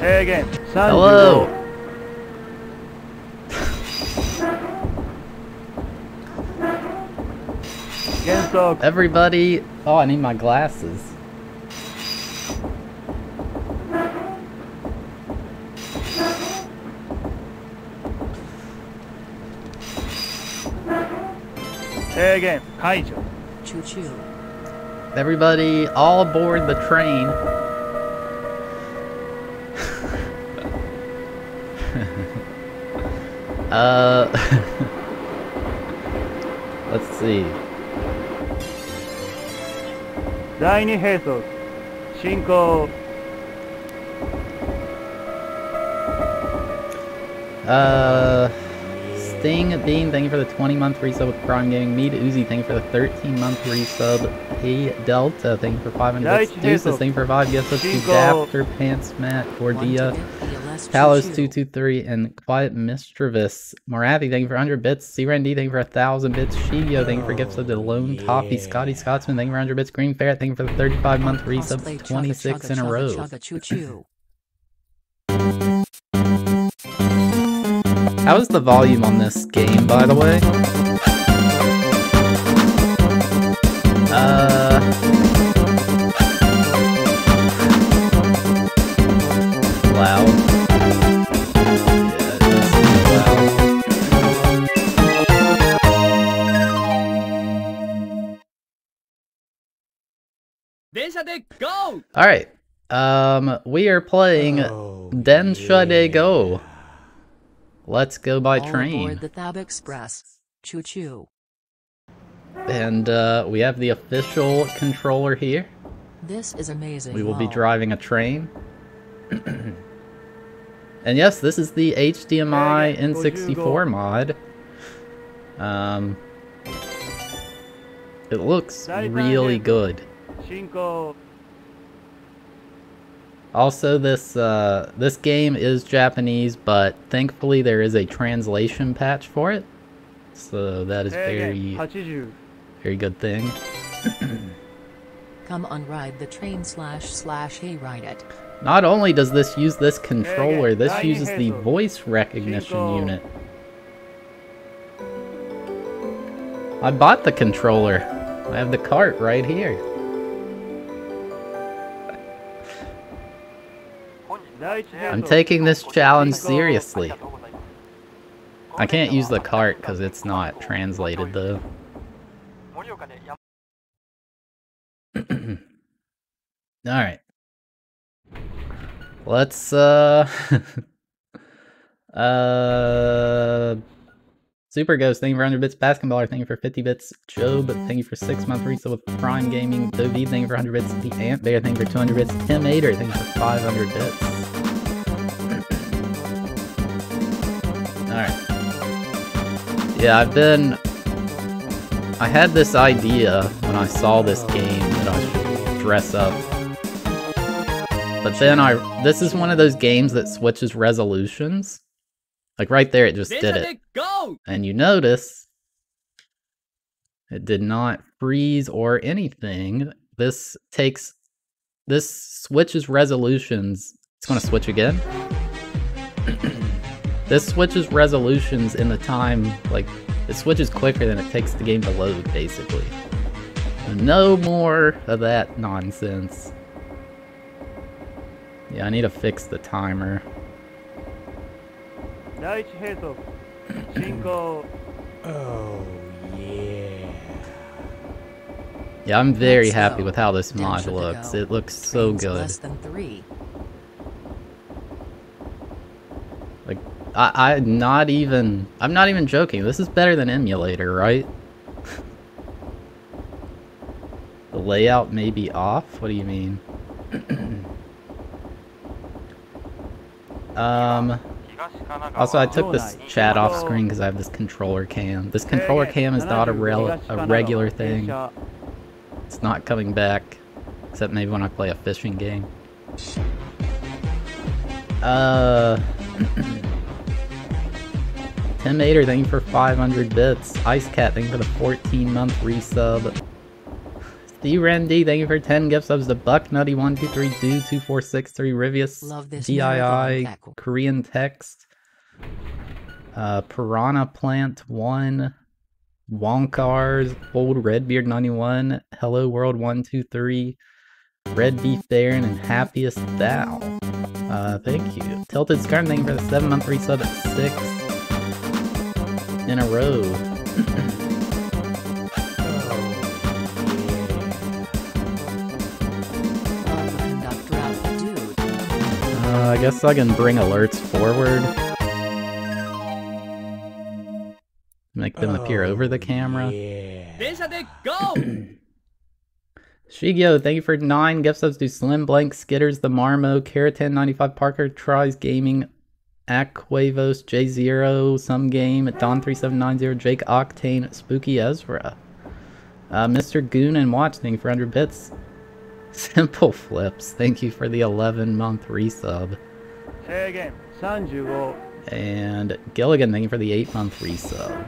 Hey again. Sanju. Hello. Everybody. Oh, I need my glasses. Hey again. Kaijo. Choo choo. Everybody, all aboard the train. Uh... Let's see. Daini Heisos. Shinko. Uh... Sting, Bean, thank you for the 20-month resub of Prime Gaming. Mead, Uzi, thank you for the 13-month resub. P Delta, thank you for 500 bits. Deuces, thank you for 5 gifts. Let's Dapter, Pants, Matt, Cordia. Talos223 and Quiet Mischievous. Moravi, thank you for 100 bits. C Randy, thank you for 1,000 bits. Shigio, thank you for gifts of the Lone yeah. Toffee. Scotty Scotsman, thank you for 100 bits. Green Ferret, thank you for the 35 month resub, 26 in a row. How is the volume on this game, by the way? Alright. Um, we are playing Densha de Go. Let's go by All train. aboard the Thab Express. Choo choo. And uh, we have the official controller here. This is amazing. We will be driving a train. and yes, this is the HDMI N64 mod. Um, it looks really good. Also, this uh, this game is Japanese, but thankfully there is a translation patch for it, so that is very very good thing. Come on, ride the train slash slash hey ride it. Not only does this use this controller, this uses the voice recognition unit. I bought the controller. I have the cart right here. I'm taking this challenge seriously. I can't use the cart because it's not translated though. Alright. Let's, uh... uh... Super Ghost, thank you for 100 bits. Basketballer, thank you for 50 bits. Job, thank you for 6 month resale with Prime Gaming. Dovi, thank you for 100 bits. The Ant Bear, thank you for 200 bits. Tim Ader, thank you for 500 bits. Alright. Yeah, I've been... I had this idea when I saw this game that I should dress up. But then I... This is one of those games that switches resolutions. Like right there, it just did it. And you notice it did not freeze or anything. This takes this switches resolutions. It's going to switch again. This switches resolutions in the time, like, it switches quicker than it takes the game to load, basically. No more of that nonsense. Yeah, I need to fix the timer. Jingle, oh, yeah. Yeah, I'm very Let's happy go. with how this mod looks. It looks so Trains good. Less than three. I, I'm not even I'm not even joking. This is better than emulator, right? the layout may be off. What do you mean? um also I took this chat off screen because I have this controller cam. This controller cam is not a real a regular thing. It's not coming back. Except maybe when I play a fishing game. Uh Tim Mater, thank you for 500 bits. Ice Cat, thank you for the 14 month resub. D Randy, thank you for 10 gift subs was the Buck Nutty 123 Do 2463 Rivius Love this DII. Korean text. Uh Piranha Plant 1 Wonkars, Old Redbeard 91, Hello World 123, Red Beef Darren, and Happiest Thou. Uh, thank you. Tilted Scarm, thank you for the 7 month resub at 6 in a row. uh, I guess I can bring alerts forward. Make them oh, appear over the oh, camera. Yeah. go! Shigio, thank you for nine gift subs to Slim Blank, Skitters, The Marmo, Keratin95, Parker, Tries Gaming, Aquavos, J0, Some Game, Don3790, Jake Octane, Spooky Ezra. Uh, Mr. Goon and Watching for 100 bits. Simple Flips, thank you for the 11 month resub. Hey again, Sanju. And Gilligan, thank you for the 8 month resub.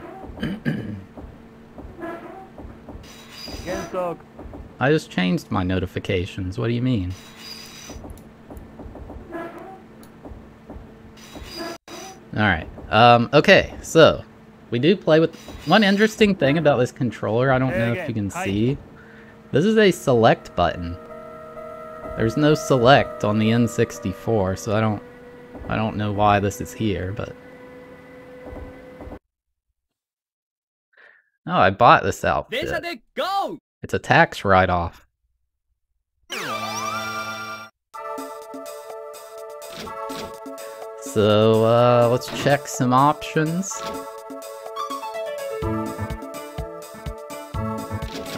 I just changed my notifications, what do you mean? Alright. Um, okay, so we do play with... One interesting thing about this controller, I don't hey, know again. if you can Hi. see. This is a select button. There's no select on the N64, so I don't... I don't know why this is here, but... Oh, I bought this outfit. It's a tax write-off. So, uh, let's check some options.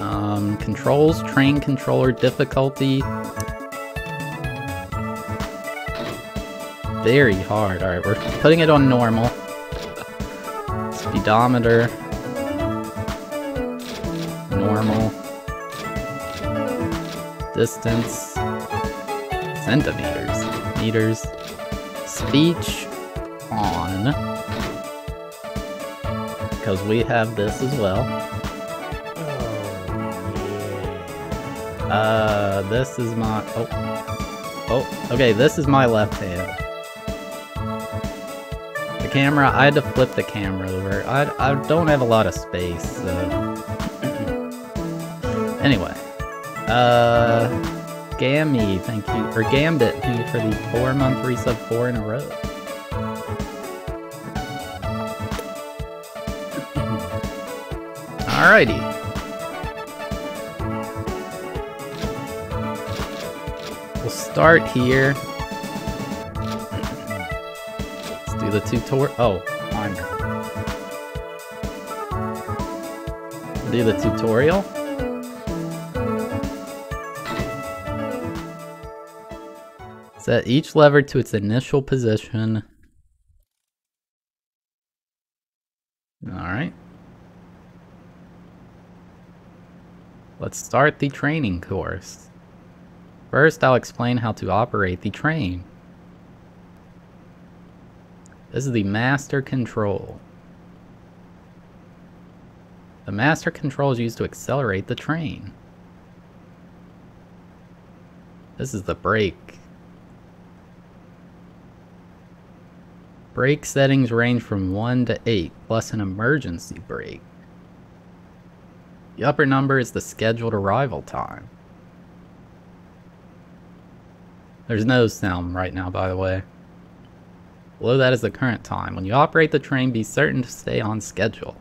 Um, controls, train controller difficulty. Very hard. Alright, we're putting it on normal. Speedometer. Normal distance, centimeters, meters, speech on, because we have this as well. Uh, this is my, oh, oh, okay, this is my left hand. The camera, I had to flip the camera over. I, I don't have a lot of space, so. anyway. Uh, Gammy, thank you, or Gambit, thank you for the four month resub four in a row. Alrighty. We'll start here. Let's do the tutorial. Oh, I'm. Do the tutorial. Set each lever to its initial position. Alright. Let's start the training course. First, I'll explain how to operate the train. This is the master control. The master control is used to accelerate the train. This is the brake. Brake settings range from 1 to 8, plus an emergency brake. The upper number is the scheduled arrival time. There's no sound right now, by the way. Below that is the current time. When you operate the train, be certain to stay on schedule.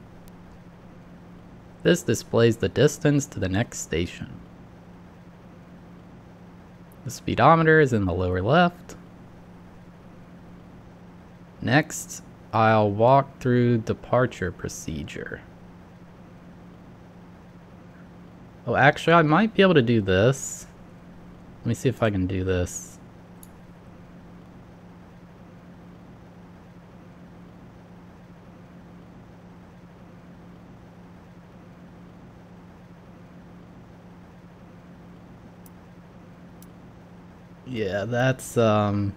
This displays the distance to the next station. The speedometer is in the lower left. Next, I'll walk through departure procedure. Oh, actually, I might be able to do this. Let me see if I can do this. Yeah, that's, um...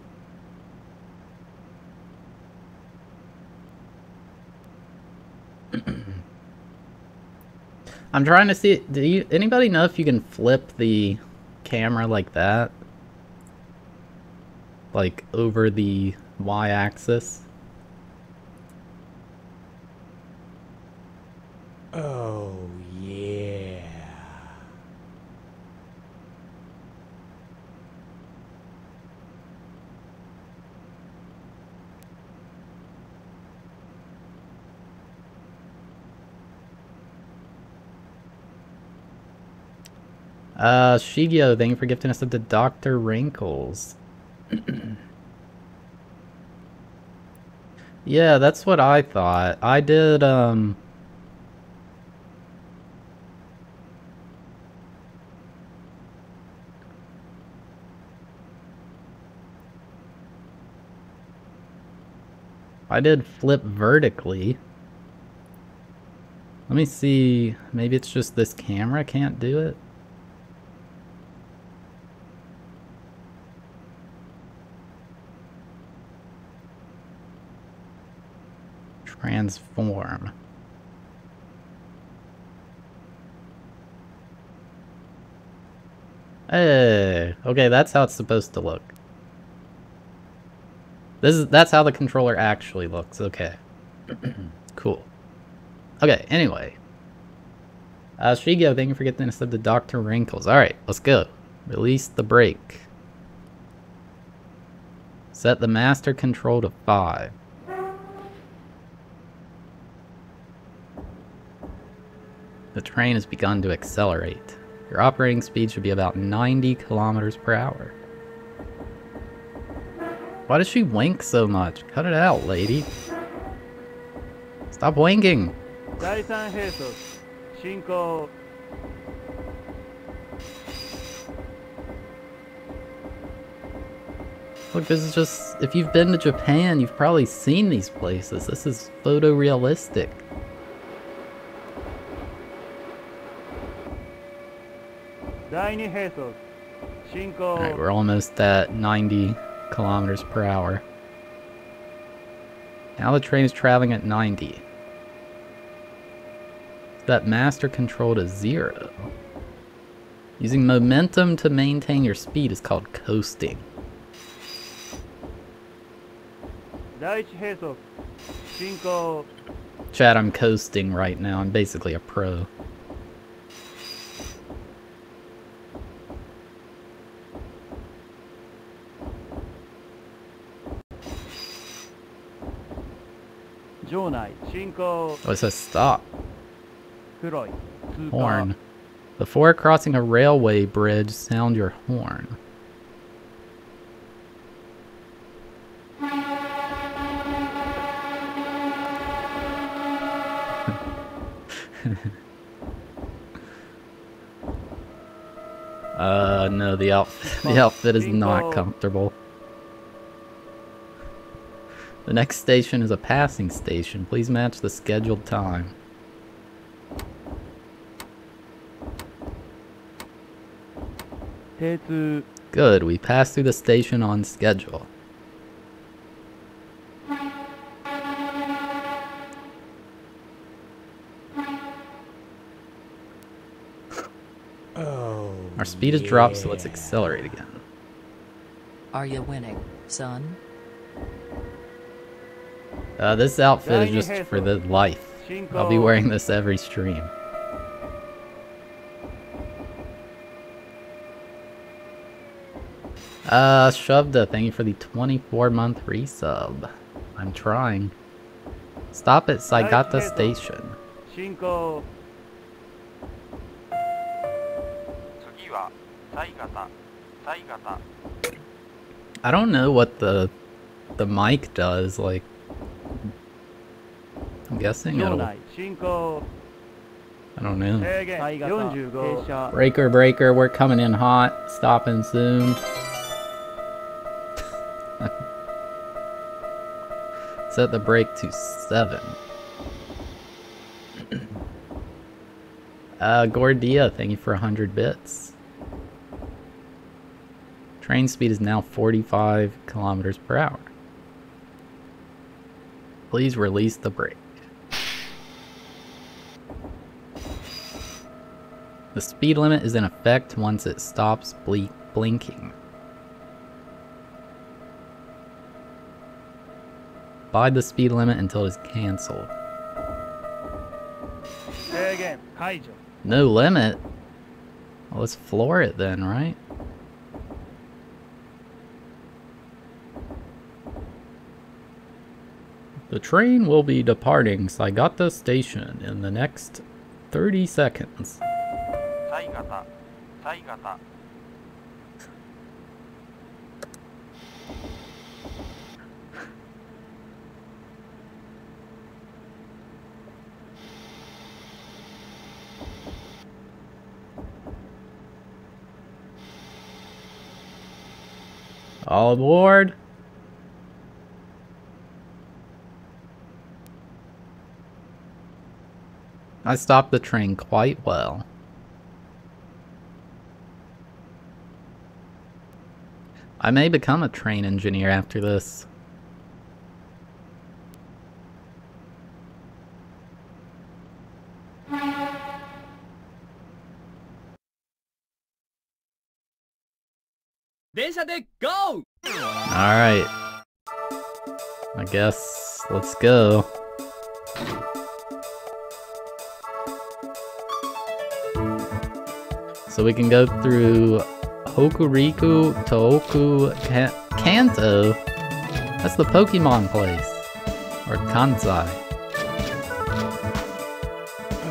I'm trying to see. Do you anybody know if you can flip the camera like that? Like over the y-axis? Oh, yeah. Uh, Shigio, thank you for gifting us up to Dr. Wrinkles. yeah, that's what I thought. I did, um... I did flip vertically. Let me see. Maybe it's just this camera can't do it. Transform. Hey, okay, that's how it's supposed to look. This is that's how the controller actually looks. Okay. cool. Okay, anyway. Uh, Shigo, thank you for getting us up to Dr. Wrinkles. Alright, let's go. Release the brake. Set the master control to 5. The train has begun to accelerate. Your operating speed should be about 90 kilometers per hour. Why does she wink so much? Cut it out, lady. Stop winking. Look, this is just... If you've been to Japan, you've probably seen these places. This is photorealistic. Alright, we're almost at 90 kilometers per hour. Now the train is traveling at 90. That master control to zero. Using momentum to maintain your speed is called coasting. Chad, I'm coasting right now. I'm basically a pro. 場内進行 Oh, it says stop. 黒い通過 Horn. Before crossing a railway bridge, sound your horn. uh, no, the outfit, the outfit is not comfortable. The next station is a passing station. Please match the scheduled time. Good, we passed through the station on schedule. Oh. Our speed has dropped, so let's accelerate again. Are you winning, son? Uh, this outfit is just for the life. I'll be wearing this every stream. Uh, Shovda, thank you for the 24 month resub. I'm trying. Stop at Saigata Station. I don't know what the the mic does, like I'm guessing it'll... I don't know. Breaker, breaker, we're coming in hot. Stopping soon. Set the brake to 7. uh, Gordia, thank you for 100 bits. Train speed is now 45 kilometers per hour. Please release the brake. The speed limit is in effect once it stops blinking. By the speed limit until it is cancelled. No limit? Well, let's floor it then, right? The train will be departing Saigata Station in the next 30 seconds. 西方西方 All aboard! I stopped the train quite well. I may become a train engineer after this. Go! Alright. I guess let's go. So we can go through Hokuriku Toku Ka- Kanto. That's the Pokemon place. Or Kansai.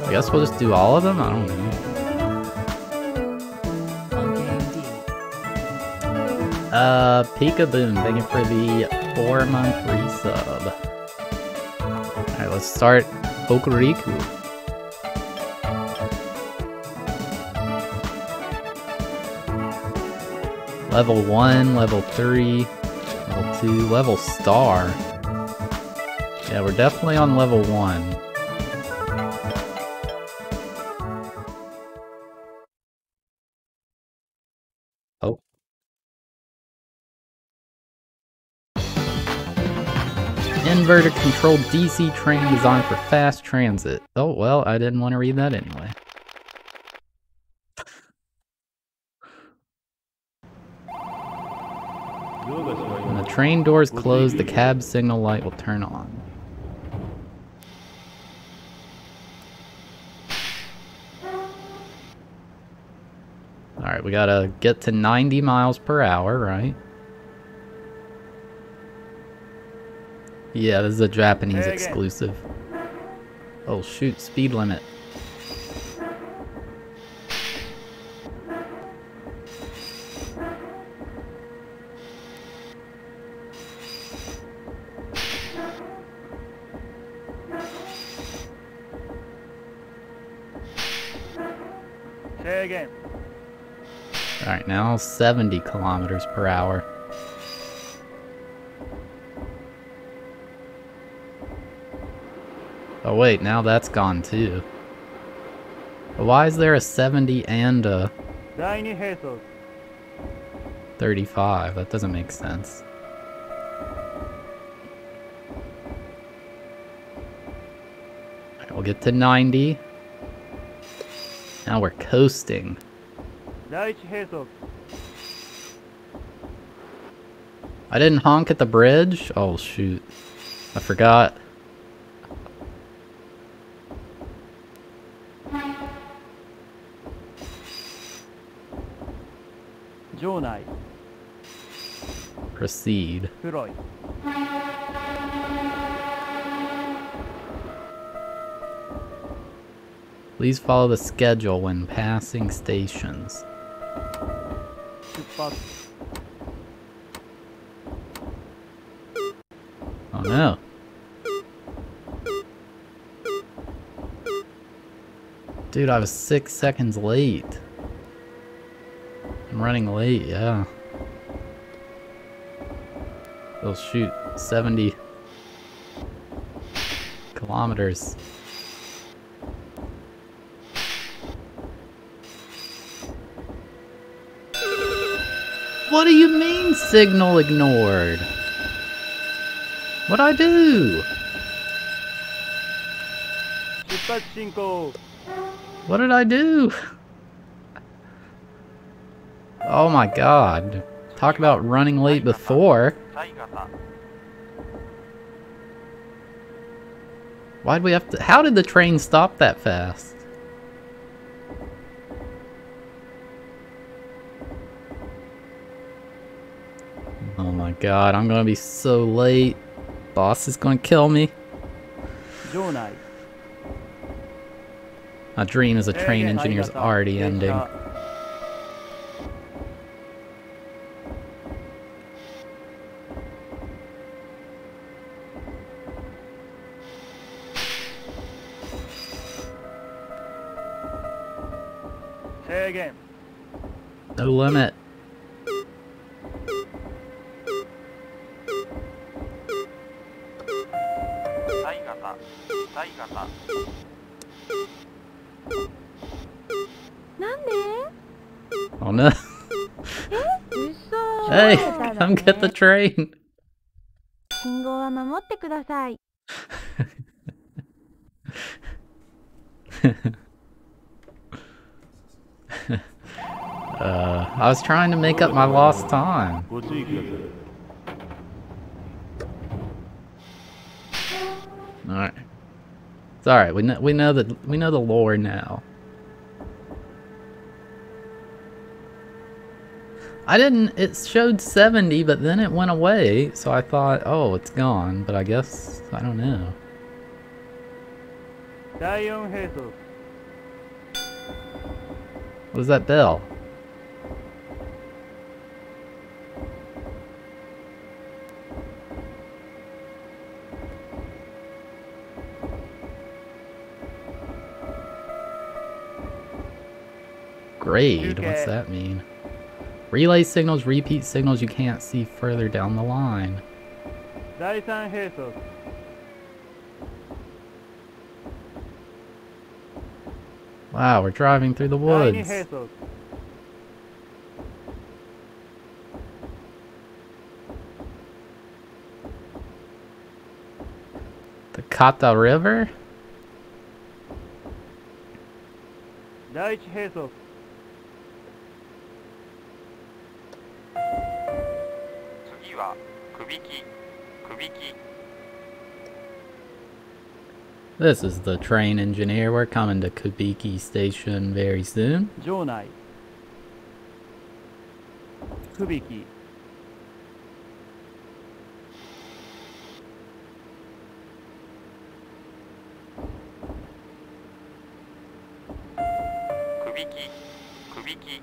I guess we'll just do all of them? I don't know. Uh, Peekaboon, thank you for the four month resub. Alright, let's start Hokuriku. Level 1, level 3, level 2, level star. Yeah, we're definitely on level 1. Oh. Controlled DC train designed for fast transit. Oh, well, I didn't want to read that anyway. When the train doors close, the cab signal light will turn on. Alright, we gotta get to 90 miles per hour, right? Yeah, this is a Japanese exclusive. Oh shoot, speed limit. now 70 kilometers per hour. Oh wait, now that's gone too. Why is there a 70 and a 35? That doesn't make sense. We'll get to 90. Now we're coasting. 第一並走 I didn't honk at the bridge? Oh shoot. I forgot. 場内 Proceed. 黒い Please follow the schedule when passing stations. 出発 Oh no. Dude, I was six seconds late. I'm running late, yeah. Oh shoot, 70 kilometers. What do you mean signal ignored? What'd I do? What did I do? Oh my god. Talk about running late before. Why'd we have to- how did the train stop that fast? god, I'm gonna be so late. Boss is gonna kill me. Your night. My dream as a train engineer is already ending. train. 信号は守ってください Uh, I was trying to make up my lost time. ご注意ください Alright. It's alright, we know we know the we know the lore now. I didn't, it showed 70, but then it went away, so I thought, oh, it's gone, but I guess, I don't know. What is that bell? Grade, what's that mean? Relay signals, repeat signals you can't see further down the line. 第3並走 Wow, we're driving through the 第2 woods. 並走 The Kata River? 第1並走 This is the train engineer. We're coming to Kubiki Station very soon. 場内くびき くびきくびき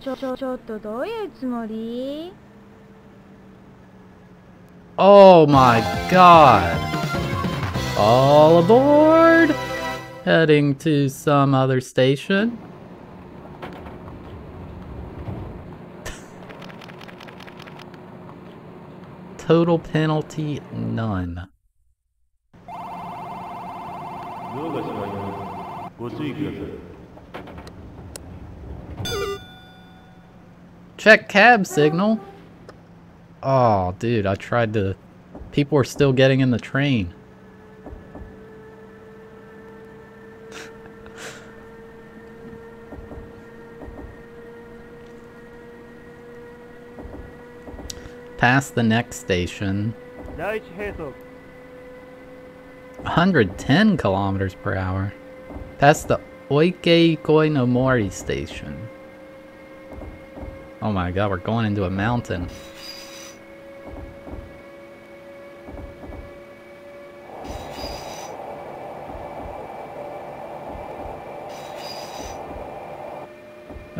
ちょちょちょっとどういうつもり Oh my god. All aboard! Heading to some other station. Total penalty, none. Check cab signal. Oh, dude, I tried to... People are still getting in the train. Past the next station. 110 kilometers per hour. Past the Oike Koi no Mori station. Oh my god, we're going into a mountain.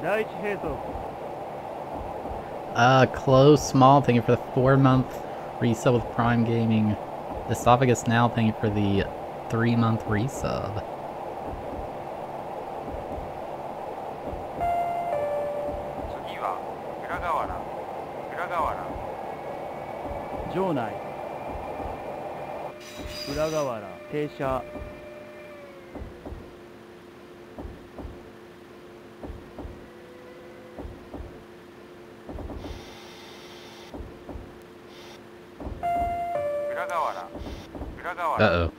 第一兵装 Uh, close small. Thank you for the four month resub with Prime Gaming. Esophagus now. Thank you for the three month resub. Jonai. Uragawara. 停車 Uh-oh.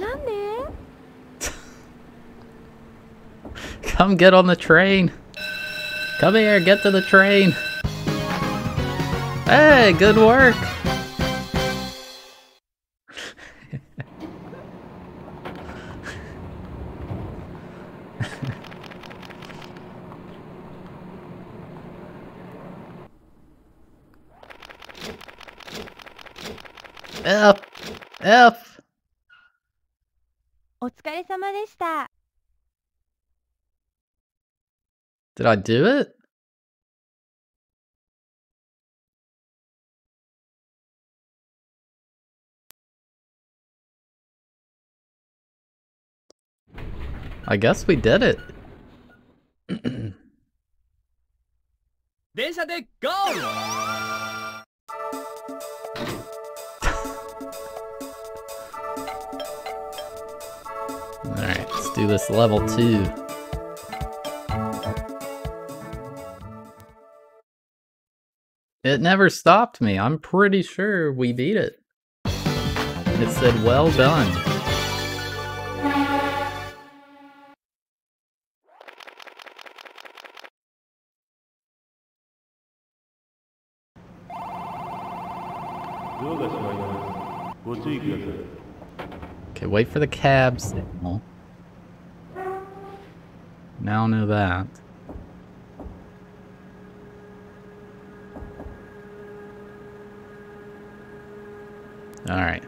Come get on the train. Come here, get to the train. Hey, good work. Did I do it? I guess we did it. 電車で GO! Alright, let's do this level two. It never stopped me. I'm pretty sure we beat it. It said, well done. Okay, wait for the cab signal. Now know that. Alright.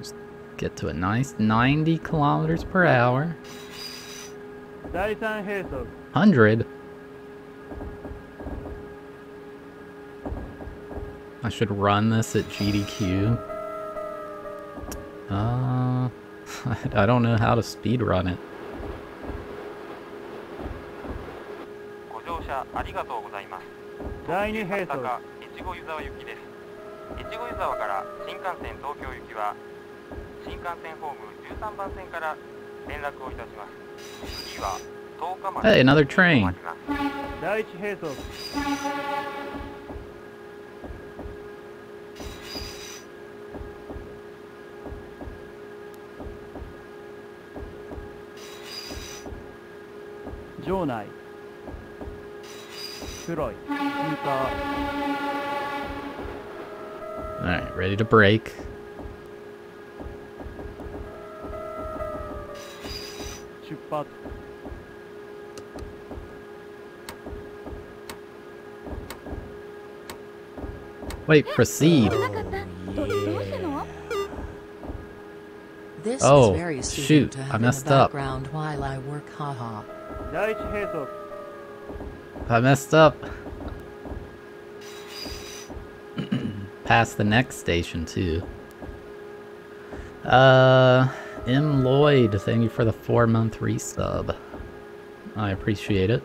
Just get to a nice 90 kilometers per hour. 100? I should run this at GDQ. Uh, I don't know how to speed run it. Thank you. 越後湯沢から新幹線東京行きは新幹線ホーム13番線から連絡をいたします。次は10日まで Hey, another train. 第一並走場内。黒い通過 Alright, ready to brake. Wait, proceed. Oh, is oh, very shoot, I messed up. I, I messed up. past the next station too. Uh, M. Lloyd, thank you for the four month resub. I appreciate it.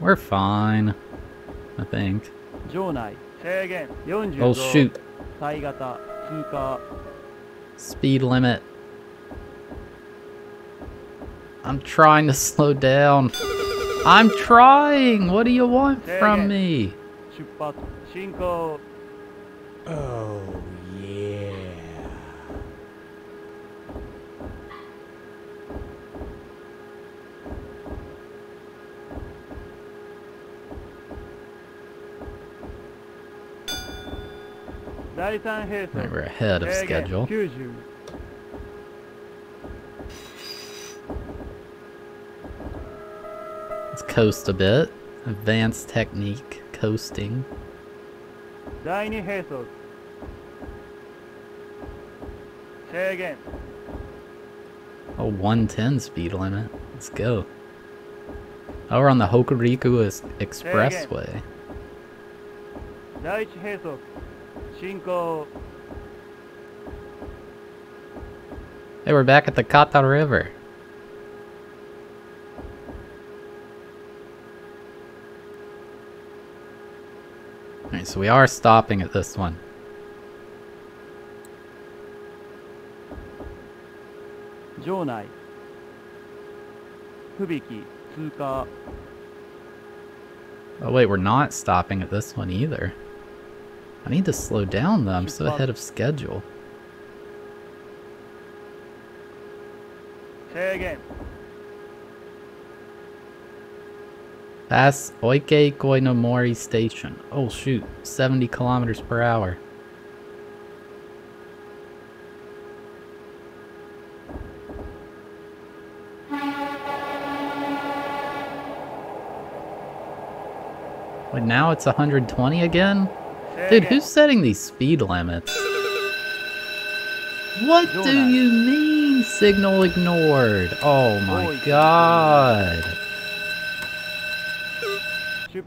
We're fine, I think. Oh shoot. Speed limit. I'm trying to slow down. I'm trying. What do you want from me? Oh, yeah. We're ahead of schedule. coast a bit. Advanced technique, coasting. Deine Jesus. Say again. Oh, 110 speed limit. Let's go. Oh, we're on the Hokuriku Expressway. Daichi Heisok, Shinko. Hey, we're back at the Kata River. so we are stopping at this one. Jonai. Kubiki, Tsuka. Oh wait, we're not stopping at this one either. I need to slow down though, I'm so ahead of schedule. Hey again. Pass Oike Koinomori Station. Oh shoot, 70 kilometers per hour. Wait, now it's 120 again? Dude, who's setting these speed limits? What do you mean, signal ignored? Oh my god.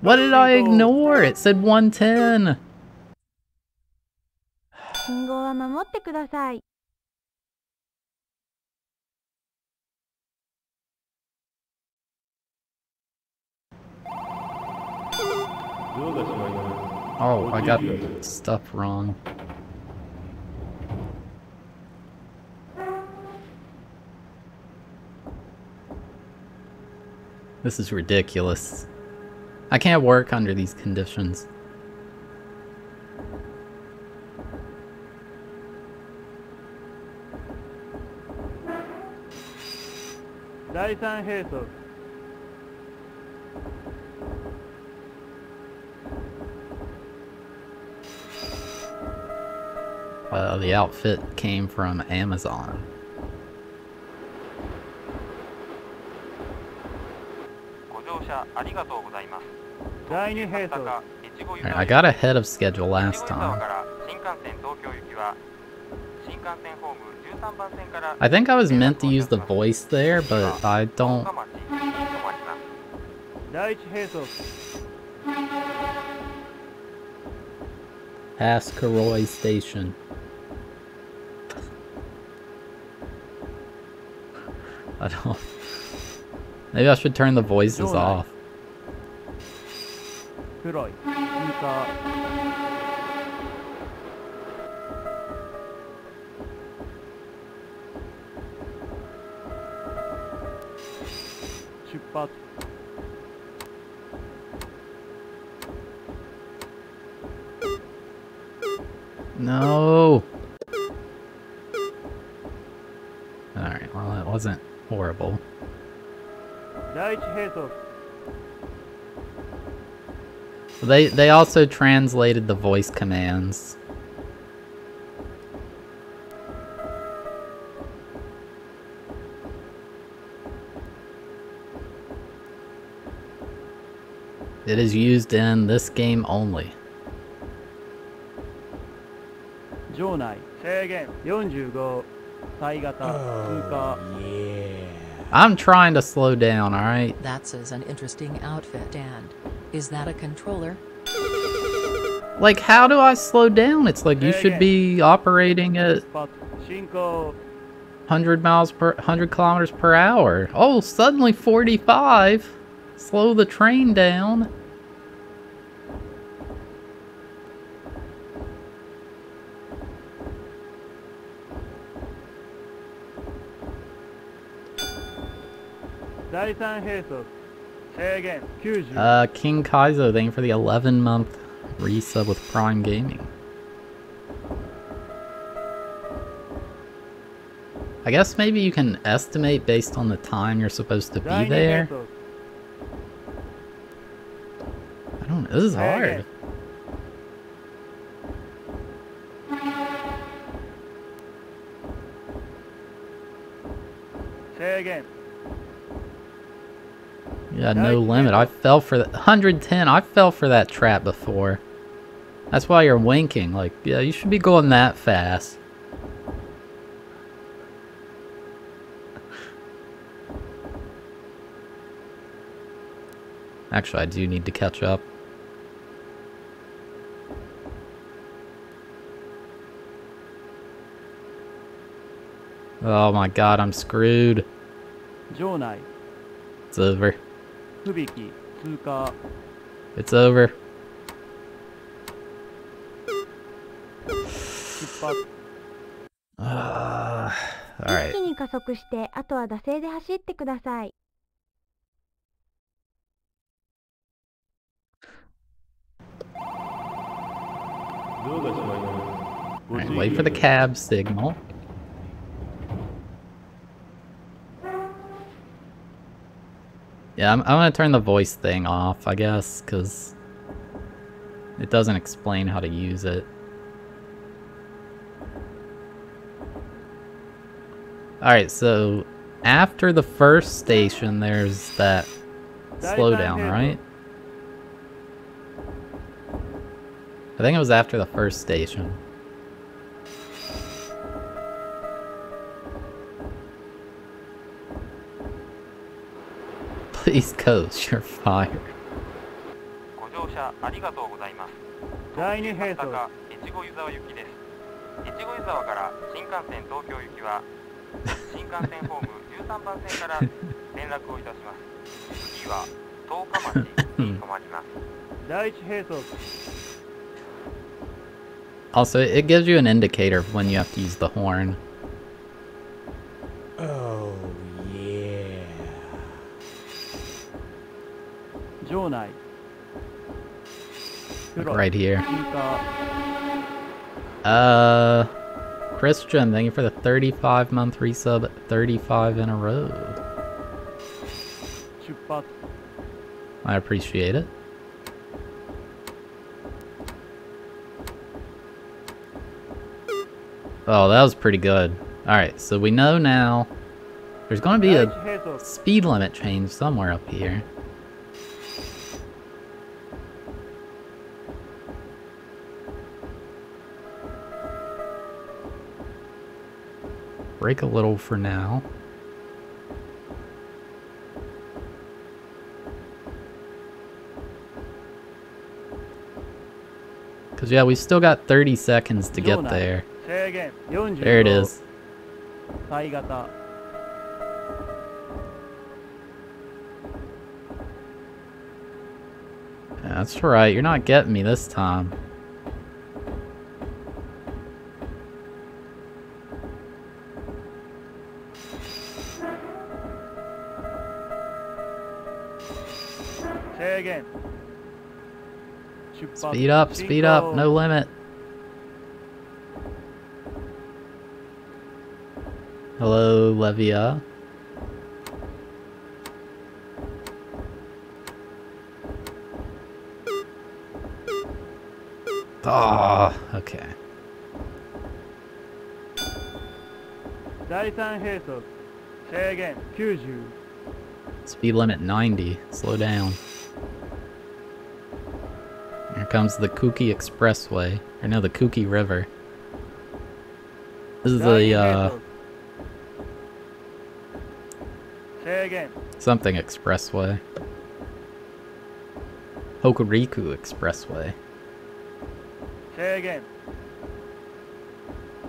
What did I ignore? It said 110. Oh, I got stuff wrong. This is ridiculous. I can't work under these conditions. Well, the outfit came from Amazon. Right, I got ahead of schedule last time. I think I was meant to use the voice there, but I don't... Pass Karoi Station. I don't... Maybe I should turn the voices off. No. All right. Well, it wasn't horrible. 第一並走 They they also translated the voice commands. It is used in this game only. 場内制限45体型通過 Yeah. I'm trying to slow down, alright? That's an interesting outfit, and is that a controller? Like, how do I slow down? It's like you should be operating at 100 miles per 100 kilometers per hour. Oh, suddenly 45. Slow the train down. Uh, King Kaizo, thank you for the 11 month resub with Prime Gaming. I guess maybe you can estimate based on the time you're supposed to be there. I don't know, this is hard. Say again. Yeah, no limit. I fell for that. 110. I fell for that trap before. That's why you're winking. Like, yeah, you should be going that fast. Actually, I do need to catch up. Oh my god, I'm screwed. It's over. 不引き通過 It's over. 出発 Uh, 一 Alright. 気に加速してあとは惰性で走ってください Alright, wait for the cab signal. Yeah, I'm, I'm gonna turn the voice thing off, I guess, because it doesn't explain how to use it. Alright, so after the first station, there's that slowdown, right? I think it was after the first station. Please coach, you're fired. ご乗車ありがとうございます第二並走高越後湯沢行きです越後湯沢から新幹線東京行きは新幹線ホーム13番線から連絡をいたします次は十日町に止まります第一並走 Also, it gives you an indicator of when you have to use the horn. Oh, Right here. Uh, Christian, thank you for the 35 month resub, 35 in a row. I appreciate it. Oh, that was pretty good. Alright, so we know now there's going to be a speed limit change somewhere up here. break a little for now. Because, yeah, we still got 30 seconds to get there. There it is. That's right, you're not getting me this time. Speed up, speed up, no limit. Hello, Levia. Ah, oh, okay. Say again, Speed limit 90. Slow down. Here comes the Kuki Expressway. Or no, the Kuki River. This is the, uh... Say again. Something Expressway. Hokuriku Expressway. Say again.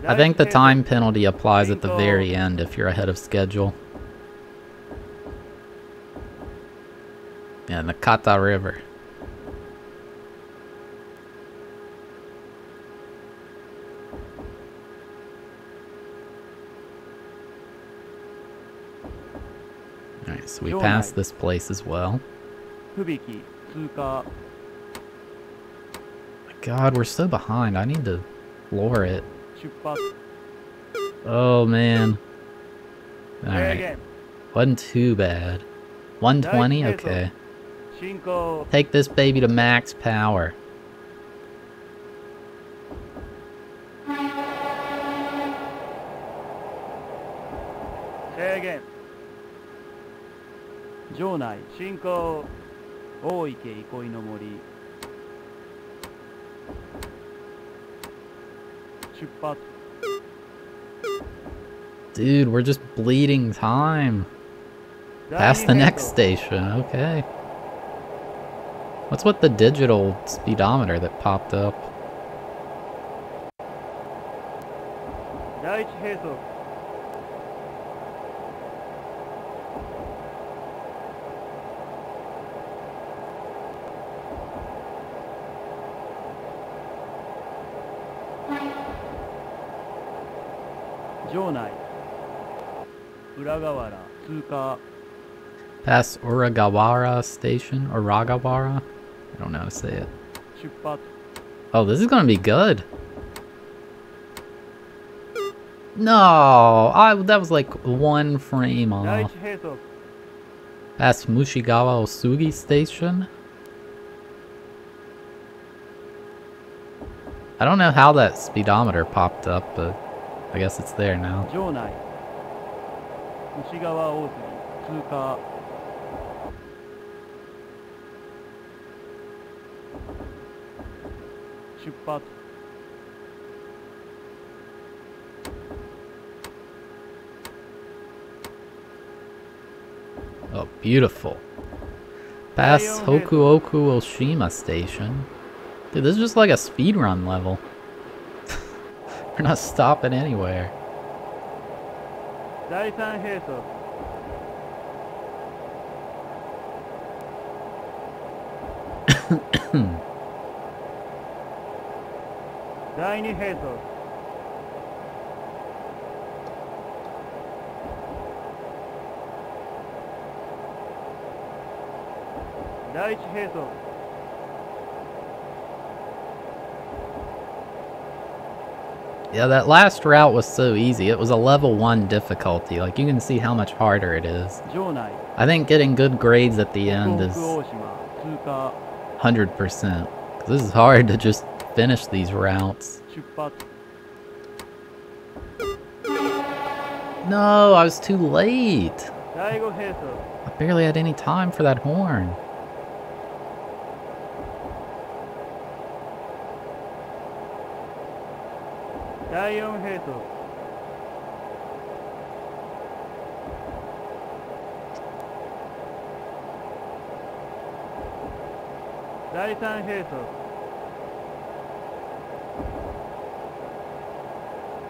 I think the time penalty applies at the very end if you're ahead of schedule. Yeah, and the Kata River. Alright, so we passed this place as well. My god, we're so behind. I need to lore it. Oh man. Alright. Wasn't too bad. 120? Okay. Take this baby to max power. Again. 限場内進行大池憩いの森出発 Dude, we're just bleeding time. Past the next station, okay. What's with the digital speedometer that popped up? 第一並走 場内浦河原通過 Pass Uragawara Station? Uragawara? I don't know how to say it. Oh, this is gonna be good. No, I that was like one frame off. Pass Mushigawa Osugi Station? I don't know how that speedometer popped up, but... I guess it's there now. Oh, beautiful. hoku Hokuoku Oshima Station. Dude, this is just like a speedrun level. We're not stopping anywhere. 第三並走第二並走第一並走 Yeah, that last route was so easy. It was a level 1 difficulty. Like, you can see how much harder it is. I think getting good grades at the end is 100%. This is hard to just finish these routes. No, I was too late. I barely had any time for that horn. 第四並走 第三並走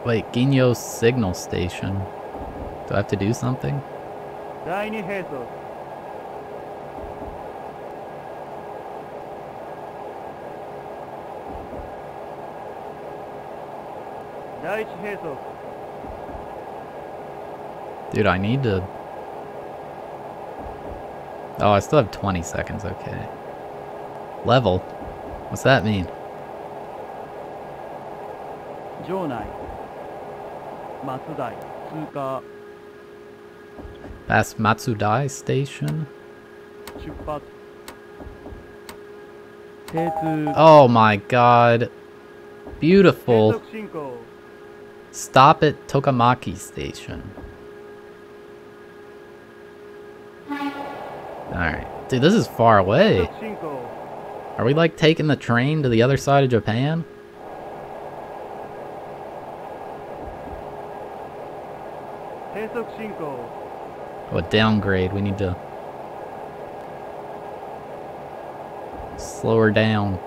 Wait, Ginyo Signal Station. Do I have to do something? 第二並走 第 Dude, I need to... Oh, I still have 20 seconds, okay. Level? What's that mean? That's Matsudai Station? Oh my god. Beautiful. Stop at Tokamachi Station. Alright. Dude, this is far away. Are we like taking the train to the other side of Japan? Oh, a downgrade. We need to... Slow her down.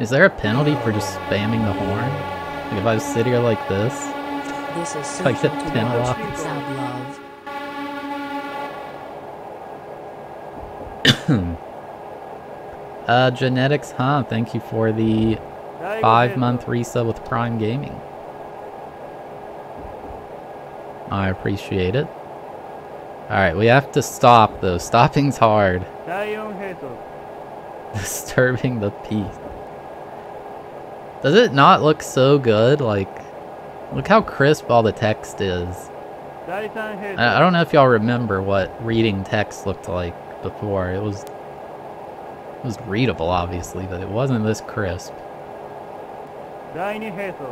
Is there a penalty for just spamming the horn? Like if I sit here like this? This is so like get penalized. Uh, genetics, huh? Thank you for the five-month resub with Prime Gaming. I appreciate it. Alright, we have to stop though. Stopping's hard. Disturbing the peace. Does it not look so good? Like, look how crisp all the text is. 第三並走 I, I don't know if y'all remember what reading text looked like before. It was it was readable, obviously, but it wasn't this crisp. 第二並走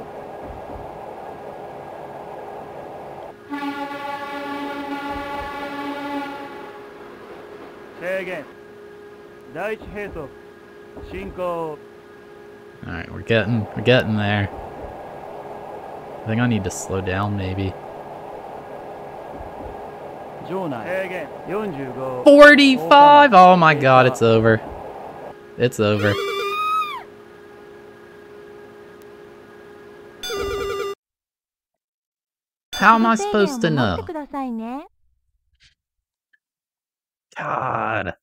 制限第一並走進行 Alright, we're getting, we're getting there. I think I need to slow down, maybe. 45! Oh my god, it's over. It's over. How am I supposed to know? God.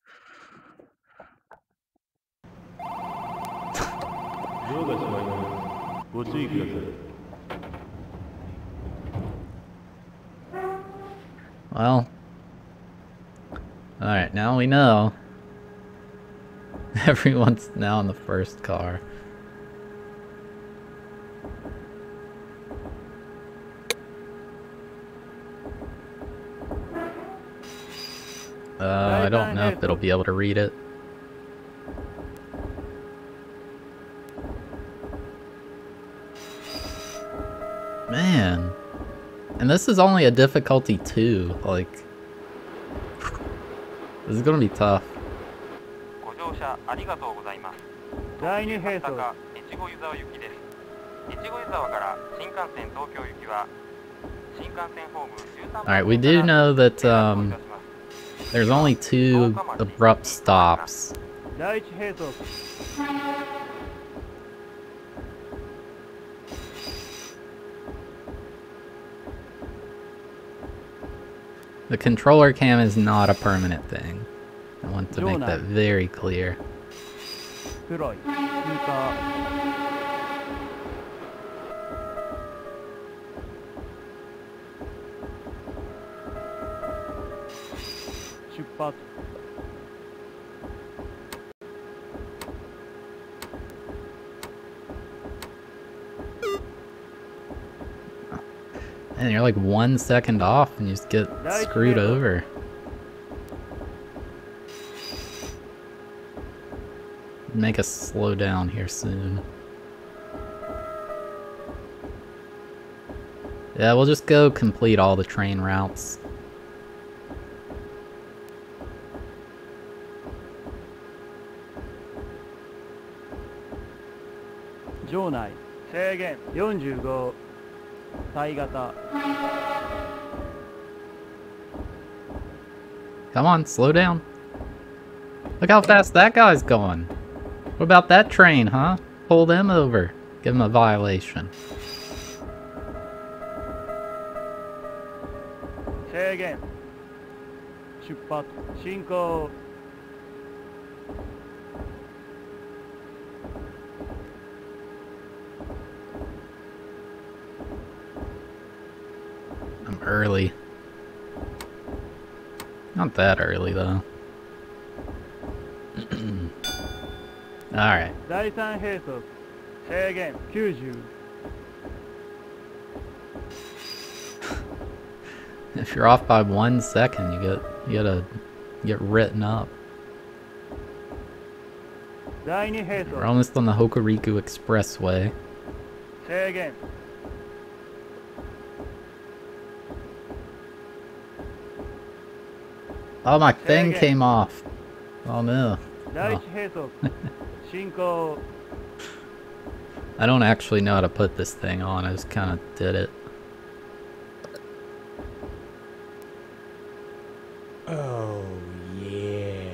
どうかしまいますご注意ください Well. Alright, now we know. Everyone's now in the first car. Uh, I don't know if it'll be able to read it. Man. And this is only a difficulty 2, like... This is gonna be tough. ご乗車ありがとうございます第二並走松阪越後湯沢行きです越後湯沢から新幹線東京行きは新幹線ホーム13 Alright, we do know that, um, there's only two abrupt stops. The controller cam is not a permanent thing. I want to make that very clear. And you're like one second off and you just get nice screwed over. Make us slow down here soon. Yeah, we'll just go complete all the train routes. Jonai, 制限45体型 Come on, slow down. Look how fast that guy's going. What about that train, huh? Pull them over. Give them a violation. 制限出発進行 I'm early. Not that early, though. Alright. 第三並走制限90 If you're off by one second, you get you gotta get written up. 第二並 We're 走 almost on the Hokuriku Expressway. 制限 Oh, my thing again. came off. Oh no. Oh. I don't actually know how to put this thing on, I just kind of did it. Oh, yeah.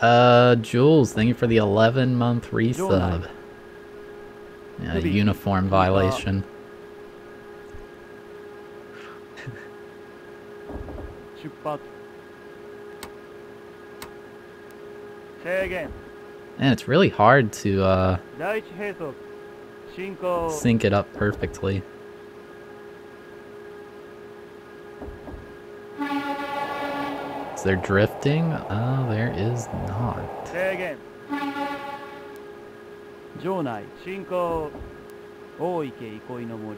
Uh, Jules, thank you for the 11 month resub. Yeah, uniform violation. 出発制限 And it's really hard to uh, 第一並走進行 sync it up perfectly. Is there drifting? Oh, there is not. 制限場内進行大池憩いの森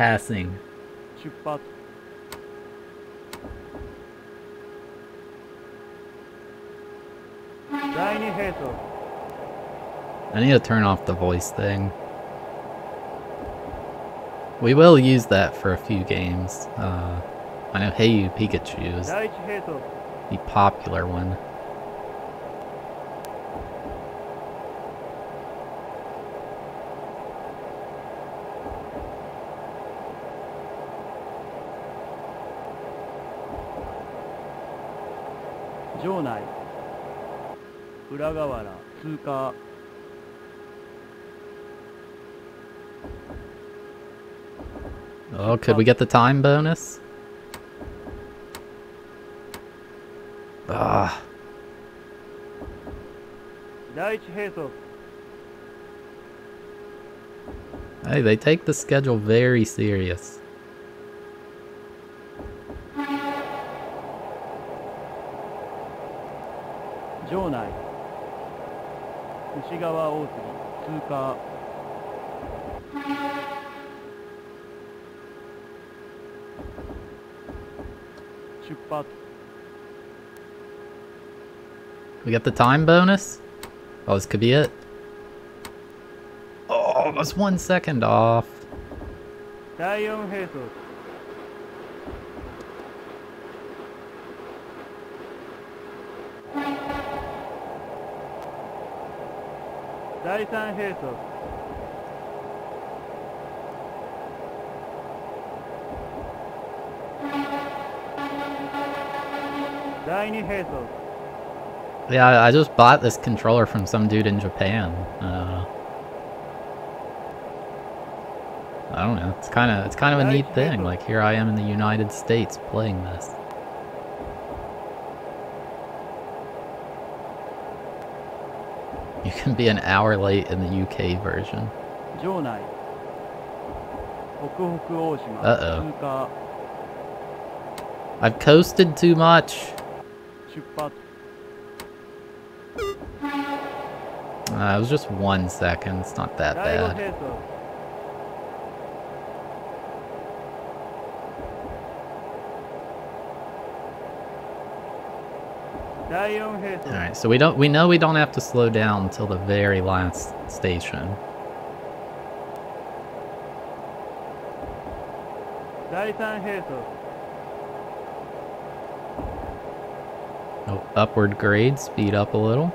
passing. I need to turn off the voice thing. We will use that for a few games. Uh, I know Hey You is the popular one. 場内裏河原通過 Oh, could we get the time bonus? Ah, 第一並走 hey, they take the schedule very serious. We got the time bonus? Oh, this could be it. Oh, that's one second off. Dayong Jesus. Daisan Jesus. Dai 2 Jesus. Yeah, I just bought this controller from some dude in Japan. Uh, I don't know. It's kind of it's kind of a neat thing. Like here I am in the United States playing this. You can be an hour late in the UK version. Uh oh. I've coasted too much. Uh, it was just one second. It's not that bad. Alright, so we don't we know we don't have to slow down until the very last station. Oh, upward grade, speed up a little.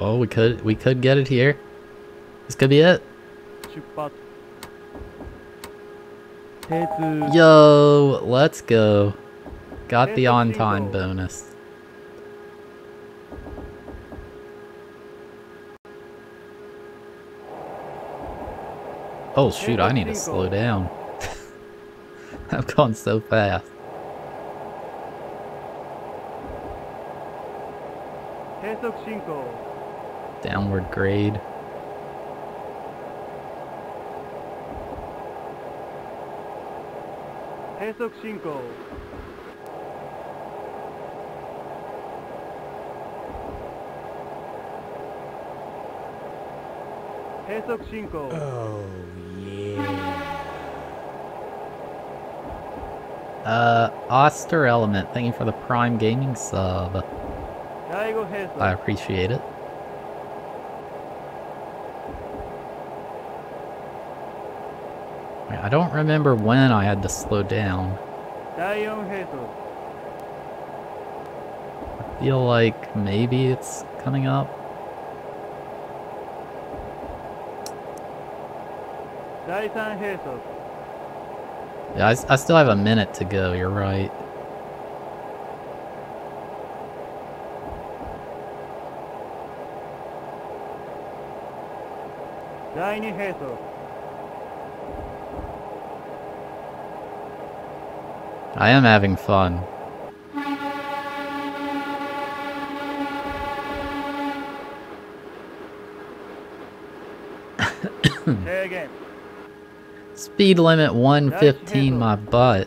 Oh, we could we could get it here. This could be it. Yo, let's go. Got the on-time bonus. Oh shoot, I need to slow down. I've gone so fast. Downward grade. 해석 Oh yeah. Uh, Oster Element, thank you for the Prime Gaming sub go ahead. I appreciate it. I don't remember when I had to slow down. I feel like maybe it's coming up. Yeah, I, I still have a minute to go, you're right. I am having fun. Speed limit 115 my butt.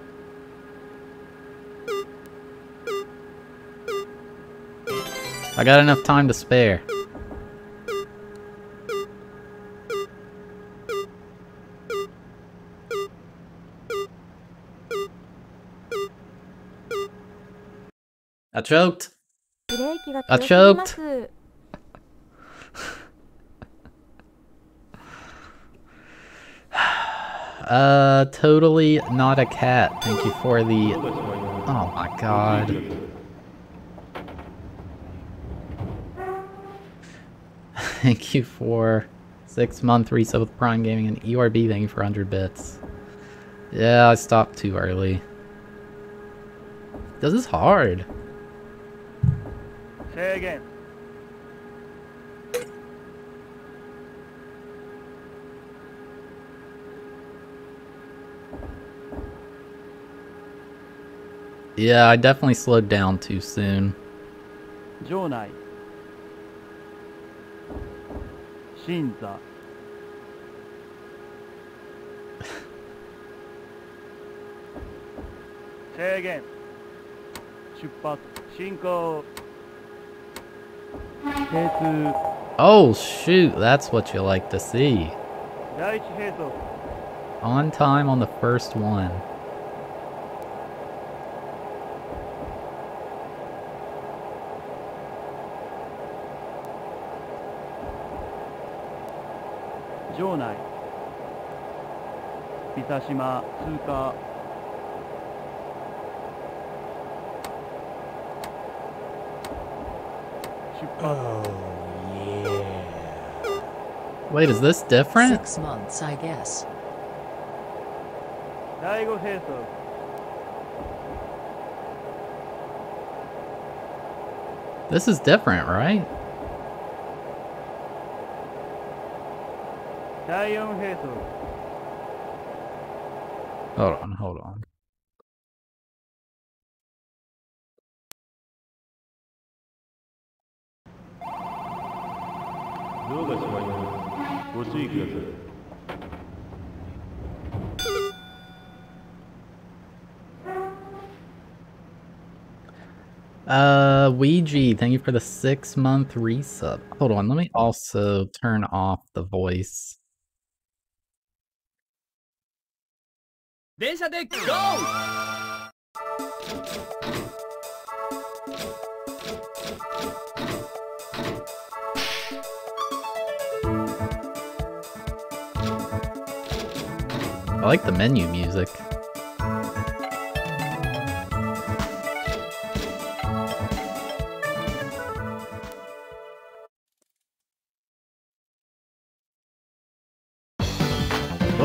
I got enough time to spare. I choked. I choked. uh, totally not a cat. Thank you for the... Oh my god. thank you for six month resub with Prime Gaming and ERB, thank you for 100 bits. Yeah, I stopped too early. This is hard. Say again. Yeah, I definitely slowed down too soon. Jonai, 内審査制限出発進行停通 Oh shoot, that's what you like to see. 第一並走 On time on the first one. 場内三田島通過出発 Oh, yeah. Wait, is this different? Six months, I guess. 第五並走 This is different, right? 第四並走 Hold on, hold on. ドアが閉まりますご注意ください Uh, Ouija, thank you for the six month resub. Hold on, let me also turn off the voice. 電車で GO! I like the menu music.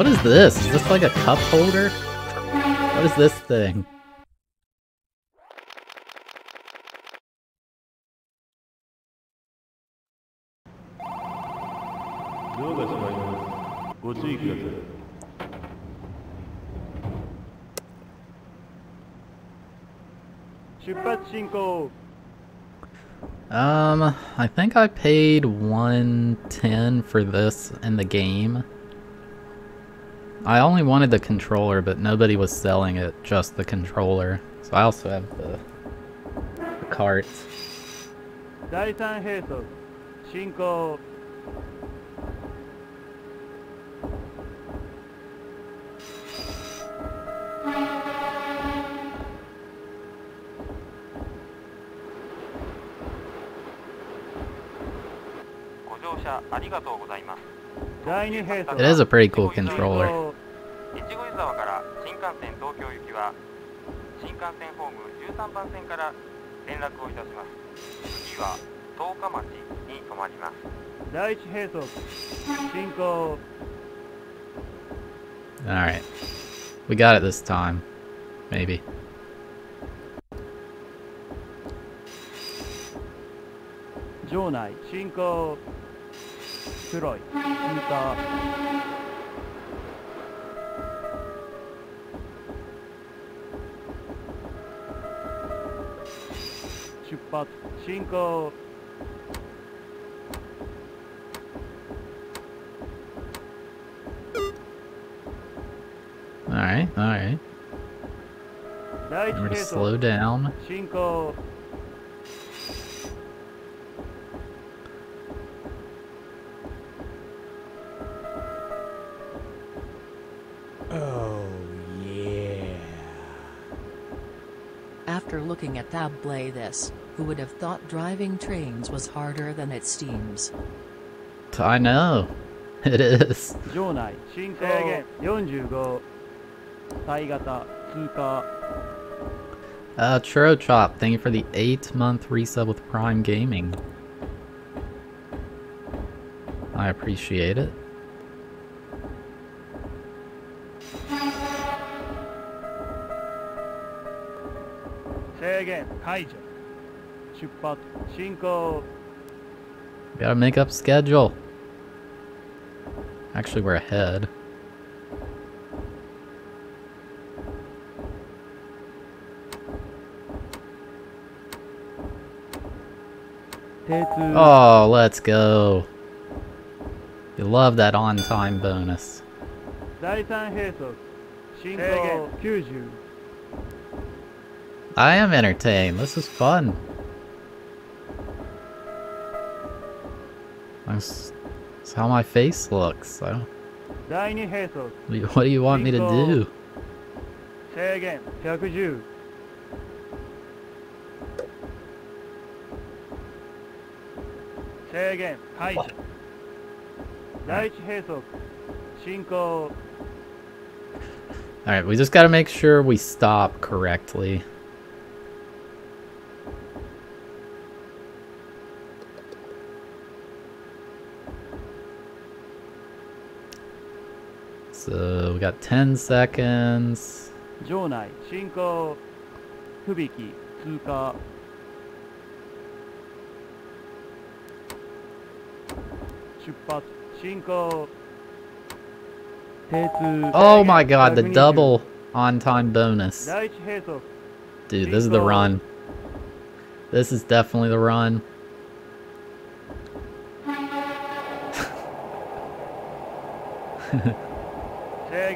What is this? Is this like a cup holder? What is this thing? Um, I think I paid 110 for this in the game. I only wanted the controller, but nobody was selling it, just the controller. So I also have the, the cart. It is a pretty cool controller. 13番線から連絡をいたします次は十日町に停まります第一並走進行 Alright. We got it this time. Maybe. 場内進行 Pachinko. Alright, alright. Remember to slow down. Shinko. Oh, yeah. After looking at that play this, who would have thought driving trains was harder than it seems? I know. It is. 場内進行制限45体型通過 Uh, Churro Chop, thank you for the 8 month resub with Prime Gaming. I appreciate it. 制限解除 出発進行 Gotta make up schedule. Actually, we're ahead. 定通 Oh, let's go. You love that on time bonus. 第三並走進行90 I am entertained. This is fun. That's, that's how my face looks. So, 第二並走 what do you- what do you want me to do? 制限110制限解除第一並走進行 Alright, we just gotta make sure we stop correctly. So we got 10 seconds. Jonai, Shinko, Kubiki, Tsuka. Shupat, Shinko. Oh my god, the double on-time bonus. Dude, this is the run. This is definitely the run. 制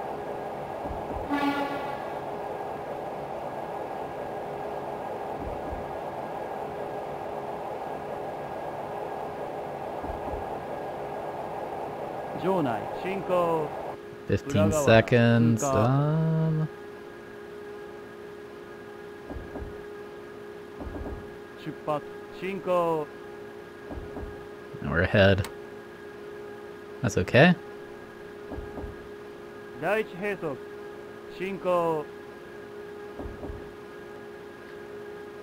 15 seconds. Um. We're ahead. That's okay.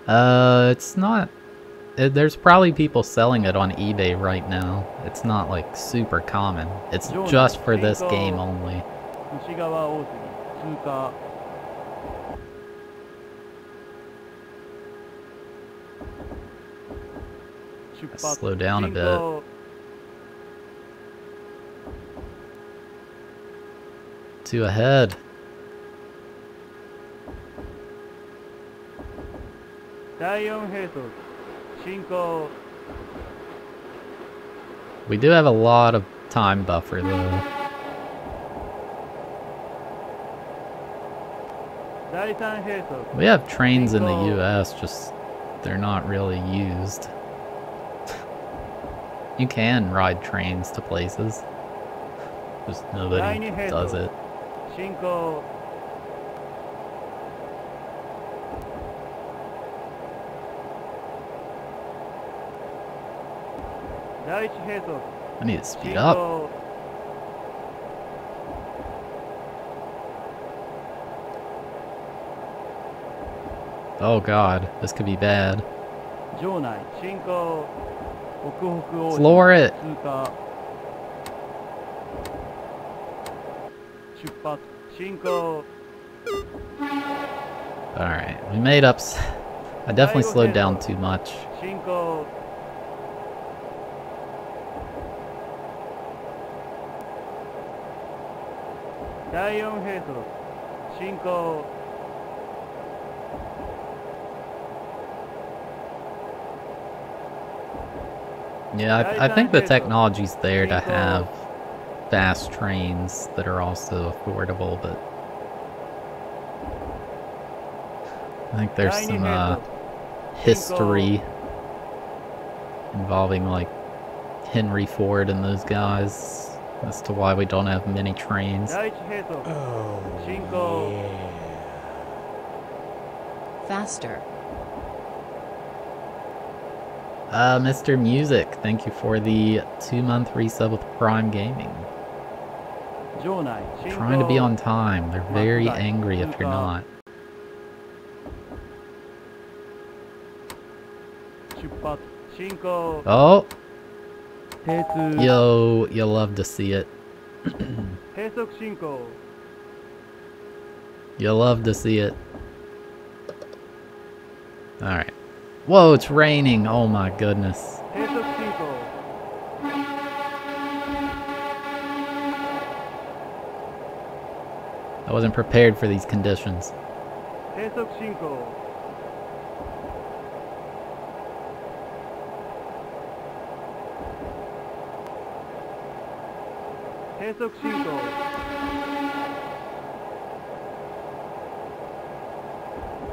Uh, it's not uh, there's probably people selling it on eBay right now. It's not like super common. It's just for this game only. Slow down a bit. Two ahead. Cinco. We do have a lot of time buffer though. We have trains in the US, just they're not really used. you can ride trains to places. Just nobody does it. I need to speed up. Oh god, this could be bad. Let's lower it! Alright, we made up. I definitely slowed down too much. 第4ヘイト進行 Yeah, I, I think the technology's there to have fast trains that are also affordable, but I think there's 第2 some ヘ uh, イト history involving like Henry Ford and those guys As to why we don't have many trains. Oh, yeah. Faster. Uh, Mr. Music, thank you for the two-month resub with Prime Gaming. I'm trying to be on time. They're very angry if you're not. Oh! Yo, you love to see it. You love to see it. Alright. Whoa, it's raining. Oh my goodness. I wasn't prepared for these conditions.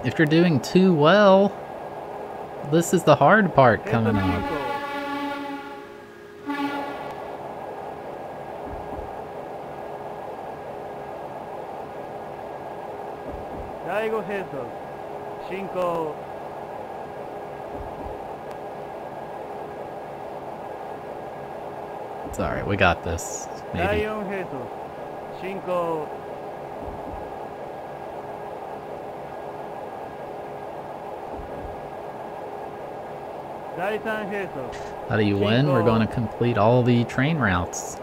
If you're doing too well, this is the hard part coming up. Daigo It's alright, we got this. Maybe. How do you win? We're going to complete all the train routes.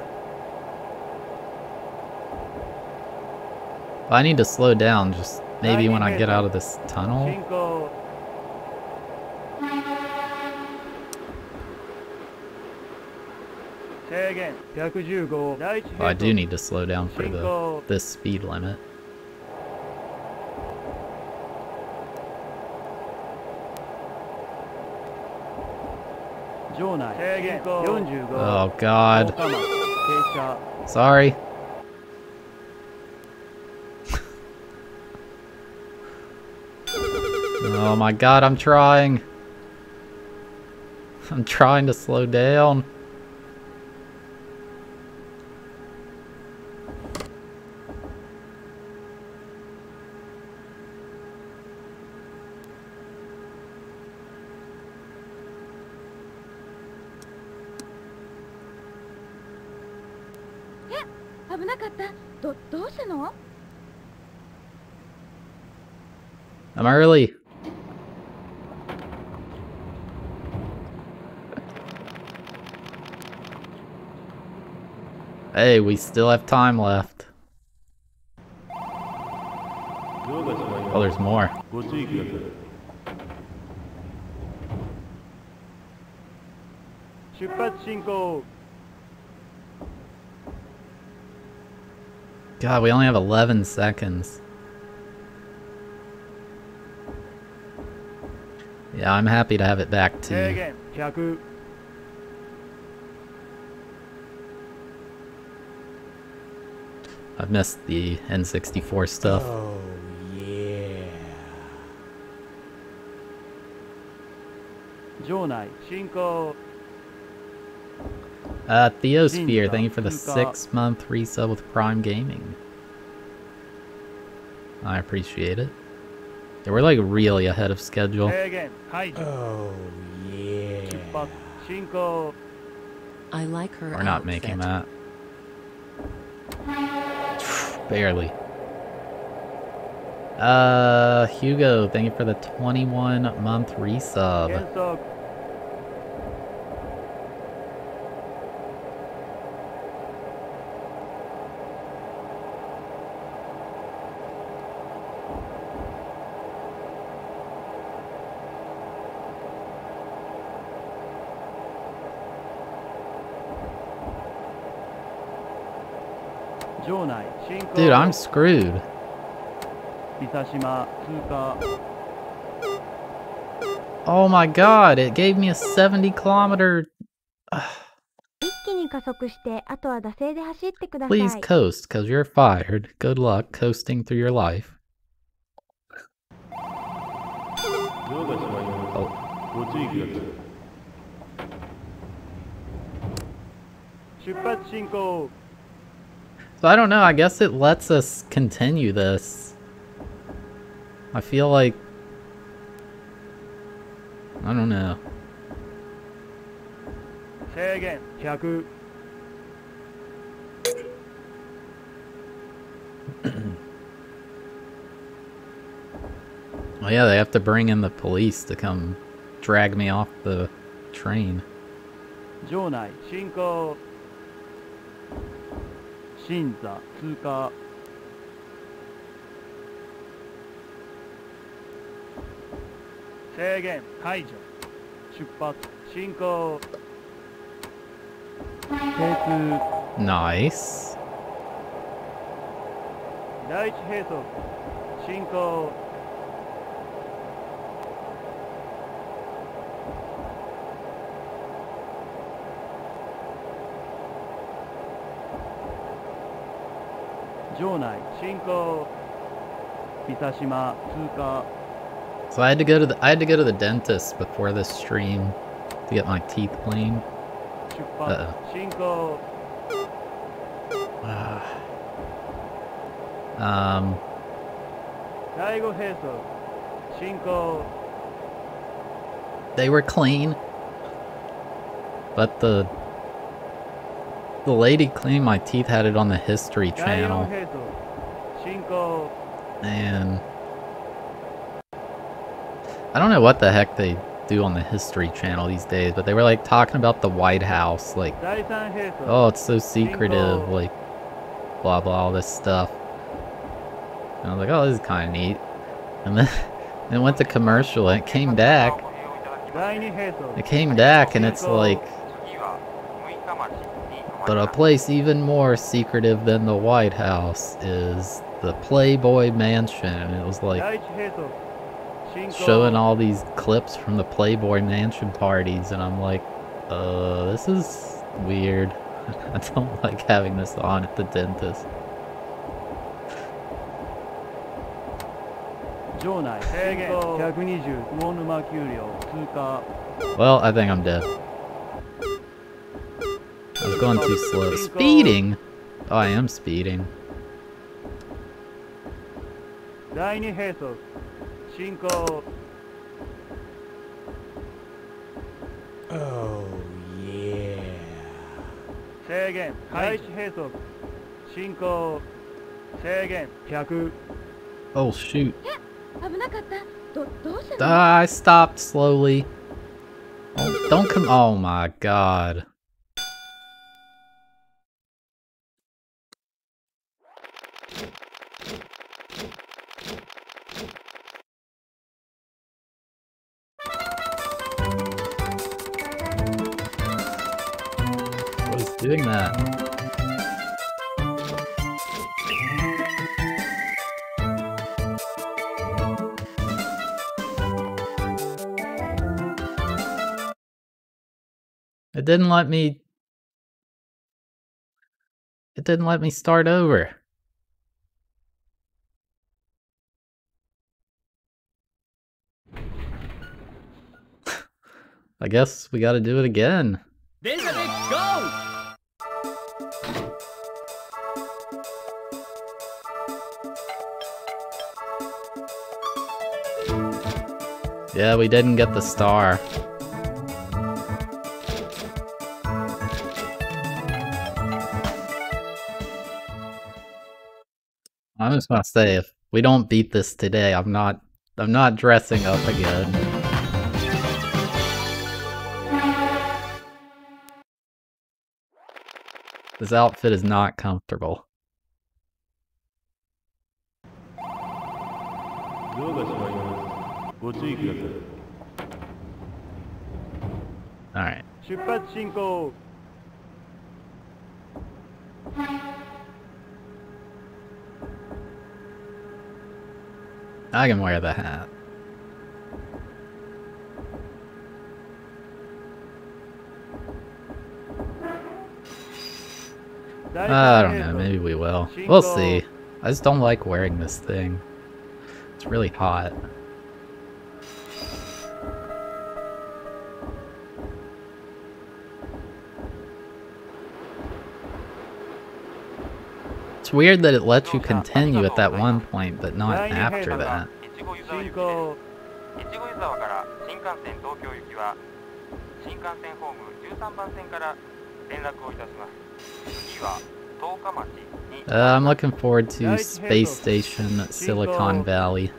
But I need to slow down, just maybe when I get out of this tunnel. Oh, I do need to slow down for the this speed limit. Oh god. Sorry. oh my god, I'm trying. I'm trying to slow down. we still have time left. Oh, there's more. God, we only have 11 seconds. Yeah, I'm happy to have it back too. I've missed the N64 stuff. Oh, yeah. Uh, Theo Spear, thank you for the six month resub with Prime Gaming. I appreciate it. Yeah, we're like really ahead of schedule. Oh, yeah. I like her. We're not outfit. making that. Barely. Uh, Hugo, thank you for the 21 month resub. Dude, I'm screwed. Oh my god, it gave me a 70 kilometer... Please coast, because you're fired. Good luck coasting through your life. Oh. So I don't know, I guess it lets us continue this. I feel like. I don't know. 制限100 Oh yeah, they have to bring in the police to come drag me off the train. 場内進行 新座通過。制限解除。出発進行。停通。Nice. 第一並走進行 場内進行伊佐島通過 So I had to go to the I had to go to the dentist before this stream to get my teeth cleaned. 出発 Uh-oh. 進行 Um, 第五並走進行 they were clean, but the the lady cleaning my teeth had it on the History Channel. And I don't know what the heck they do on the History Channel these days, but they were like talking about the White House, like, oh, it's so secretive, like, blah blah, all this stuff. And I was like, oh, this is kind of neat. And then it went to commercial and it came back. It came back and it's like, but a place even more secretive than the White House is the Playboy Mansion. It was like showing all these clips from the Playboy Mansion parties. And I'm like, uh, this is weird. I don't like having this on at the dentist. well, I think I'm dead. I've gone too slow. Speeding? Oh, I am speeding. Oh, yeah. Oh, shoot. I stopped slowly. Oh, don't come. Oh my god. Doing that? It didn't let me. It didn't let me start over. I guess we gotta do it again. Yeah, we didn't get the star. I'm just gonna say if We don't beat this today. I'm not I'm not dressing up again. This outfit is not comfortable. Alright. I can wear the hat. Uh, I don't know, maybe we will. We'll see. I just don't like wearing this thing. It's really hot. It's weird that it lets you continue at that one point, but not after that. Uh, I'm looking forward to Space Station Silicon Valley.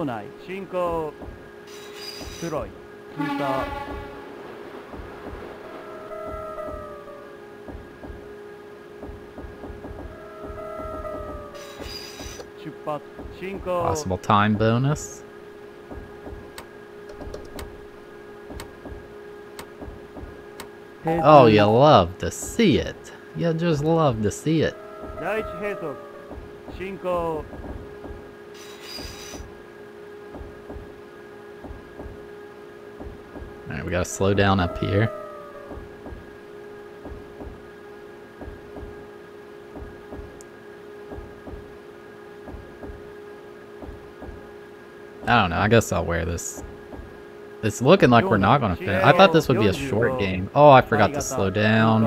場内進行黒い通過出発進行 Possible time bonus. Oh, you love to see it. You just love to see it. 第一閉塞進行 Alright, we gotta slow down up here. I don't know, I guess I'll wear this. It's looking like we're not gonna finish. I thought this would be a short game. Oh, I forgot to slow down.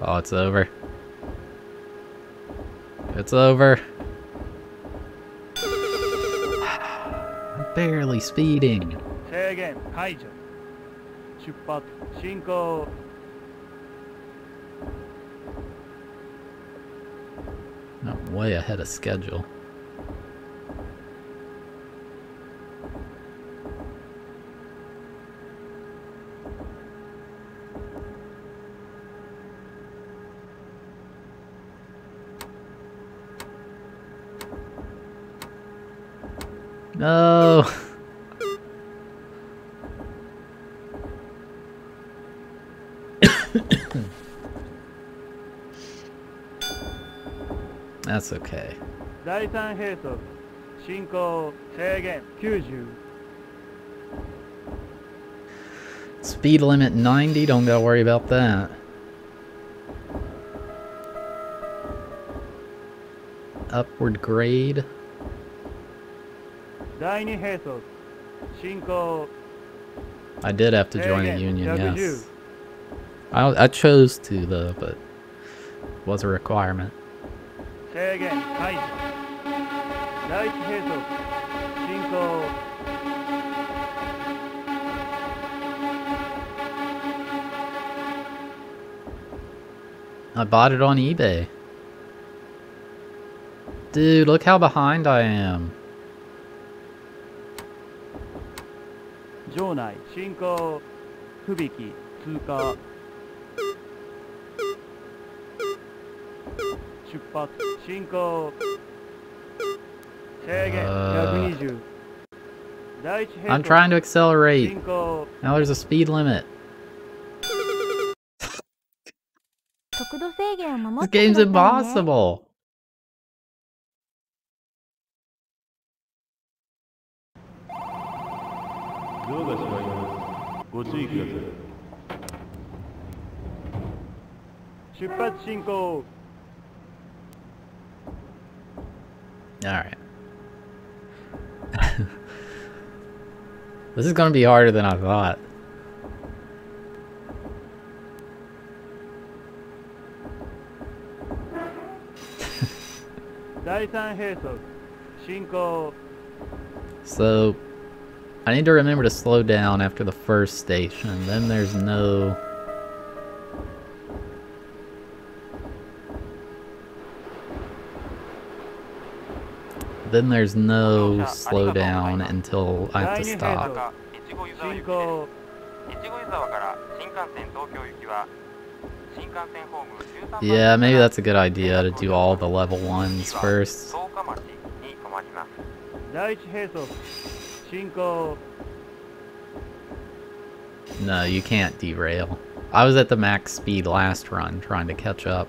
Oh, it's over. It's over. I'm barely speeding again. Haijo. Way ahead of schedule. No. That's okay. 第3閉塞進行制限90 Speed limit 90, don't gotta worry about that. Upward grade. 第2閉塞進行 I did have to join a union, yes. I, I chose to though, but was a requirement. 制限解除第一閉塞進行 I bought it on eBay. Dude, look how behind I am. 場内進行 出発進行制限あー120第一閉 I'm 塞 trying to accelerate. 進行 Now there's a speed limit. 速度制限を守 This って game's くださいね impossible. Alright. this is gonna be harder than I thought. so, I need to remember to slow down after the first station. Then there's no... then there's no slowdown until I have to stop. Yeah, maybe that's a good idea to do all the level ones first. No, you can't derail. I was at the max speed last run trying to catch up.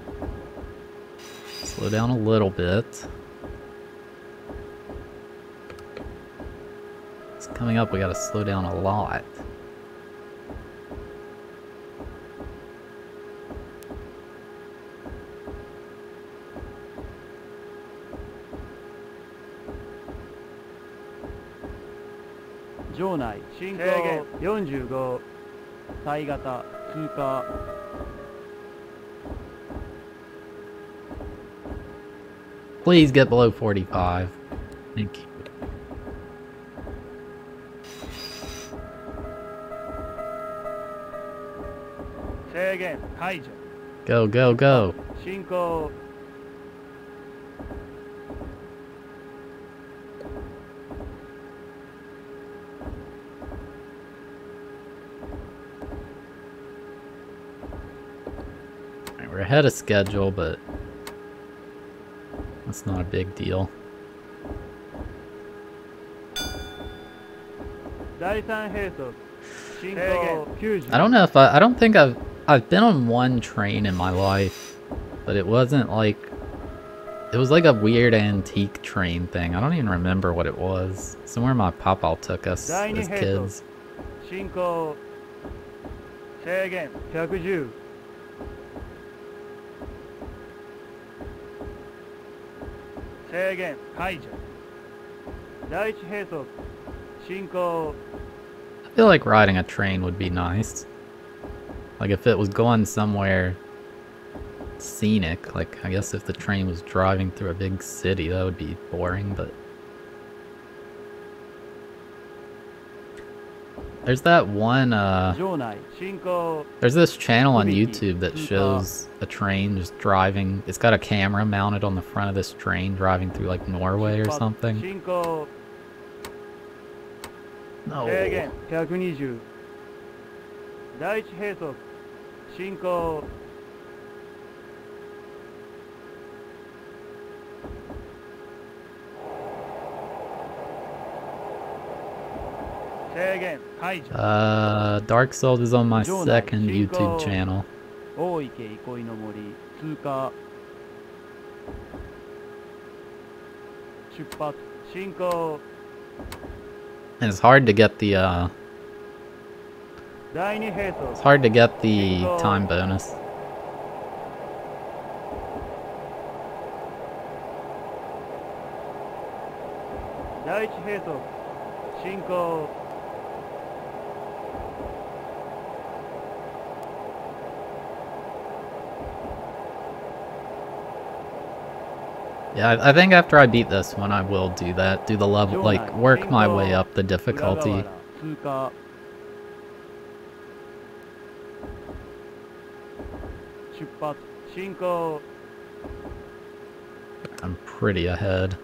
slow down a little bit. It's coming up, we gotta slow down a lot. 場内進行45体型通過 Please get below 45. Thank you. Say again. Hide. Go, go, go. Shinko. We're ahead of schedule, but that's not a big deal. I don't know if I, I don't think I've, I've been on one train in my life, but it wasn't like, it was like a weird antique train thing. I don't even remember what it was. Somewhere my papa took us as kids. 110 制限解除第一並走進行 I feel like riding a train would be nice. Like if it was going somewhere scenic, like I guess if the train was driving through a big city, that would be boring, but There's that one, uh, there's this channel on YouTube that shows a train just driving, it's got a camera mounted on the front of this train driving through like Norway or something. No. Uh, Dark Souls is on my second YouTube channel. And it's hard to get the, uh... It's hard to get the time bonus. Right, Yeah, I, I, think after I beat this one, I will do that. Do the level, like, work my way up the difficulty. I'm pretty ahead.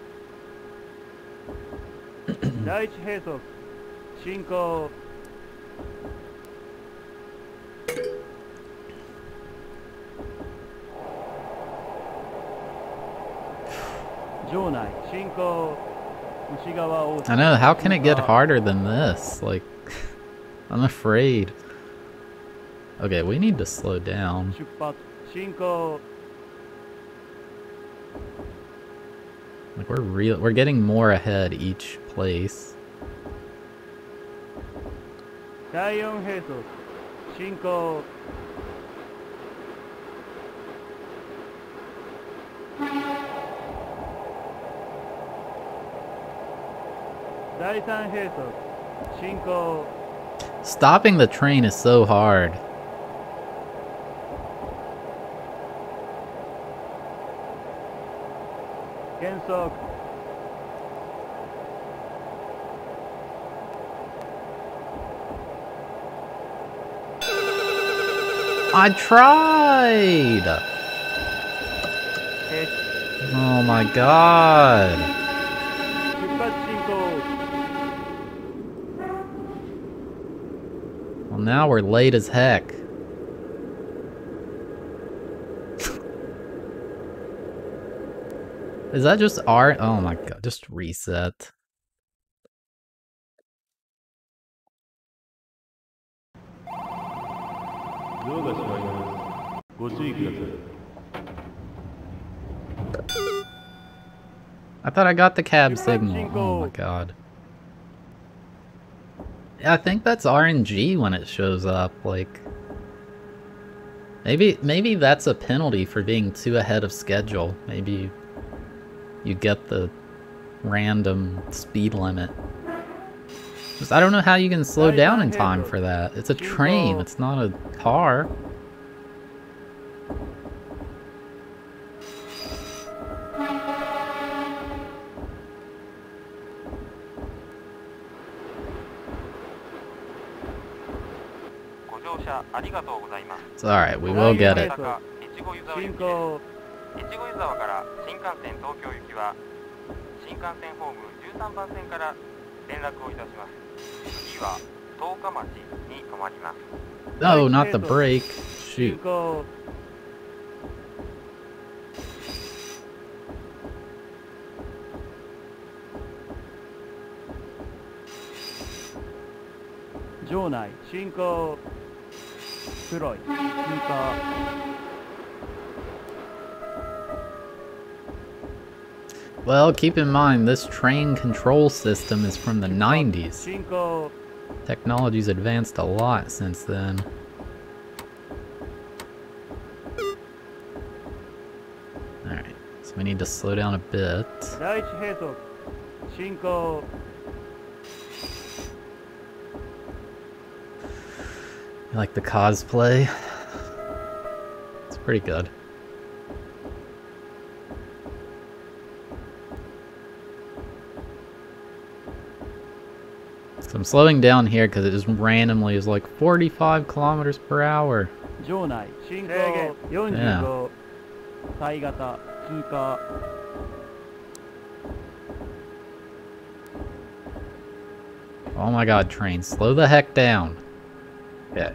I know, how can it get harder than this? Like, I'm afraid. Okay, we need to slow down. Like we're real we're getting more ahead each place. Stopping the train is so hard. I tried! Oh my god. now we're late as heck. Is that just art? Oh my god, just reset. I thought I got the cab signal. Oh my god. I think that's RNG when it shows up, like... Maybe maybe that's a penalty for being too ahead of schedule. Maybe you get the random speed limit. Just, I don't know how you can slow down in time for that. It's a train, it's not a car. It's alright, we will get 大 it. 阪越後湯沢行き進行です越後湯沢から新幹線東京行きは新幹線ホーム13番線から連絡をいたします次は十日町に停まります No, not the brake. 進 Shoot. 行場内進行 黒い通過 Well, keep in mind, this train control system is from the 90s. 進行 Technology's advanced a lot since then. Alright, so we need to slow down a bit. I like the cosplay. It's pretty good. So I'm slowing down here because it just randomly is like 45 kilometers per hour. Yeah. Oh my god, train, slow the heck down. Okay.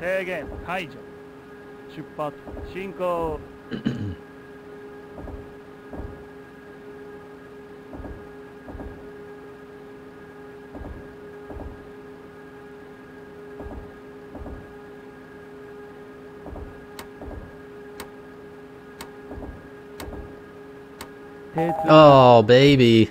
制限解除出発進行 T2 Oh, baby.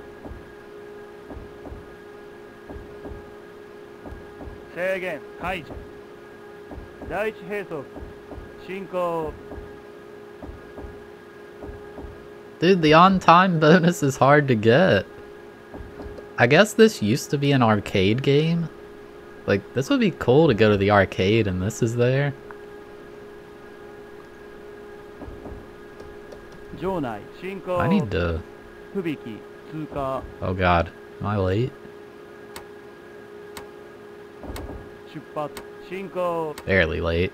制限解除第一並走進行 Dude, the on-time bonus is hard to get. I guess this used to be an arcade game. Like, this would be cool to go to the arcade and this is there. 場内進行 I need to... 吹雪通過 Oh god. Am I late? Barely late.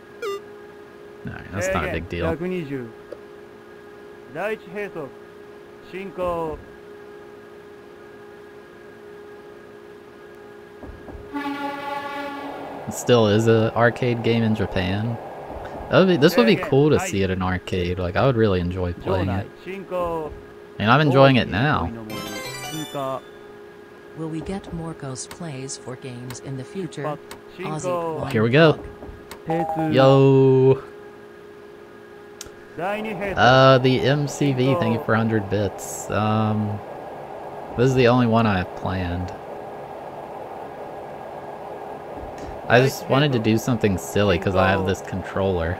Alright, that's not a big deal. It still is an arcade game in Japan. Be, this would be cool to see it in arcade. Like, I would really enjoy playing it. And I'm enjoying it now. Will we get more cosplays for games in the future? Aussie Here we go. Yo. Uh, the MCV, thank you for 100 bits. Um, this is the only one I have planned. I just wanted to do something silly because I have this controller.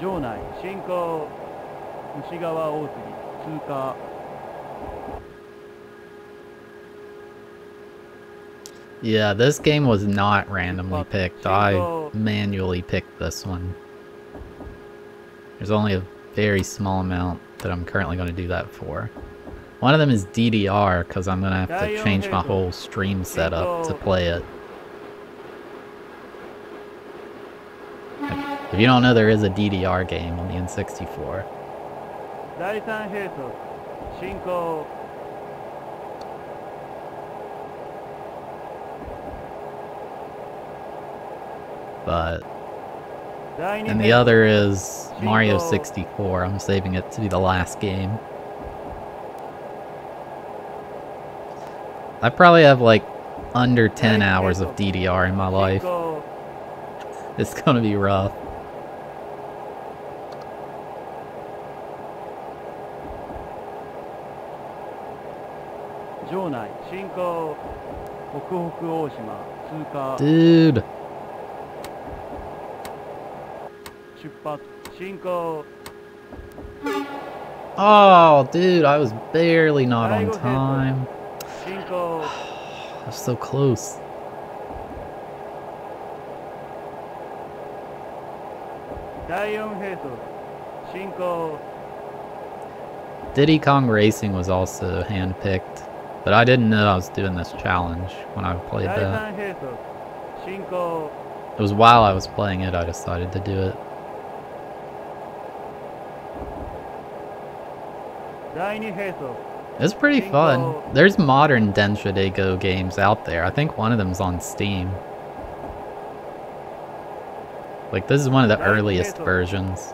場内進行牛川大杉通過 Yeah, this game was not randomly picked. I manually picked this one. There's only a very small amount that I'm currently going to do that for. One of them is DDR, because I'm going to have to change my whole stream setup to play it. If you don't know, there is a DDR game on the N64. But... And the other is Mario 64. I'm saving it to be the last game. I probably have like under 10 hours of DDR in my life. It's gonna be rough. 場内進行北北大島通過 Dude. 出発進行 Oh, dude, I was barely not on time. 進行 I was so close. 第四閉塞進行 Diddy Kong Racing was also handpicked, But I didn't know I was doing this challenge when I played that. It was while I was playing it I decided to do it. It's pretty fun. There's modern Densha De Go games out there. I think one of them's on Steam. Like, this is one of the earliest versions.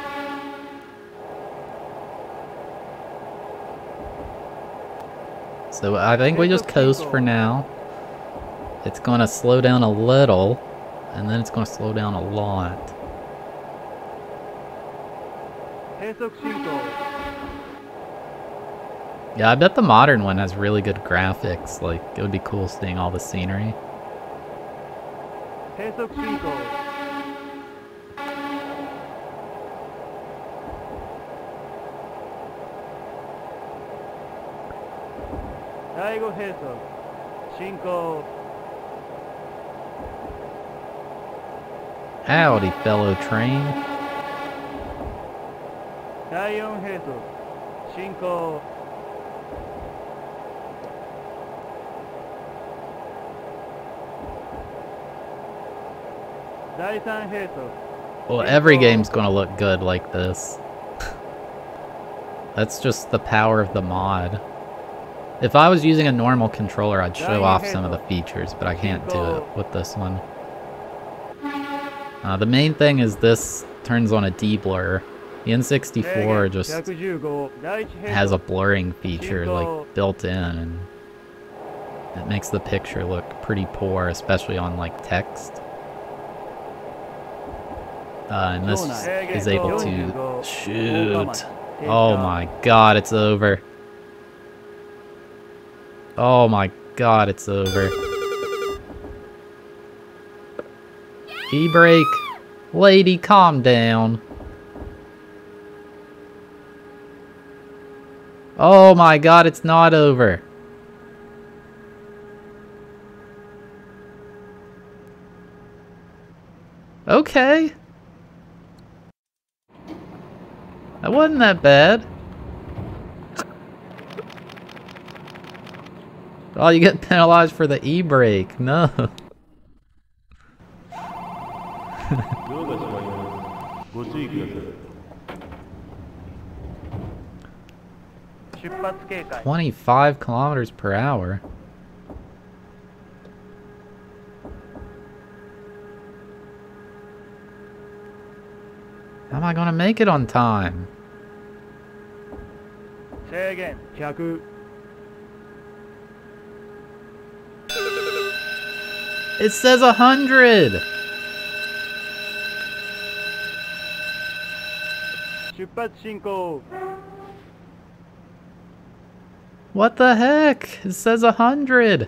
So I think we just coast for now. It's going to slow down a little, and then it's going to slow down a lot. Yeah, I bet the modern one has really good graphics. Like, it would be cool seeing all the scenery. 第5閉塞進行 Howdy, fellow train. Well, every game's gonna look good like this. That's just the power of the mod. If I was using a normal controller, I'd show off some of the features, but I can't do it with this one. Uh, the main thing is this turns on a deblur. The N64 just has a blurring feature like built in, and it makes the picture look pretty poor, especially on like text. Uh, and this is able to shoot. Oh, oh my god, it's over oh my god it's over e-brake lady calm down Oh my god, it's not over. Okay. That wasn't that bad. Oh, you get penalized for the e-brake. No. Twenty-five kilometers per hour. How am I gonna make it on time? Say again. 100. It says a hundred. What the heck? It says a hundred.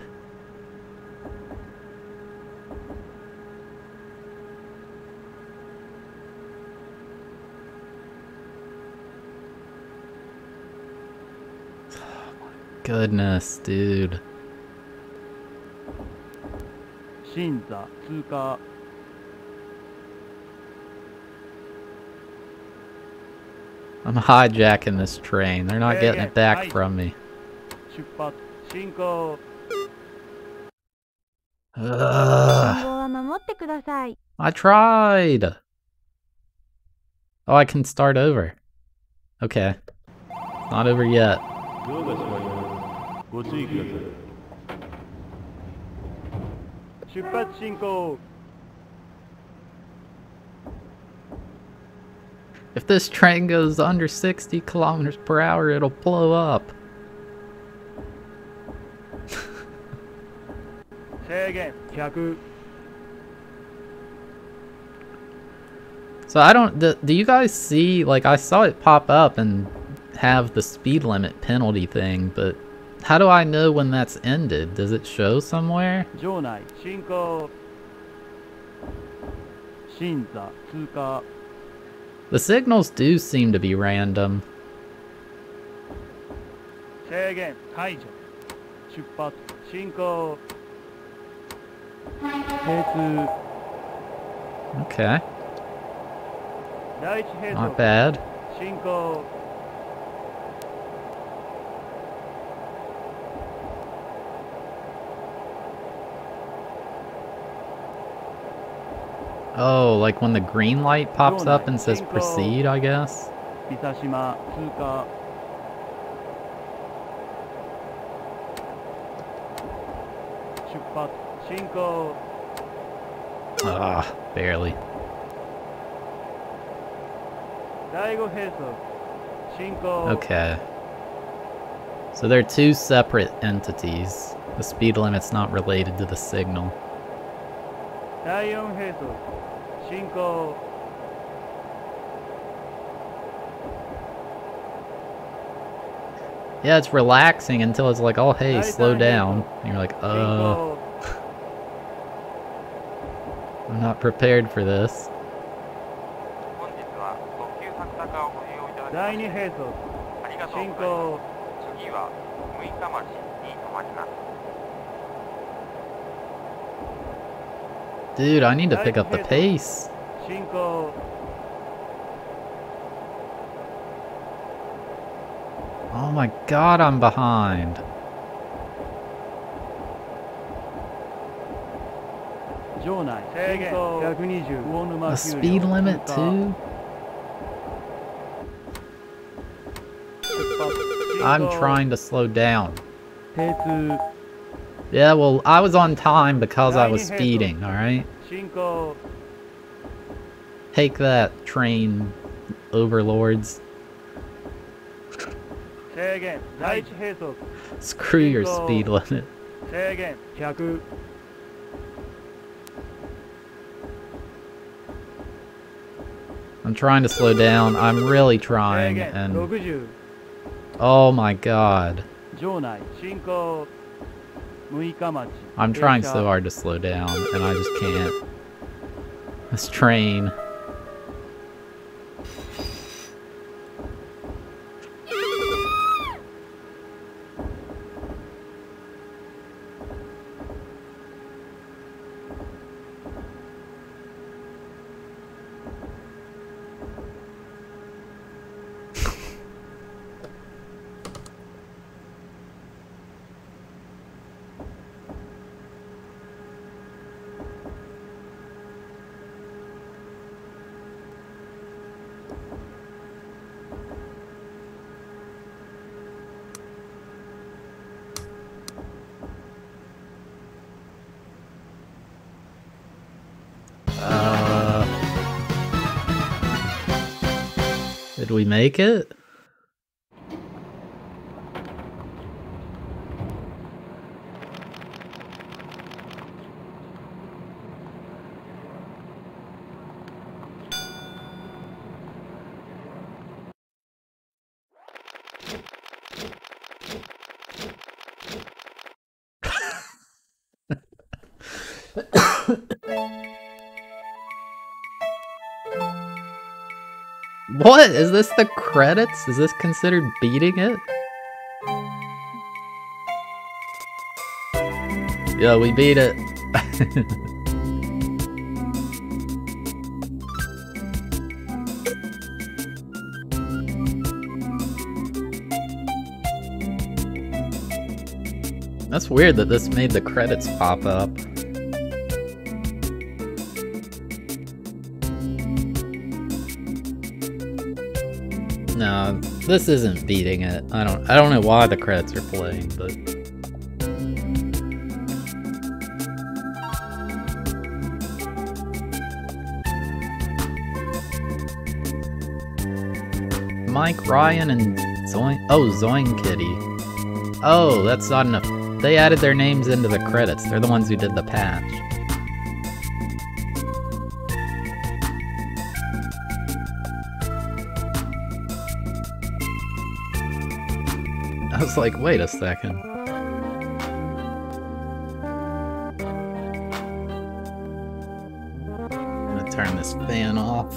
goodness, dude. 新座通過 I'm hijacking this train. They're not getting it back from me. 出発進行 信 Ugh. 号は守ってください I tried. Oh, I can start over. Okay. Not over yet. 出発進行 If this train goes under 60 kilometers per hour, it'll blow up. 制限100 So I don't. Do, do you guys see? Like, I saw it pop up and have the speed limit penalty thing, but how do I know when that's ended? Does it show somewhere? The signals do seem to be random. Okay. Not bad. Oh, like when the green light pops up and says proceed, I guess? Ah, barely. Okay. So they're two separate entities. The speed limit's not related to the signal. Cinco. Yeah, it's relaxing until it's like, oh, hey, slow down. And you're like, uh... I'm not prepared for this. Dude, I need to pick up the pace. Oh my god, I'm behind. A speed limit too? I'm trying to slow down. Yeah, well, I was on time because I was speeding, alright? Take that, train overlords. Screw your speed limit. I'm trying to slow down. I'm really trying. And oh my god. I'm trying so hard to slow down, and I just can't. This train. Make it? What? Is this the credits? Is this considered beating it? Yeah, we beat it. That's weird that this made the credits pop up. This isn't beating it. I don't I don't know why the credits are playing, but Mike, Ryan, and Zoin Oh, Zoin Kitty. Oh, that's not enough. They added their names into the credits. They're the ones who did the patch. Was like, wait a second. I'm gonna turn this fan off.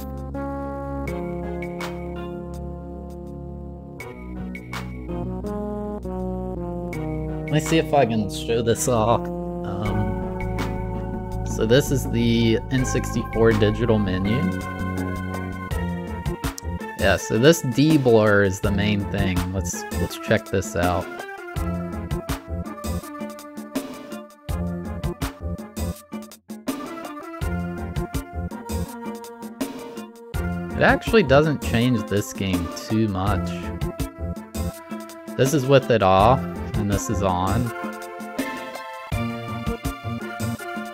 Let me see if I can show this off. Um, so this is the N64 digital menu. Yeah, so this deblur is the main thing. Let's let's check this out. It actually doesn't change this game too much. This is with it off, and this is on.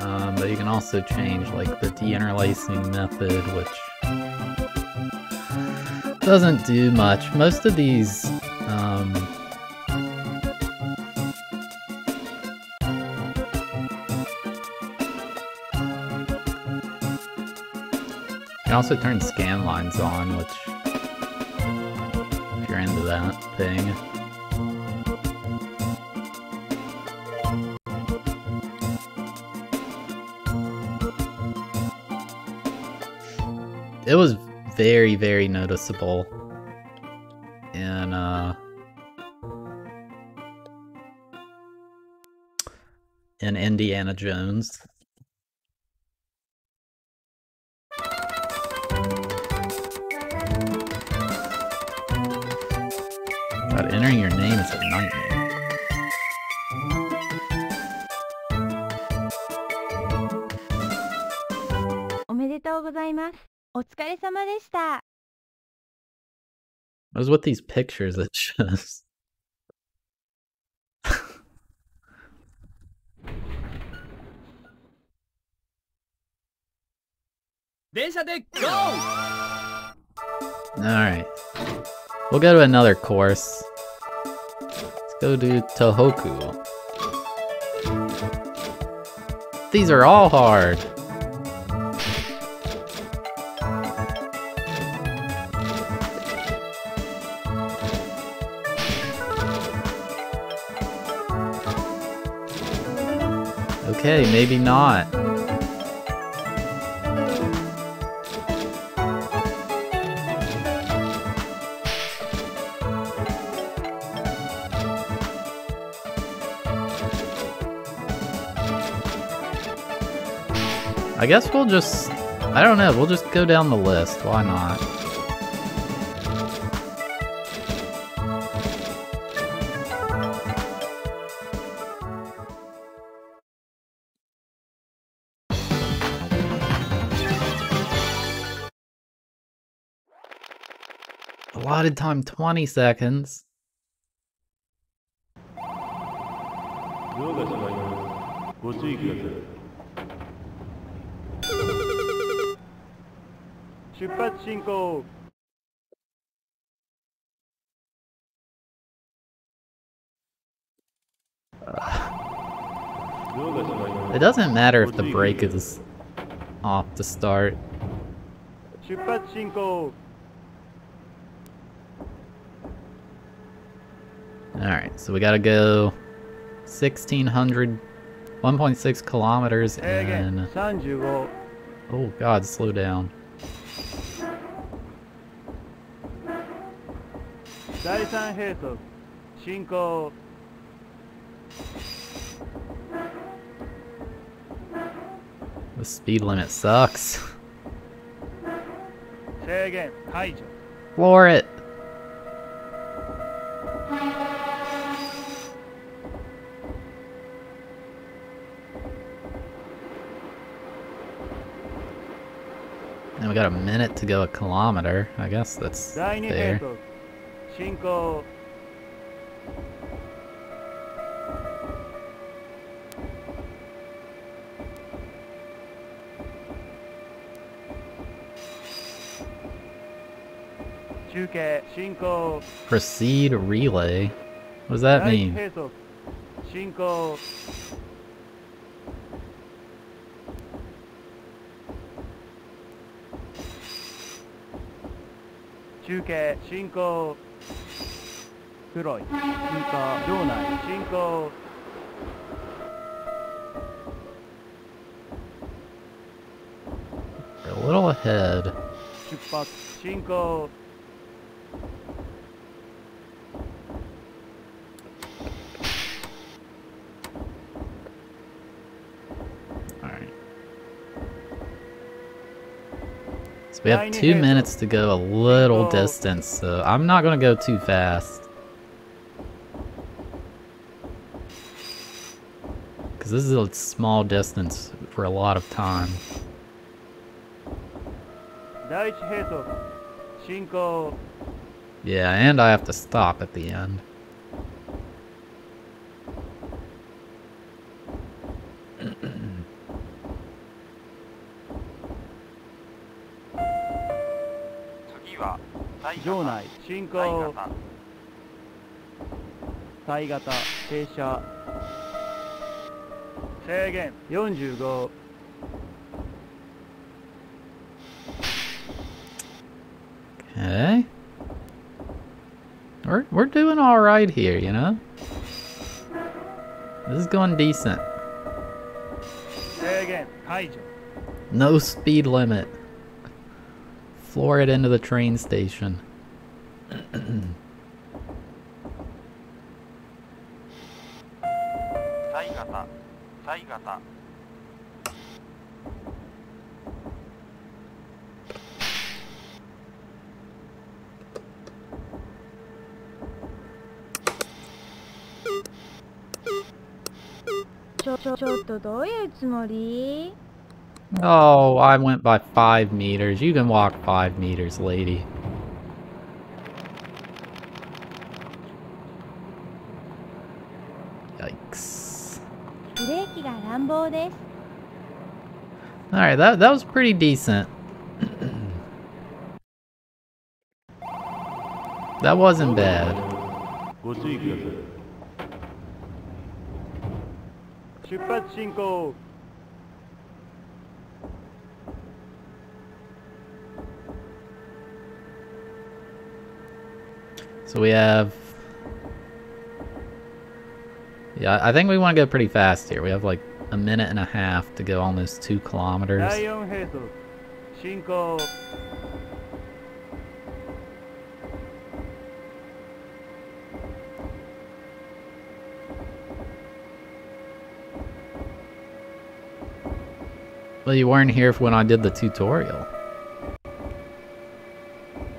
Um, but you can also change like the deinterlacing method, which doesn't do much. Most of these, um, can also turn scan lines on, which, if you're into that thing. Very, very noticeable in uh in Indiana Jones. was with these pictures that just. Go! Alright. We'll go to another course. Let's go to Tohoku. These are all hard! Okay, maybe not. I guess we'll just... I don't know, we'll just go down the list. Why not? まります It doesn't matter if the brake is off to start. 出発進行 Alright, so we gotta go 1,600, 1 1.6 kilometers and... Oh god, slow down. The speed limit sucks. Floor it! And we got a minute to go a kilometer. I guess that's there. Proceed relay. What does that mean? 中継進行黒い通過場内進行 We're a little ahead. 出発進行 We have two minutes to go a little distance, so I'm not going to go too fast. Because this is a small distance for a lot of time. Yeah, and I have to stop at the end. 場方内進西行方体型停車制限45 Okay. We're, we're doing alright here, you know? This is going decent. 制限解除 No speed limit. Floor it into the train station. 西方西方ちょちょちょっとどういうつもり Oh, I went by five meters. You can walk five meters, lady. Yikes. Alright, that, that was pretty decent. that wasn't bad. So we have... Yeah, I think we want to go pretty fast here. We have like a minute and a half to go almost two kilometers. 第4並走進行 Well, you weren't here when I did the tutorial.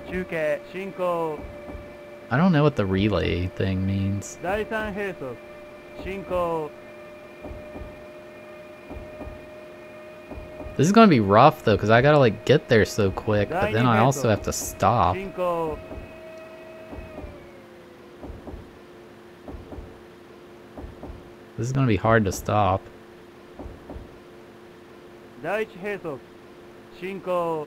中継進行 I don't know what the relay thing means. 第3並走進行 This is gonna be rough though, because I gotta like get there so quick, but then I also have to stop. 進行 This is gonna be hard to stop. 第1並走進行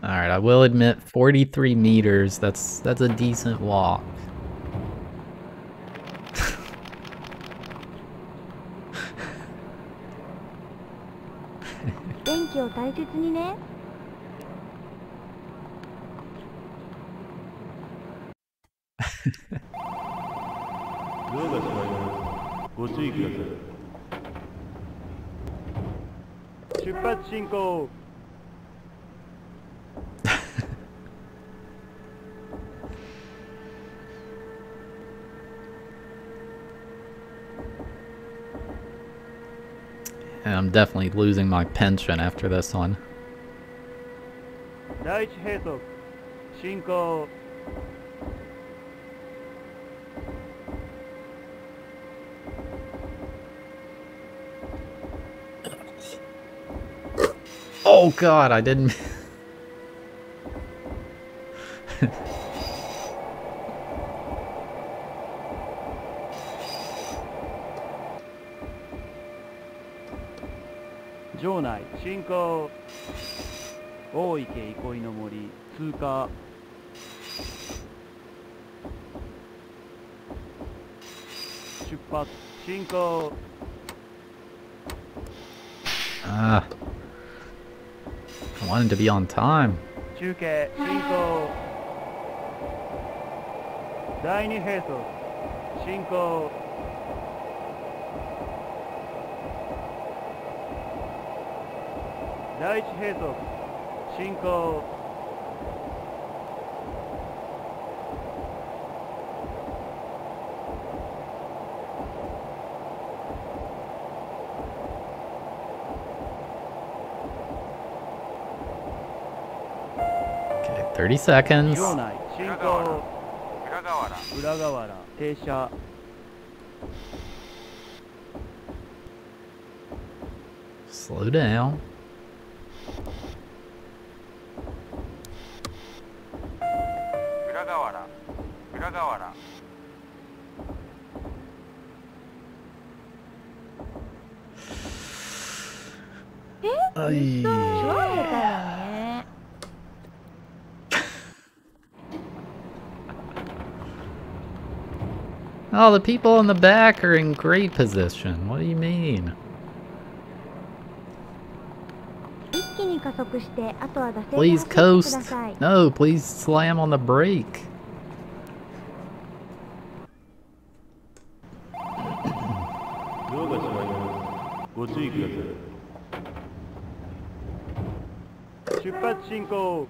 All right, I will admit 43 meters. That's that's a decent walk. And I'm definitely losing my pension after this one. Oh god, I didn't... 場内進行。大池憩いの森通過。出発進行。Ah. I wanted to be on time. 中継進行。第2並走進行第一閉塞進行30 seconds. Slow down. Ay. 超下手だね Oh, the people in the back are in great position. What do you mean? 一気に加速してあとは惰性で Please 走ってくだ coast. さい No, please slam on the brake. go.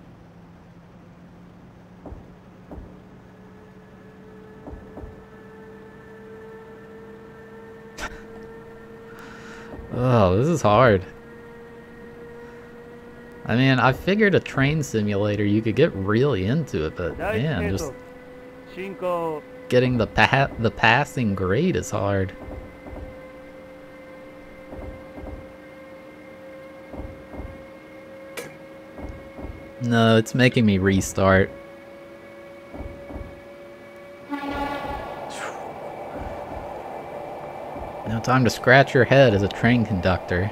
oh, this is hard. I mean, I figured a train simulator, you could get really into it, but man, just getting the pa the passing grade is hard. No, it's making me restart. No time to scratch your head as a train conductor.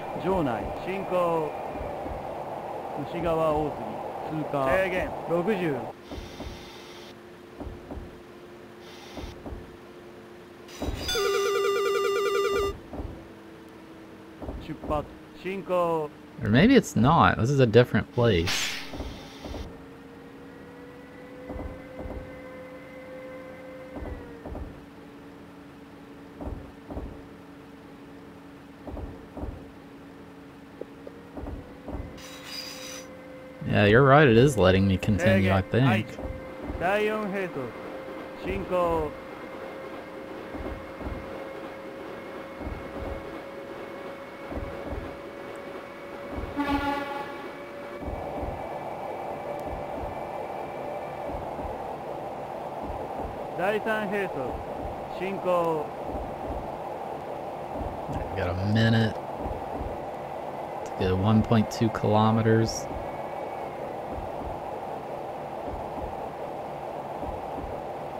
Or maybe it's not. This is a different place. right, it is letting me continue, I think. I got a minute to get 1.2 kilometers.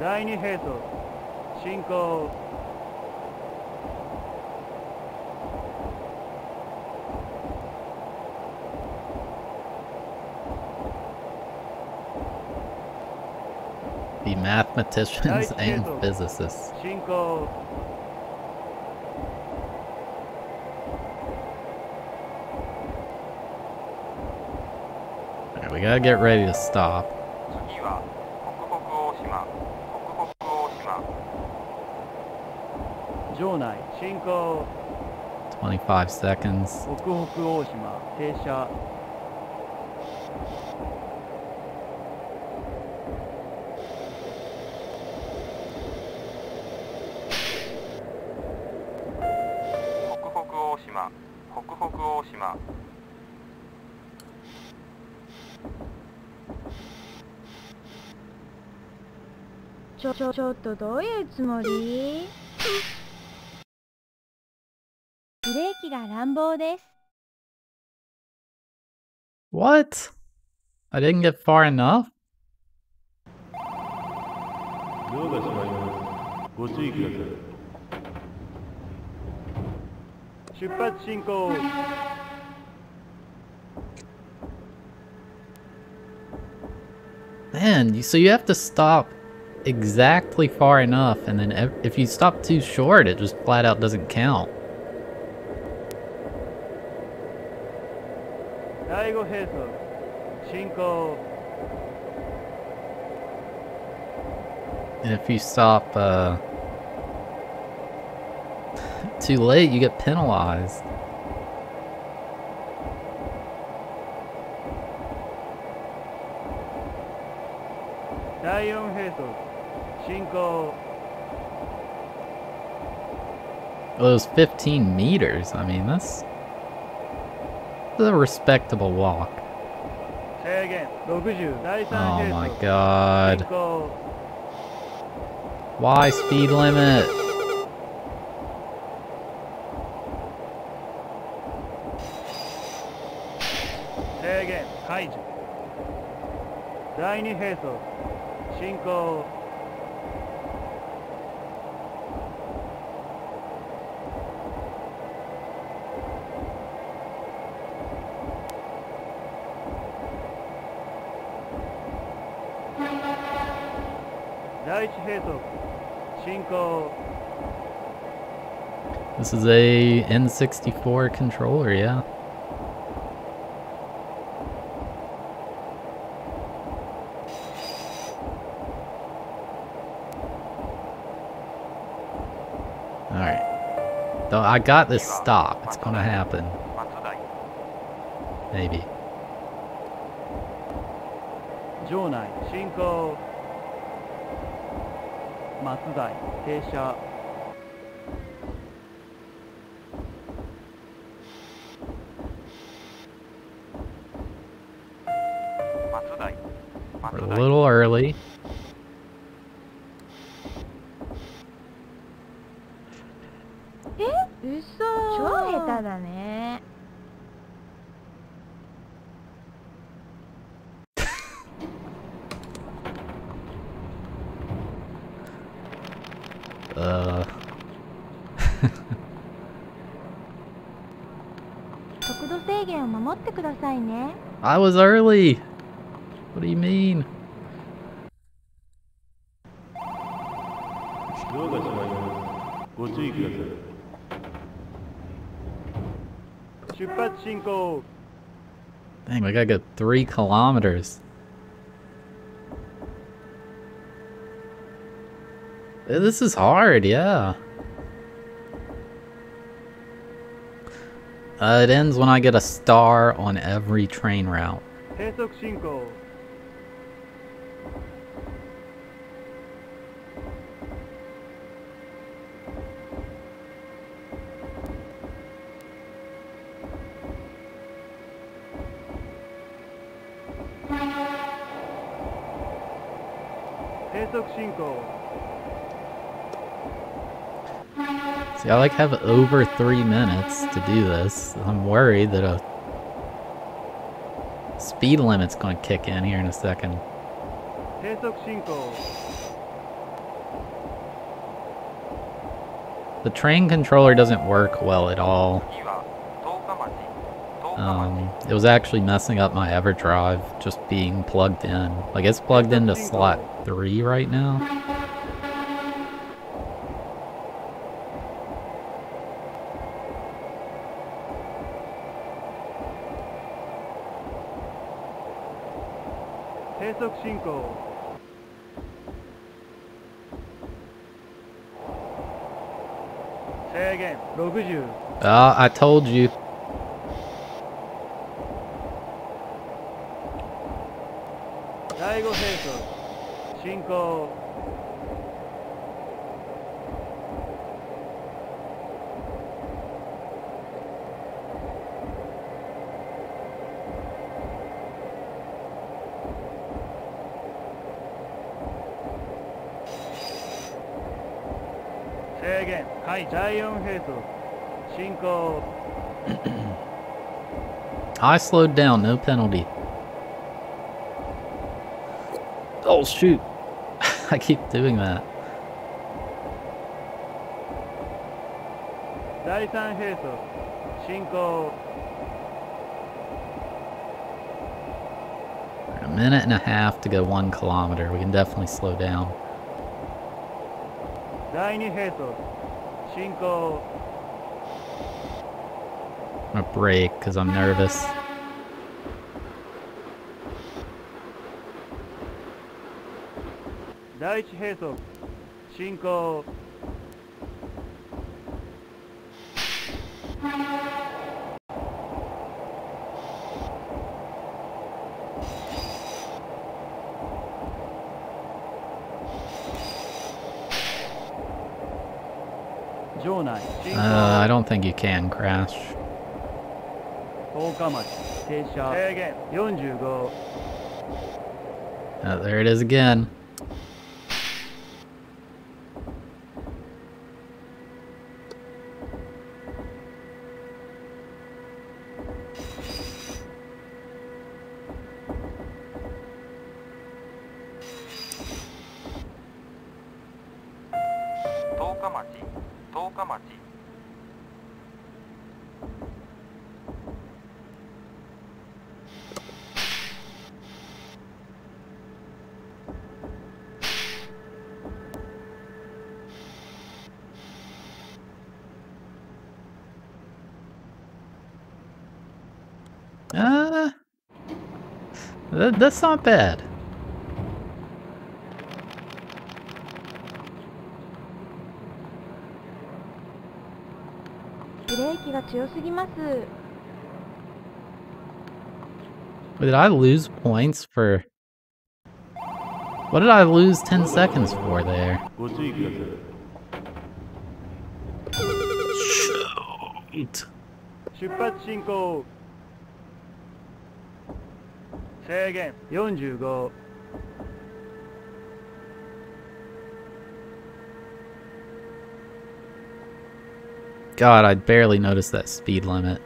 第2閉塞進行 The mathematicians and physicists. We gotta get ready to stop. 場内進行。25 seconds. 北北大島停車。北北大島北北大島。ちょちょちょっとどういうつもり？I didn't get far enough. Man, so you have to stop exactly far enough, and then if you stop too short, it just flat out doesn't count. Cinco. And if you stop uh, too late, you get penalized. Dion Jesus. Cinco. Well, it was 15 meters. I mean, that's a respectable walk. Oh my god. Why speed limit? Again, 解除。第2閉塞。進行。進行 This is a N64 controller, yeah. Alright. Oh, I got this stop. It's gonna happen. 松台 Maybe. 場内進行 松台停車松台 We're 松 a 台 little early. I was early. What do you mean? Dang, we gotta go three kilometers. This is hard, yeah. Uh, it ends when I get a star on every train route. Y'all like have over three minutes to do this. I'm worried that a speed limit's gonna kick in here in a second. The train controller doesn't work well at all. Um, it was actually messing up my EverDrive just being plugged in. Like it's plugged into slot 3 right now. Uh, I told you. I slowed down, no penalty. Oh, shoot. I keep doing that. A minute and a half to go one kilometer. We can definitely slow down. I'm gonna brake because I'm nervous. 第一閉塞進行場内 Uh, I don't think you can crash. 10日町停車45 Oh, uh, there it is again. That, that's not bad. Did I lose points for... What did I lose 10 seconds for there? Shoot! 制限 45God, I barely noticed that speed limit.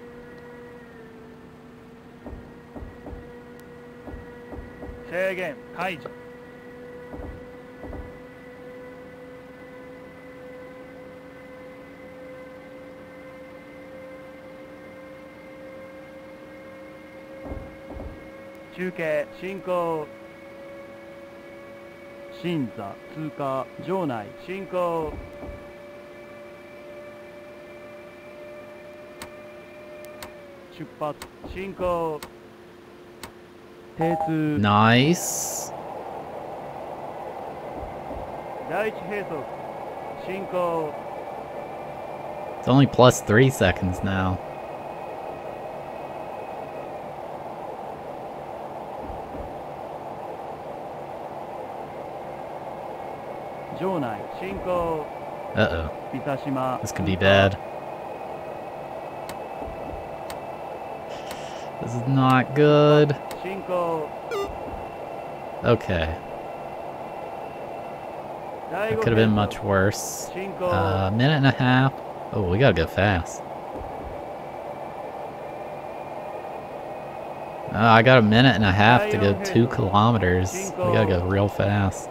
Say again. Kaiju. 休憩進行審査通過場内進行出発進行定数ナイス第一閉塞進行 It's only plus three. Uh-oh. This could be bad. This is not good. Okay. It could have been much worse. A uh, minute and a half. Oh, we gotta go fast. Uh, I got a minute and a half to go two kilometers. We gotta go real fast.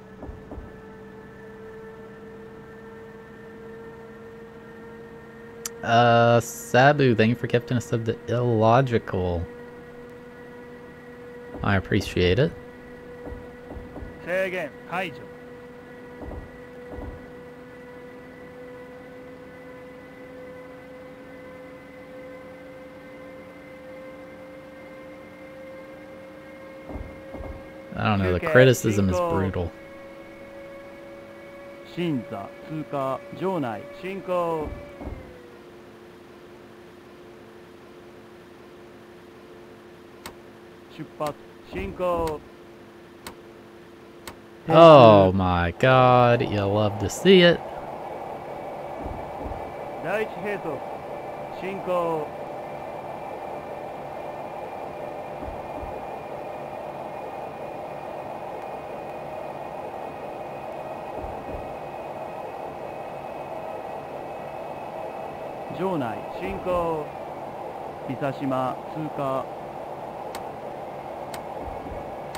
Uh, Sabu, thank you for gifting us of the illogical. I appreciate it. 制限解除 I don't know, the Okay, criticism is Shinko. brutal. 新座通過場内進行 出発進行 Oh my god, you love to see it. 第一閉塞進行場内進行伊佐島通過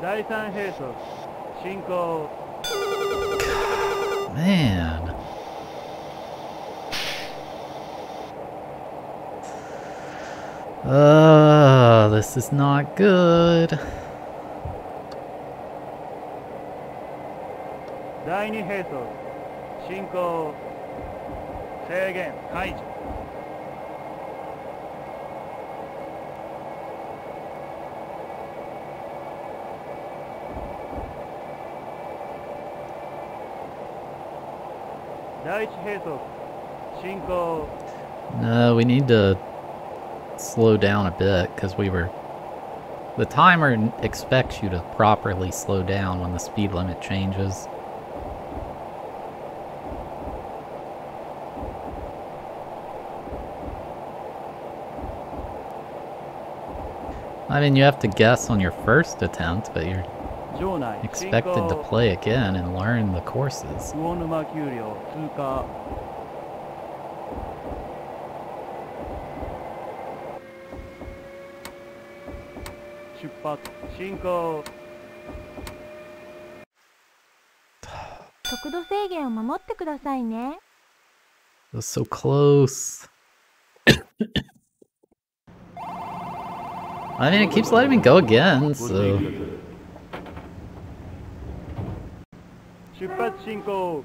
第3閉塞進行 Man. Uh, this is not good. 第2閉塞進行制限解除 No, we need to slow down a bit because we were... The timer expects you to properly slow down when the speed limit changes. I mean, you have to guess on your first attempt, but you're expected to play again and learn the courses. That's so close. I mean, it keeps letting me go again, so... 進行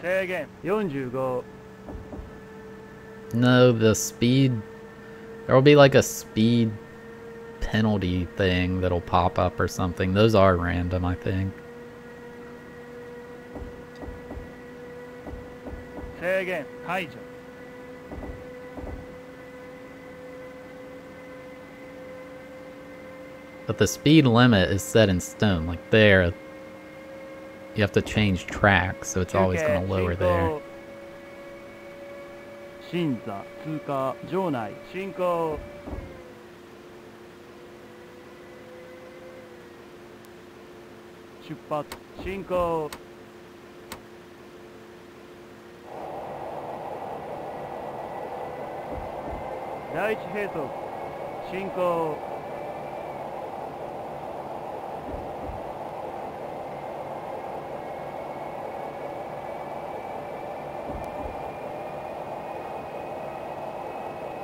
制限45 no, the speed. There will be like a speed penalty thing that'll pop up or something. Those are random, I think. 制限解 But the speed limit is set in stone. Like there, you have to change track, so it's always going to lower there. 新座通過場内進行出発進行第一並走進行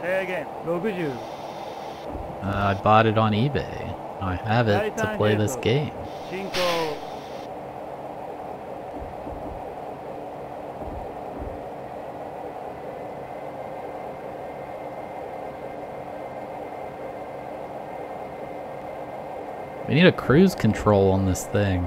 Say again. 60. Uh, I bought it on eBay. I have it to play this game. We need a cruise control on this thing.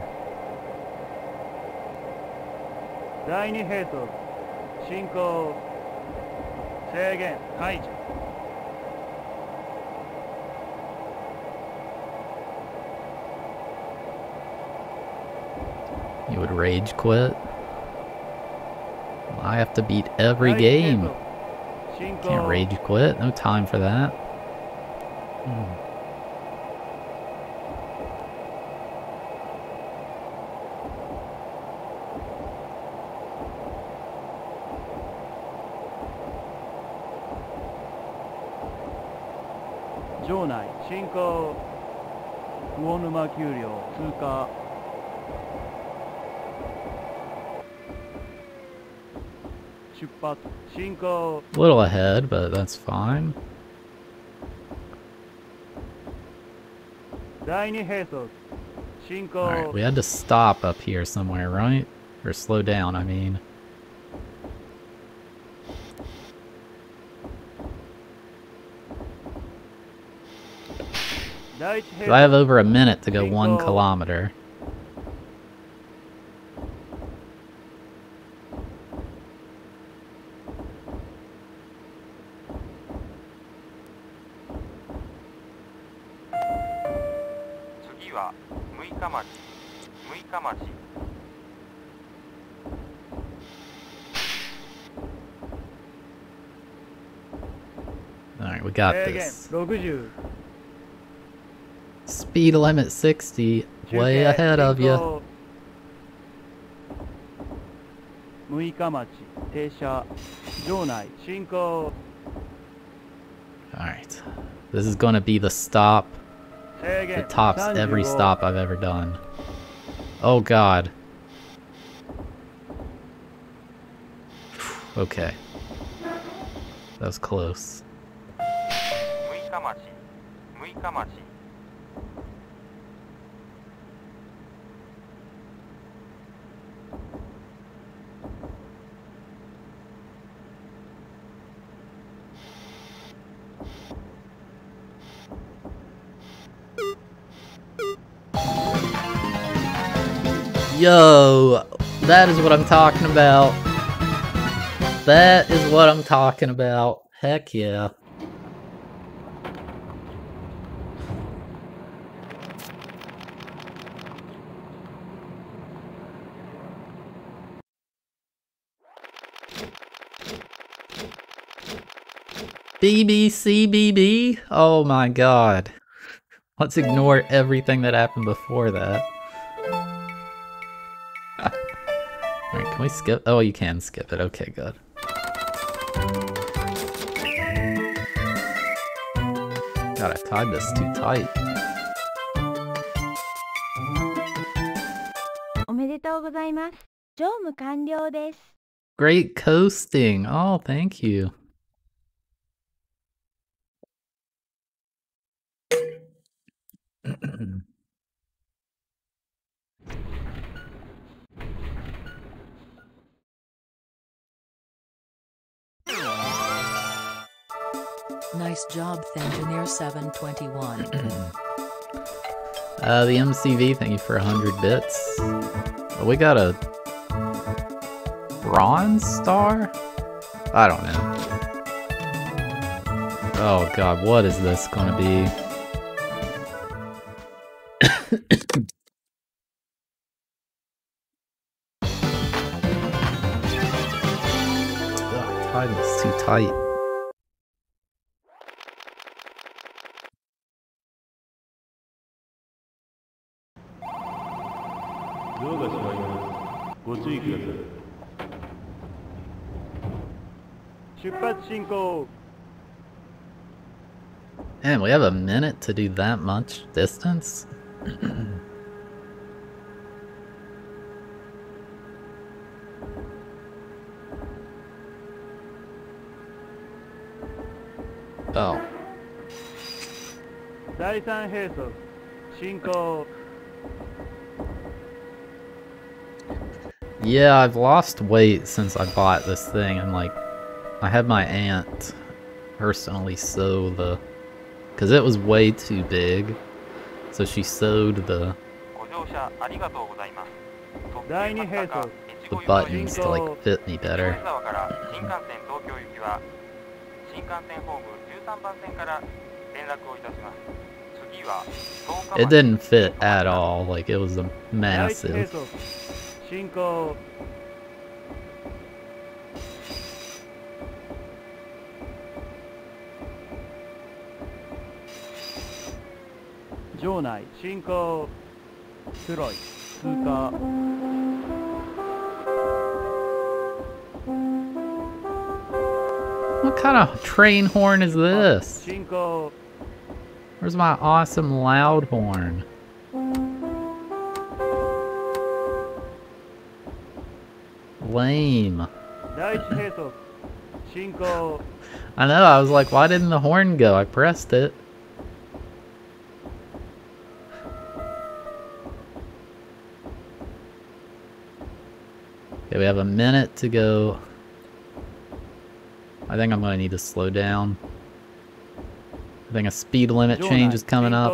You would rage quit? I have to beat every game. Can't rage quit. No time for that. Hmm. 内進行魚沼丘陵通過出発進行 A little ahead, but that's fine. 第二並走進行 Alright, we had to stop up here somewhere, right? Or slow down, I mean. Do I have over a minute to go one kilometer? Speed limit 60. 中 Way 継 ahead of 進 you. 行六日町停車場内進行 Alright. This is gonna be the stop. 制限 It tops every 35 stop I've ever done. Oh god. Okay. That was close. That is what I'm talking about. That is what I'm talking about. Heck yeah. BBCBB? Oh my god. Let's ignore everything that happened before that. Can we skip? Oh, you can skip it. Okay, good. God, I tied this too tight. Great coasting! Oh, thank you. Nice job, Engineer 721. Uh, the MCV, thank you for 100 bits. Oh, we got a bronze star? I don't know. Oh god, what is this gonna be? Tied this too tight. conseguir. And we have a minute to do that much distance? oh. 第3閉塞進行 yeah, I've lost weight since I bought this thing, and like, I had my aunt personally sew the, because it was way too big, so she sewed the, the buttons to like fit me better. It didn't fit at all, like it was a massive 走進行 場内進行黒い通過 What kind of train horn is this? 進行 Where's my awesome loud horn? lame. I know, I was like, why didn't the horn go? I pressed it. Okay, we have a minute to go. I think I'm going to need to slow down. I think a speed limit change is coming up.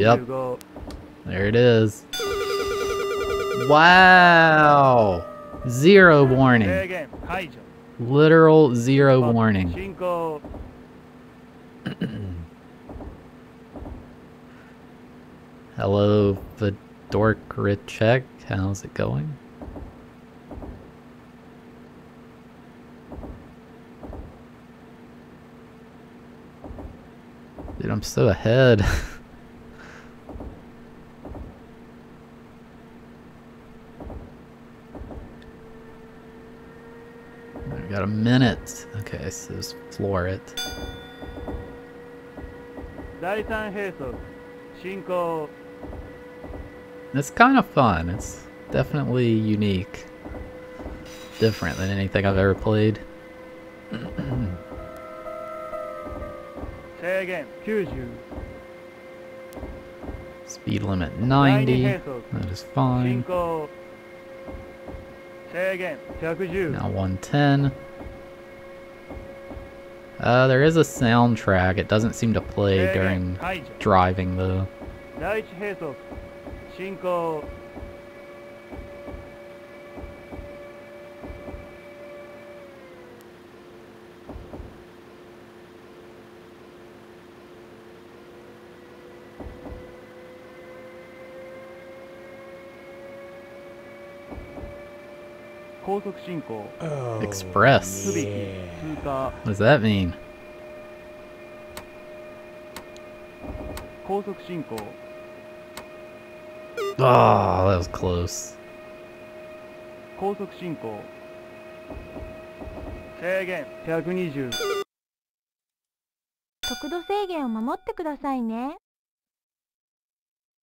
Yep. There it is. Wow. Zero warning. Literal zero warning. Hello, Fedorkricek. How's it going? Dude, I'm so ahead. I got a minute. Okay, so just floor it. It's kind of fun. It's definitely unique. Different than anything I've ever played. 制限90 Speed limit 第二 90. 並走 That is 進 fine. 行制限110 Now 110. Uh, there is a soundtrack. It doesn't seem to play 制限 during 解除 driving though. 第一並走進行高速進行 Oh, Express. Yeah. What does that mean? Oh, that was close.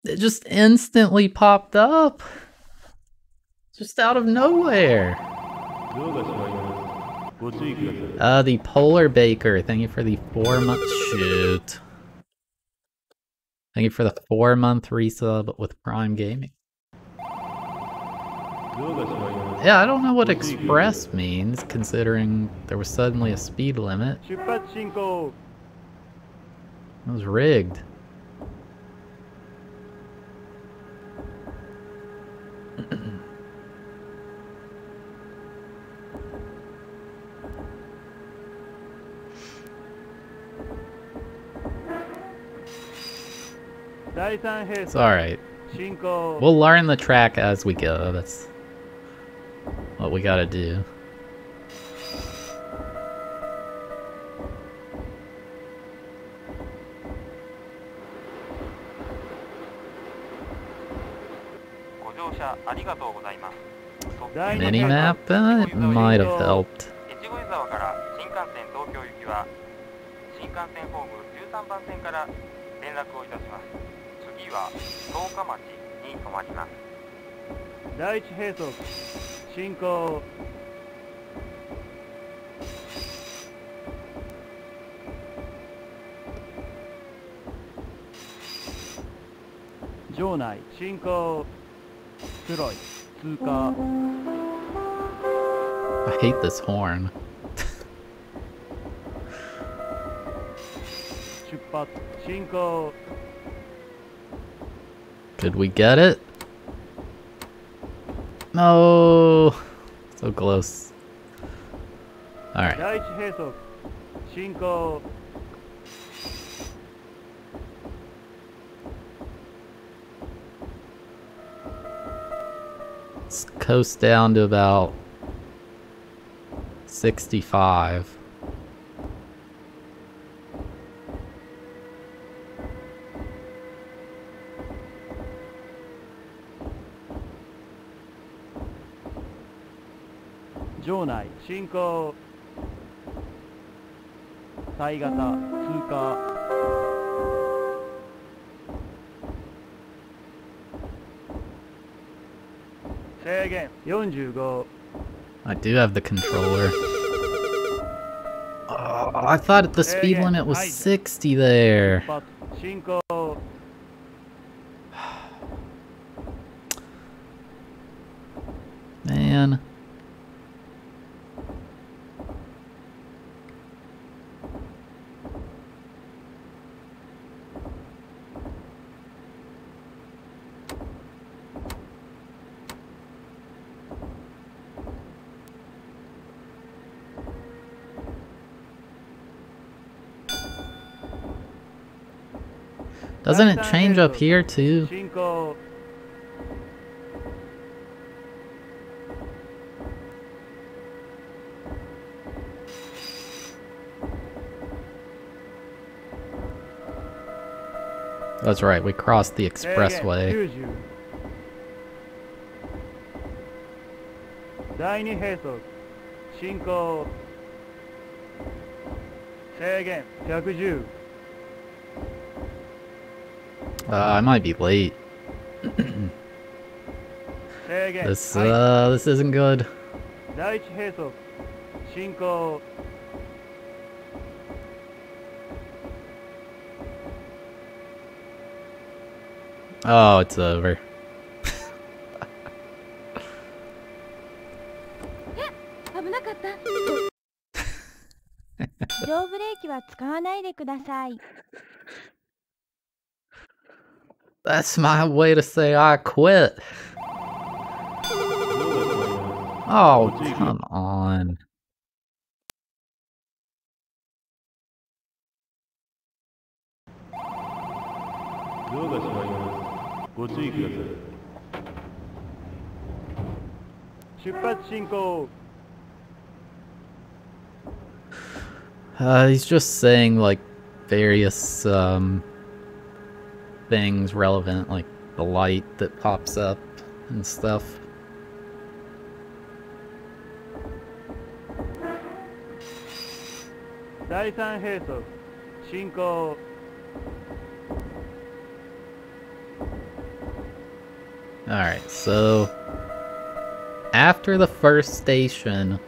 It just instantly popped up. Just out of nowhere. Uh, the Polar Baker. Thank you for the four month shoot. Thank you for the four month resub with Prime Gaming. Yeah, I don't know what express means, considering there was suddenly a speed limit. It was rigged. It's alright. We'll learn the track as we go. That's what we gotta do. Minimap? Uh, it might have helped. は十日町に止まります。第一兵速進行。場内進行。黒い通過。I hate this horn. 出発進行。Did we get it? No. So close. Alright. Let's coast down to about 65. 場内進行」「体型通過」制限45 I do have the controller. Oh, I thought the speed limit was 60 there. 出発進行 Man. Doesn't it change up here too? That's right, we crossed the expressway. Uh, I might be late. this, uh, this isn't good. Oh, it's over. That's my way to say I quit. Oh, come on. Uh, he's just saying like various um things relevant, like the light that pops up and stuff. Alright, so... After the first station,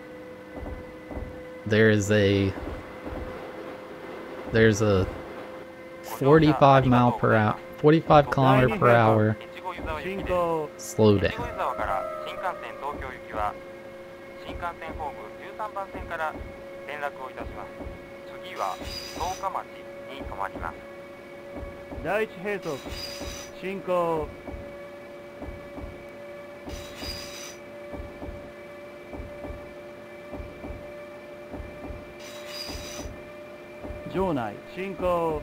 there's a... There's a 45 mile per hour... 45 kilometer per hour. Slow down. 新幹線ホーム13番線から連絡をいたします次は十日町に停まります第一兵則進行場内進行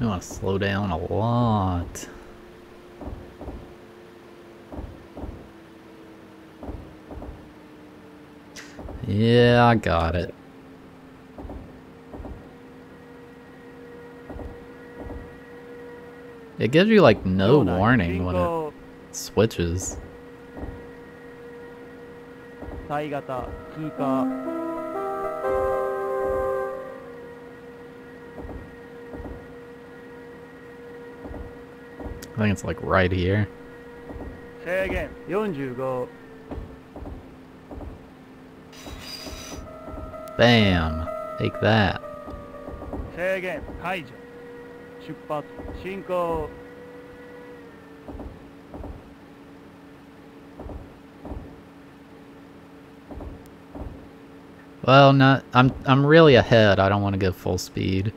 We want to slow down a lot. Yeah, I got it. It gives you like no 場内 warning 進 when 行 it switches. 体型通過 I think it's like right here. 制限45 Bam! Take that. 制限解除出発進行 Well, not. I'm. I'm really ahead. I don't want to go full speed.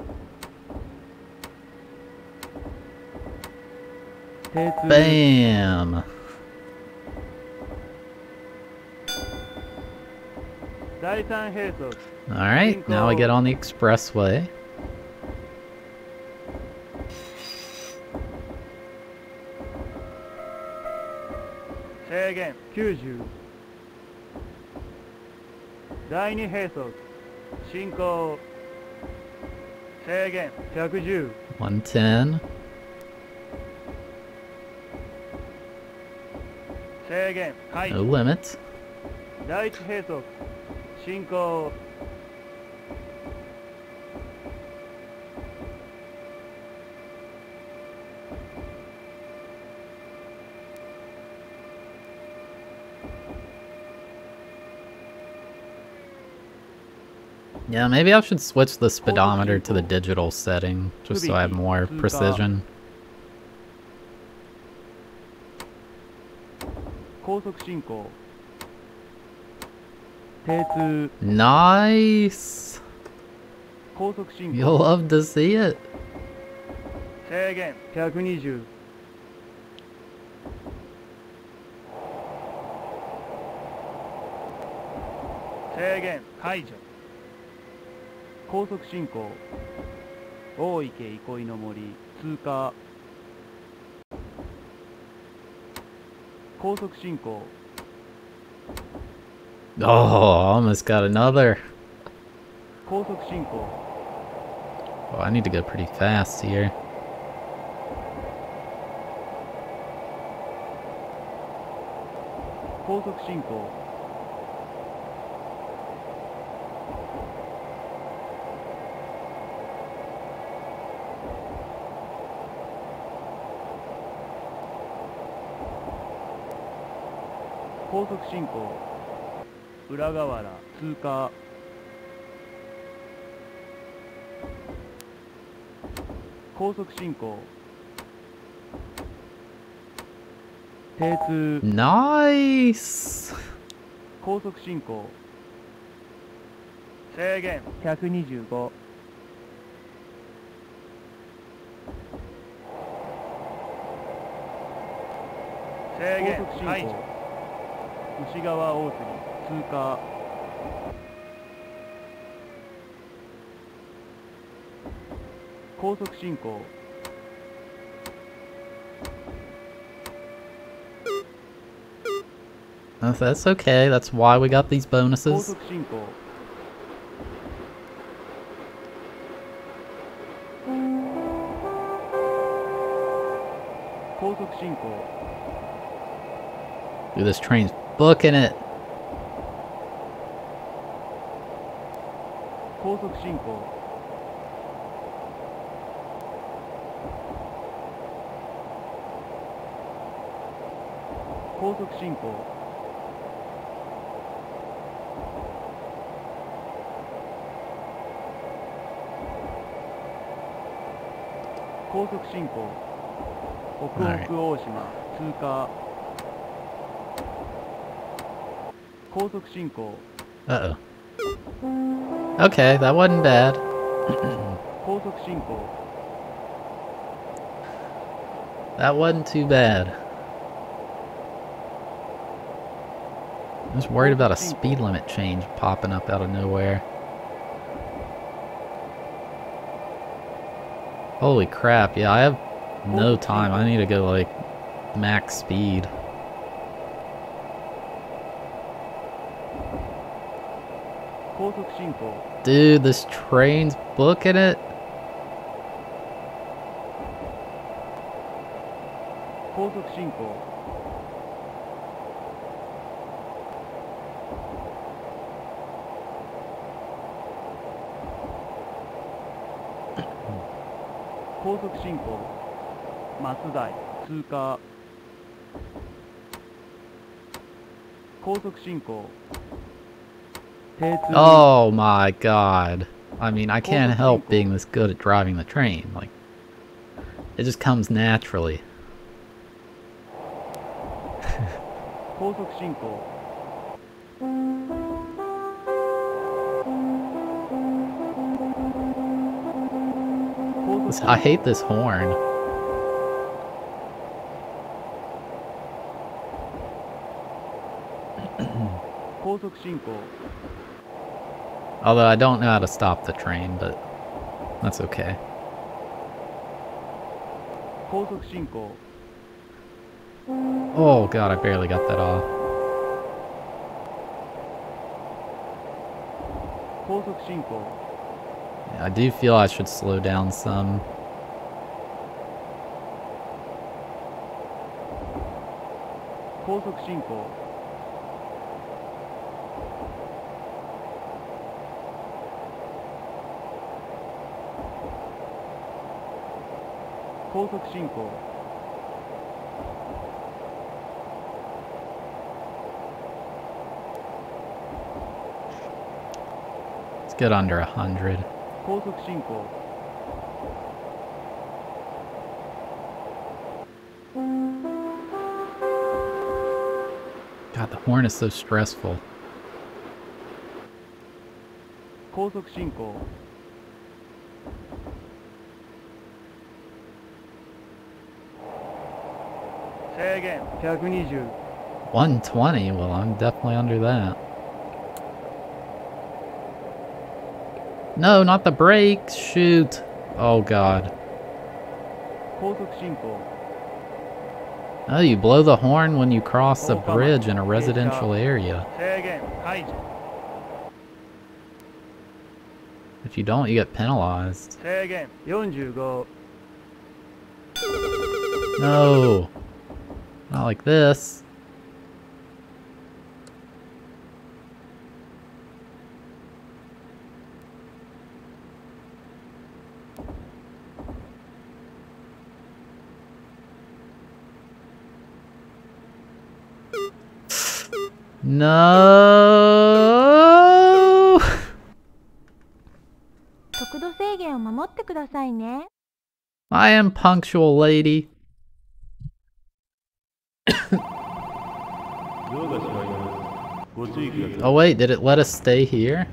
Bam! Alright, now I get on the expressway. Again, 90. 第2閉塞進行制限110 110 Say again. Hi. No limit. Heisok. Shinko. Yeah, maybe I should switch the speedometer to the digital setting, just so I have more precision. 高速進行。低通 Nice! 高速進 You'll 行 love to see it. 制限。120制限解除。高速進行。大池憩いの森。通過高速進行 Oh, almost got another. 高速進行 Oh, I need to go pretty fast here. 高速進行。裏河原通過高速進行。低通 Nice! 高速進行。制限125制限解除虫川大杉通過高速進行 Oh, that's okay. That's why we got these bonuses. Dude, this train's booking it. 高速進行。高速進行。高速進行。北北大島通過 Uh oh. Okay, that wasn't bad. that wasn't too bad. I was just worried about a speed limit change popping up out of nowhere. Holy crap, yeah, I have no time. I need to go, like, max speed. Dude, this train's booking it. Oh my god. I mean, I can't help being this good at driving the train. Like, it just comes naturally. I hate this horn. Although I don't know how to stop the train, but that's okay. Oh god, I barely got that off. Yeah, I do feel I should slow down some. 高速進行高速進行 Let's get under a hundred. 高速進行 God, the horn is so stressful. 高速進行 Say again. 120. 120? Well, I'm definitely under that. No, not the brakes. Shoot. Oh, God. Oh, you blow the horn when you cross the bridge in a residential area. If you don't, you get penalized. No. Not like this. No! 速度制限を守ってくださいね。 I am punctual, lady. Oh wait, did it let us stay here?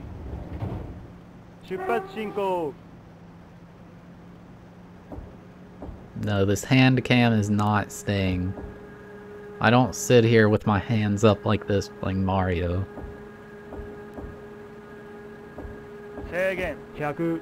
No, this hand cam is not staying. I don't sit here with my hands up like this playing Mario. Say again, 100.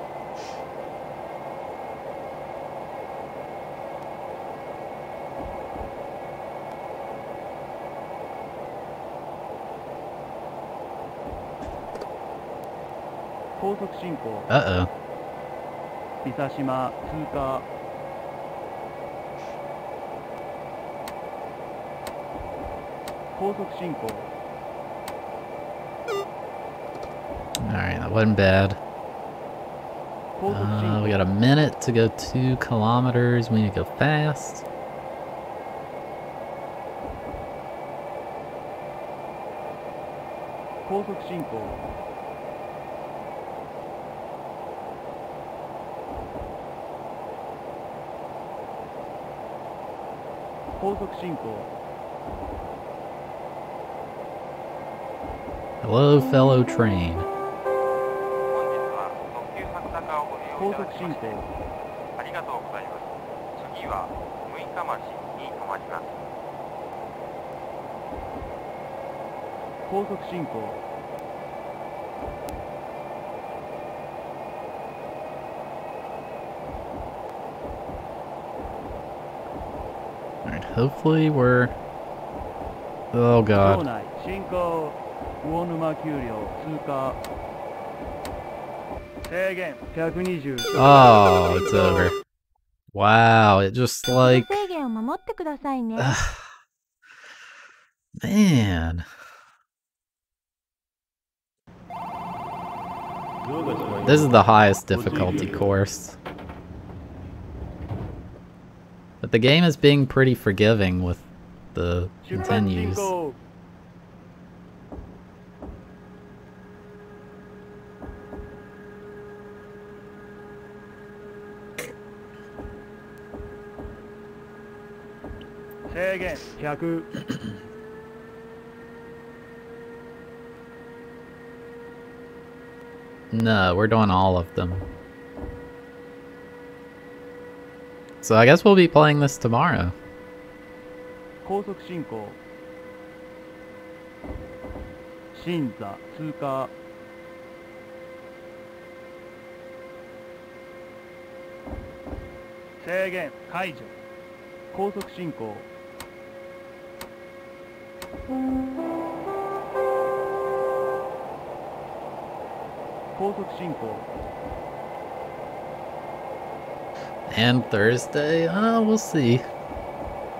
高速進行。Uh oh. 美佐島通過。高速進行。Alright, that wasn't bad. Uh, we got a minute to go two kilometers. We need to go fast. 高速進行。Hello, fellow train. ありがとうございます。次は日町にまります。高速進行。hopefully we're... Oh god. Oh, it's over. Wow, it just like... Man. This is the highest difficulty course. the game is being pretty forgiving with the continues. No, we're doing all of them. So I guess we'll be playing this tomorrow and Thursday? Uh, we'll see.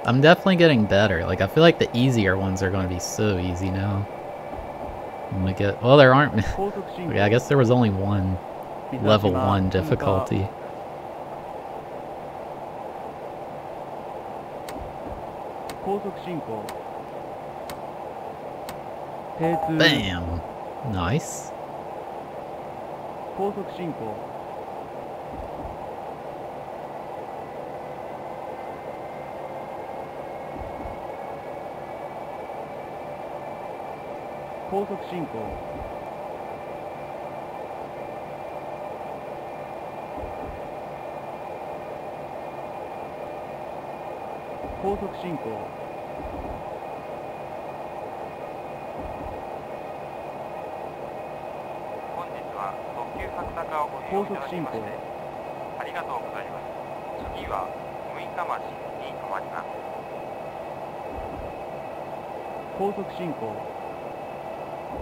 I'm definitely getting better. Like, I feel like the easier ones are going to be so easy now. I'm gonna get... Well, there aren't... okay, I guess there was only one level 1 difficulty. Bam! Nice. 高速進行。高速進行。本日は特急急角坂をご利用いただきましてありがとうございます。次は六日町に停まります。高速進行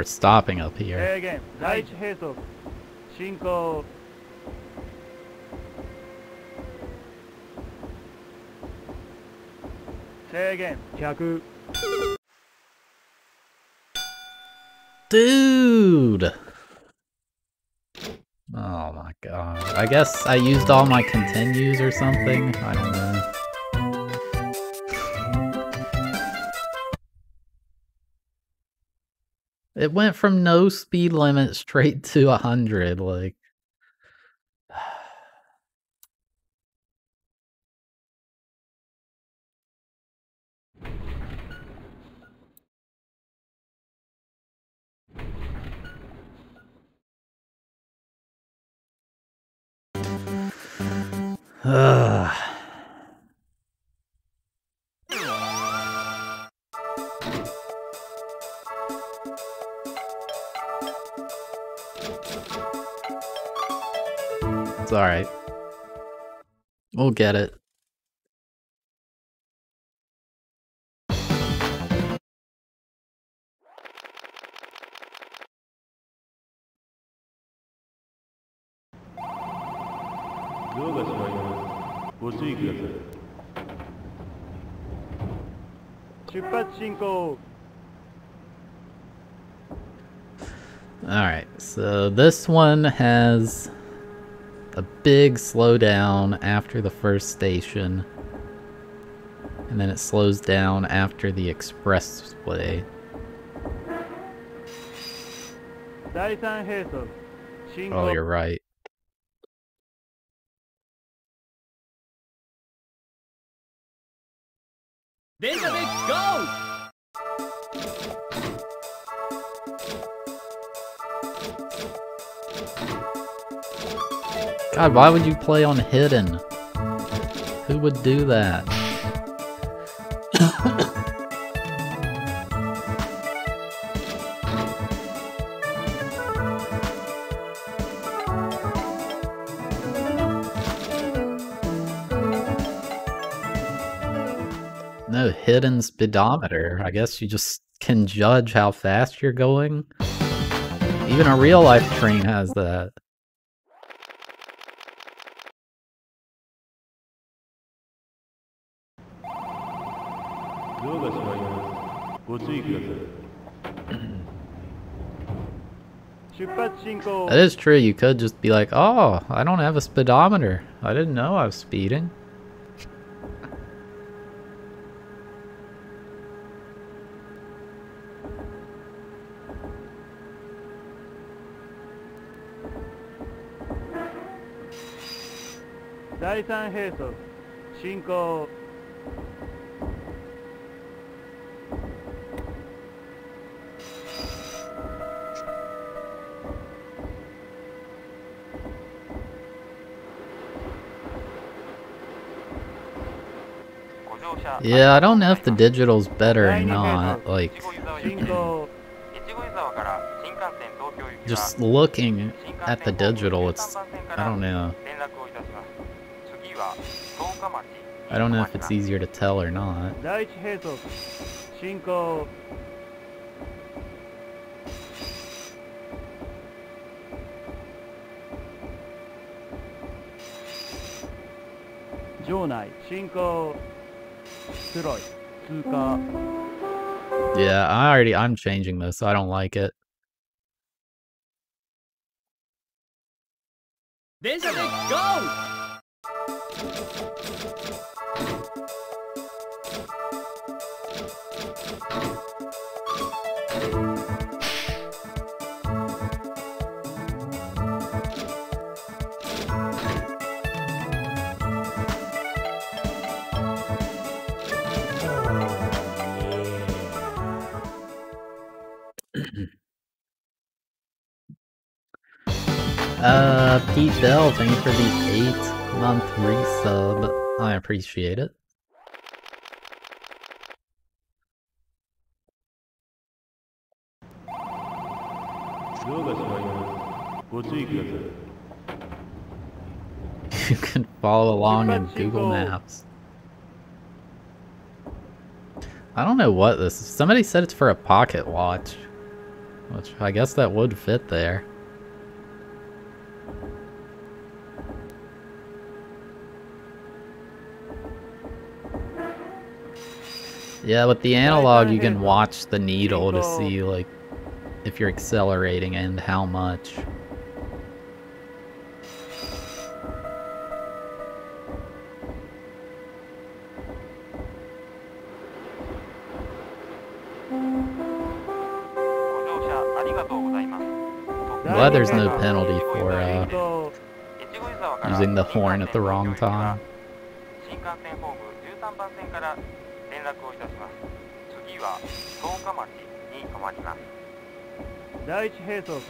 we're stopping up here. Again, Dude! Oh my god. I guess I used all my continues or something. I don't know. It went from no speed limit straight to 100, like... You'll get it. Alright, so this one has a big slowdown after the first station. And then it slows down after the expressway. Oh, you're right. God, why would you play on hidden? Who would do that? No hidden speedometer. I guess you just can judge how fast you're going. Even a real life train has that. ドアが閉まりますご注意ください出発進行 That is true. You could just be like, "Oh, I don't have a speedometer. I didn't know I was speeding." " Yeah, I don't know if the digital's better or not. Like, just looking at the digital, it's. I don't know. I don't know if it's easier to tell or not. Jonai, 進行。yeah, I already I'm changing this. I don't like it. This is go. Uh, Pete Bell, thank you for the eight month resub. I appreciate it. you can follow along in Google Maps. I don't know what this is. Somebody said it's for a pocket watch. Which I guess that would fit there. Yeah, with the analog you can watch the needle to see like if you're accelerating and how much. Glad there's no penalty for uh, using the horn at the wrong time. 落をいたします次は十日町に止まります第一閉塞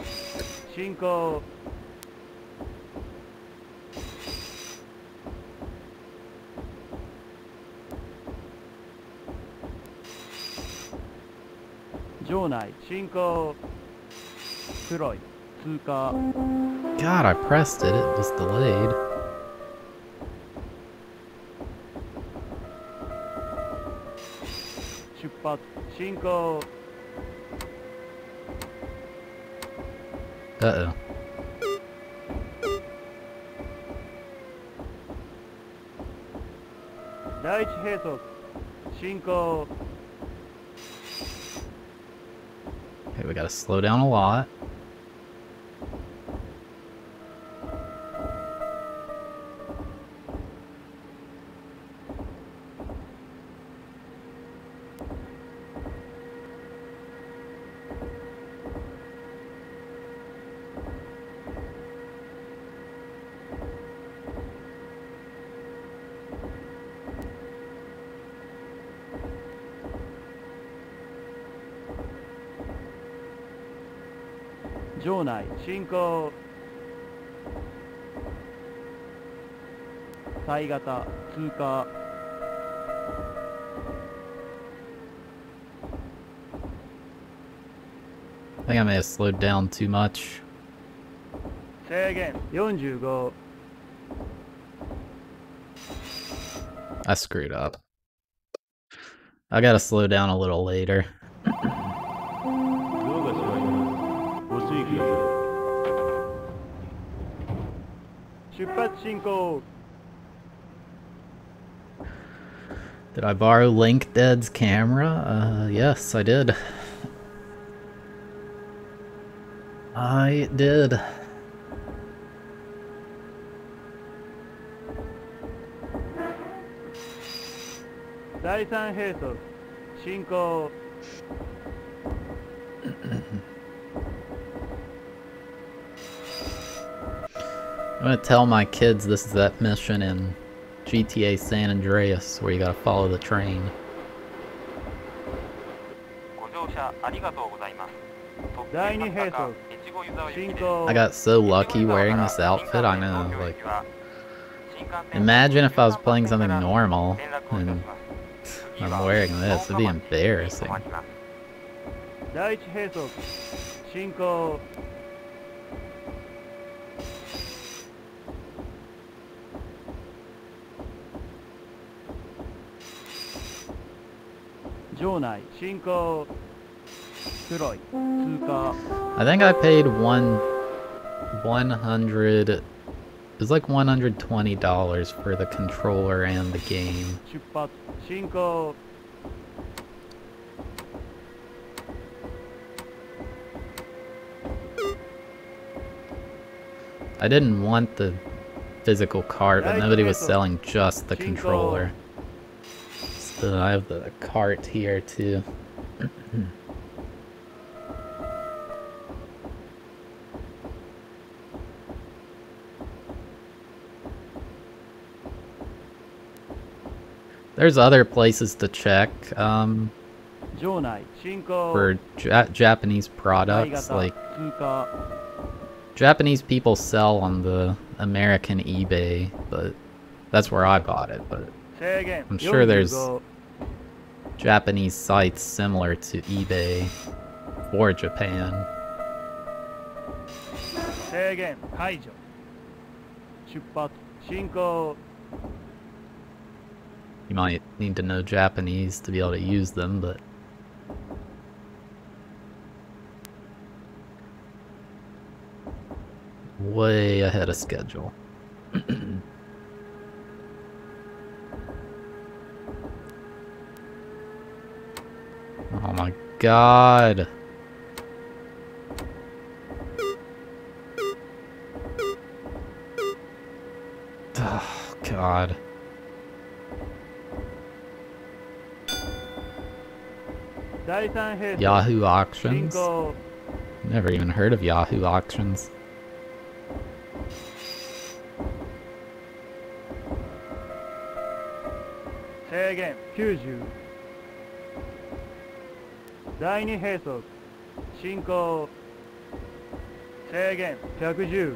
進行場内進行黒井通過 God, I pressed it. It was delayed. Pachinko. Uh oh. Daichi Shinko. Okay, we gotta slow down a lot. 場内進行体型通過 I think I may have slowed down too much. 制限45 I screwed up. I gotta slow down a little later. Cinco. Did I borrow Link Dead's camera? Uh, yes, I did. I did. Daisan Jesus. Cinco. I'm gonna tell my kids this is that mission in GTA San Andreas where you gotta follow the train. I got so lucky wearing this outfit, I know, like... Imagine if I was playing something normal, and I'm wearing this, it'd be embarrassing. 場内進行黒い通過 I think I paid one, 100, it was like $120 for the controller and the game. 出発進行 I didn't want the physical cart, but nobody was selling just the controller. So I have the cart here too. There's other places to check um, for ja Japanese products. Like Japanese people sell on the American eBay, but that's where I bought it. But I'm sure there's Japanese sites similar to eBay or Japan. You might need to know Japanese to be able to use them, but... Way ahead of schedule. Oh my god. Oh god. Yahoo Auctions? Never even heard of Yahoo Auctions. Again, 90. 第二兵装進行制限110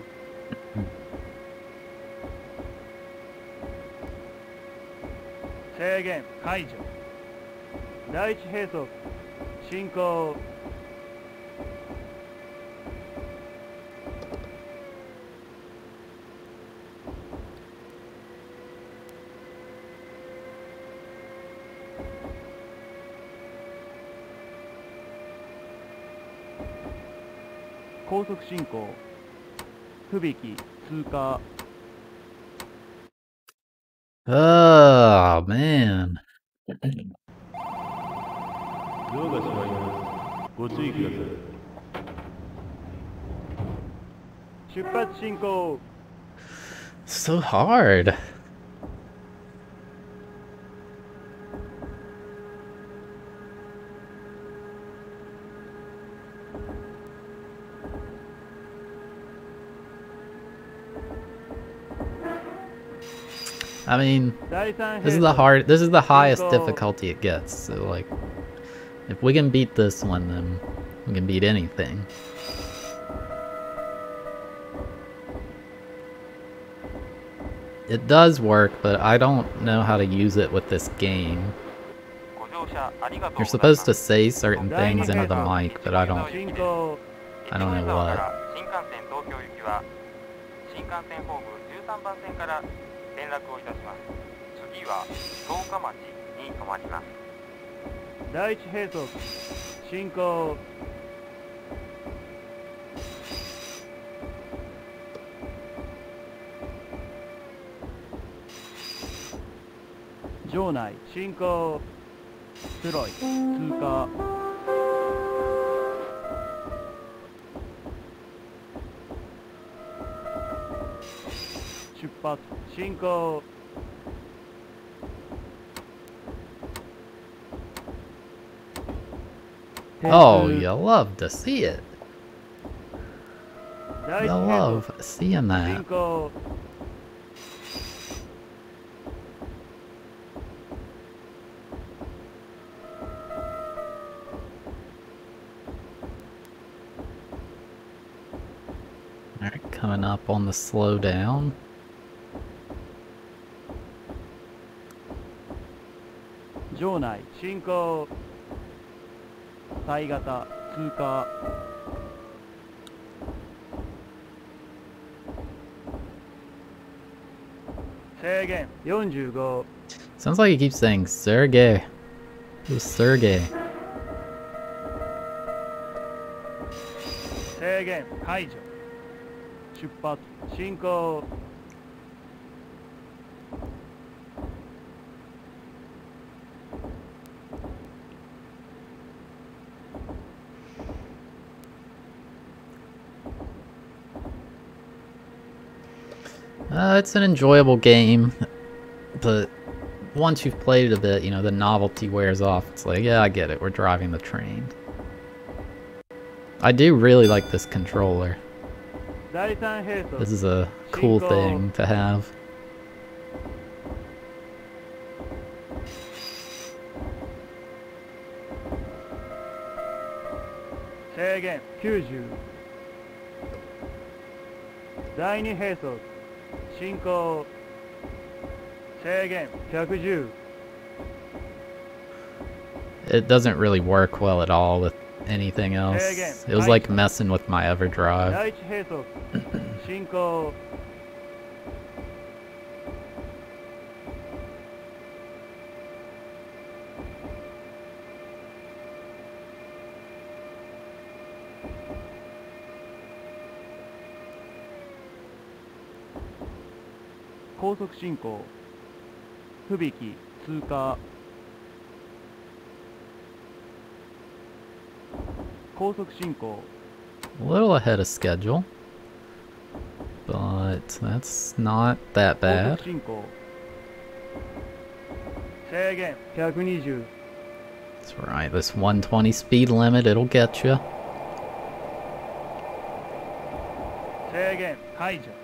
制限解除。第一兵装進行高速進行くびき通過 Oh man. ドアが閉まります。ご注意ください。出発進行 So hard. I mean, this is the hard, this is the highest difficulty it gets, so like, if we can beat this one, then we can beat anything. It does work, but I don't know how to use it with this game. You're supposed to say certain things into the mic, but I don't... I don't know what. 連絡をいたします。次は十日町に止まります。第一兵卒進行。場内進行。黒い通過。past cinco. Oh, you love to see it. You love seeing that. Cinco. Right, coming up on the slowdown. 内進行体型通過制限45 Sounds like he keeps saying Sergey. Who's Sergey? 制限解除出発進行 it's an enjoyable game, but once you've played it a bit, you know, the novelty wears off. It's like, yeah, I get it. We're driving the train. I do really like this controller. This is a cool thing to have. Say again, 90. 第2閉塞進行制限110 It doesn't really work well at all with anything else. It was like messing with my EverDrive. 第一並走進行高速進行吹雪通過高速進行 A little ahead of schedule. But that's not that 高 bad. 速進行制限120 That's right, this 120 speed limit, it'll get you. 制限解除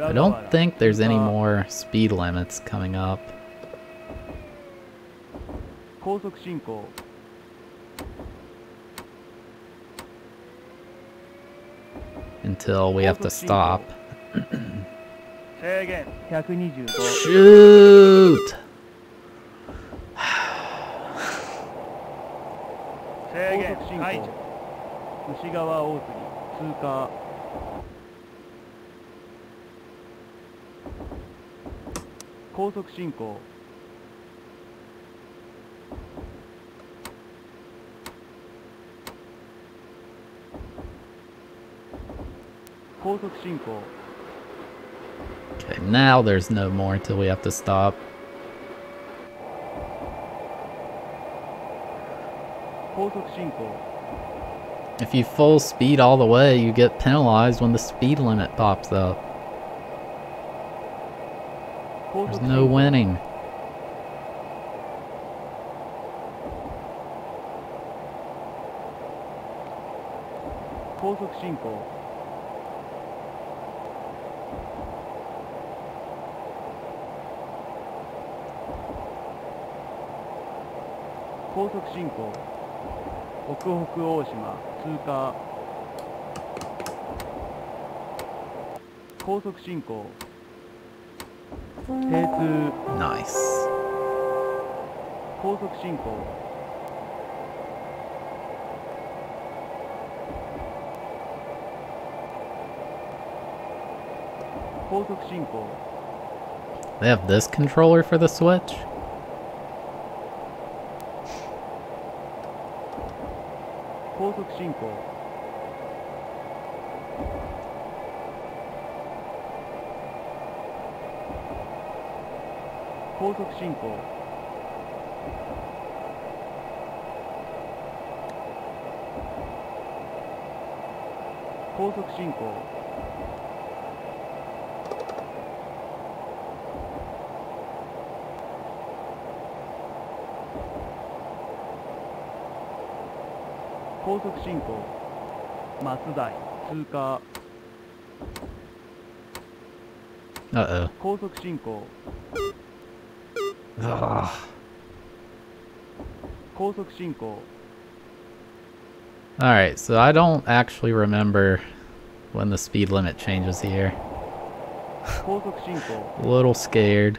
I don't think there's any more speed limits coming up. Until we have to stop. Shoot! 高速進行高速進行 Okay, now there's no more until we have to stop. 高速進行 If you full speed all the way, you get penalized when the speed limit pops up. There's 速進 no 行 winning. 高速進行 高速進行北北大島通過高速進行精通 Nice. 高速進行高速進行 They have this controller for the Switch? 高速進行。高速進行。高速進行。松台通過。Uh-oh. 高速進行 Ah. All right, so I don't actually remember when the speed limit changes here. A little scared.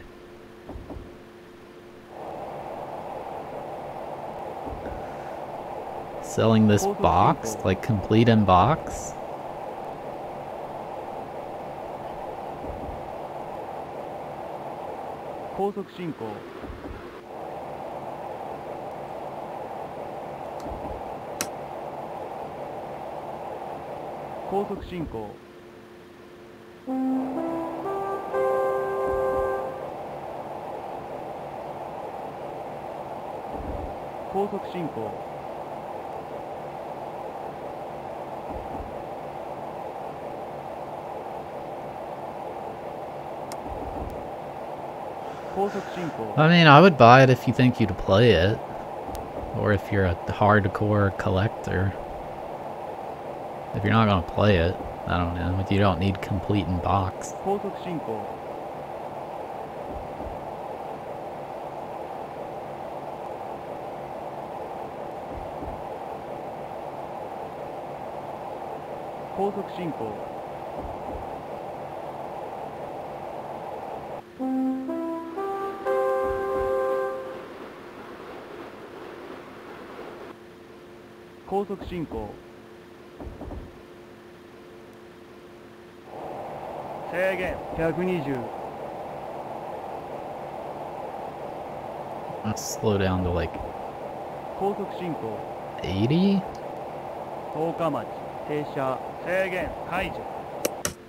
Selling this box? Like complete in box? 速進行。高速進行。高速進行。I mean, I would buy it if you think you'd play it. Or if you're a hardcore collector. If you're not gonna play it, I don't know. You don't need complete in box. 高高速進行高速進行制限120 Let's slow down to like 高速進行 80? 十日町停車制限解除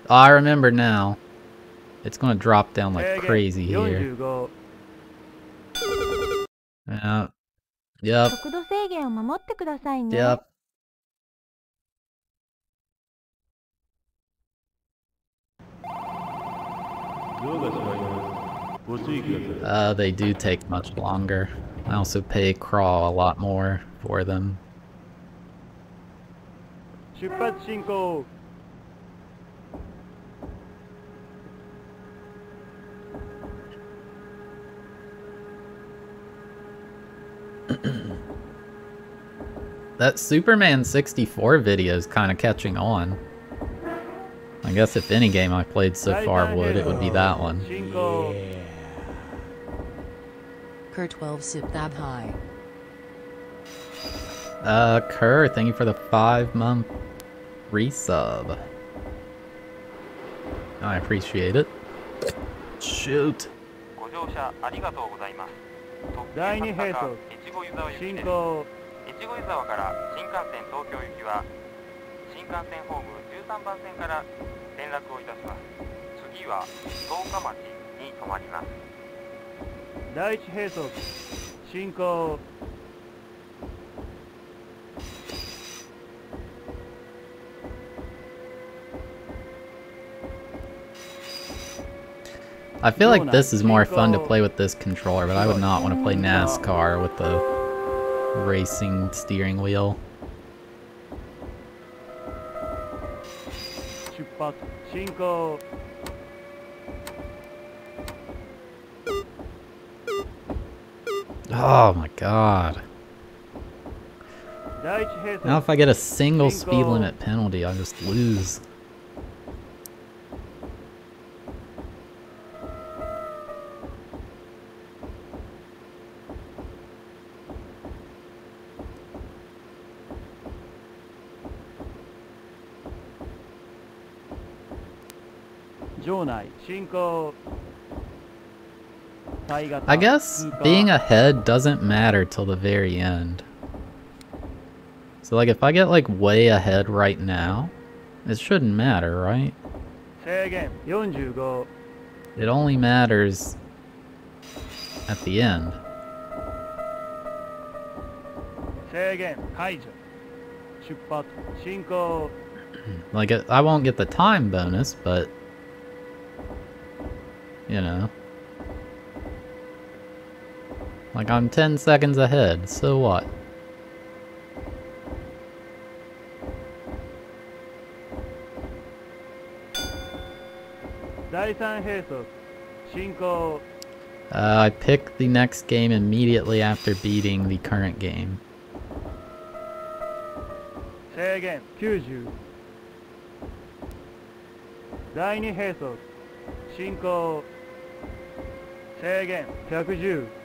Oh, I remember now. It's gonna drop down like 制限 crazy here. 45 Yep. Yep. 速度制限を守ってくださいね。 Yep. ドアが閉まりますご注意ください Uh, they do take much longer. I also pay Crawl a lot more for them. 出発進行 That Superman 64 video is kind of catching on. I guess if any game I played so far would, it would be that one. 進行 Kerr 12 Sip That High. Uh, Kerr, thank you for the five month resub. I appreciate it. Shoot. ご乗車ありがとうございます特急第二並走松阪越後湯沢行きです進行 越沢から新幹線東京行きは新幹線ホーム13番線から連絡をいたします次は十日町に停まります第一並走進行 I feel like this is more fun to play with this controller, but I would not want to play NASCAR with the racing steering wheel. Oh my god. Now if I get a single speed limit penalty, I just lose. I guess being ahead doesn't matter till the very end. So like if I get like way ahead right now, it shouldn't matter, right? It only matters at the end. like, I won't get the time bonus, but, you know. Like, I'm 10 seconds ahead, so what? Uh, I picked the next game immediately after beating the current game. Again, 90. 第二閉塞進行制限110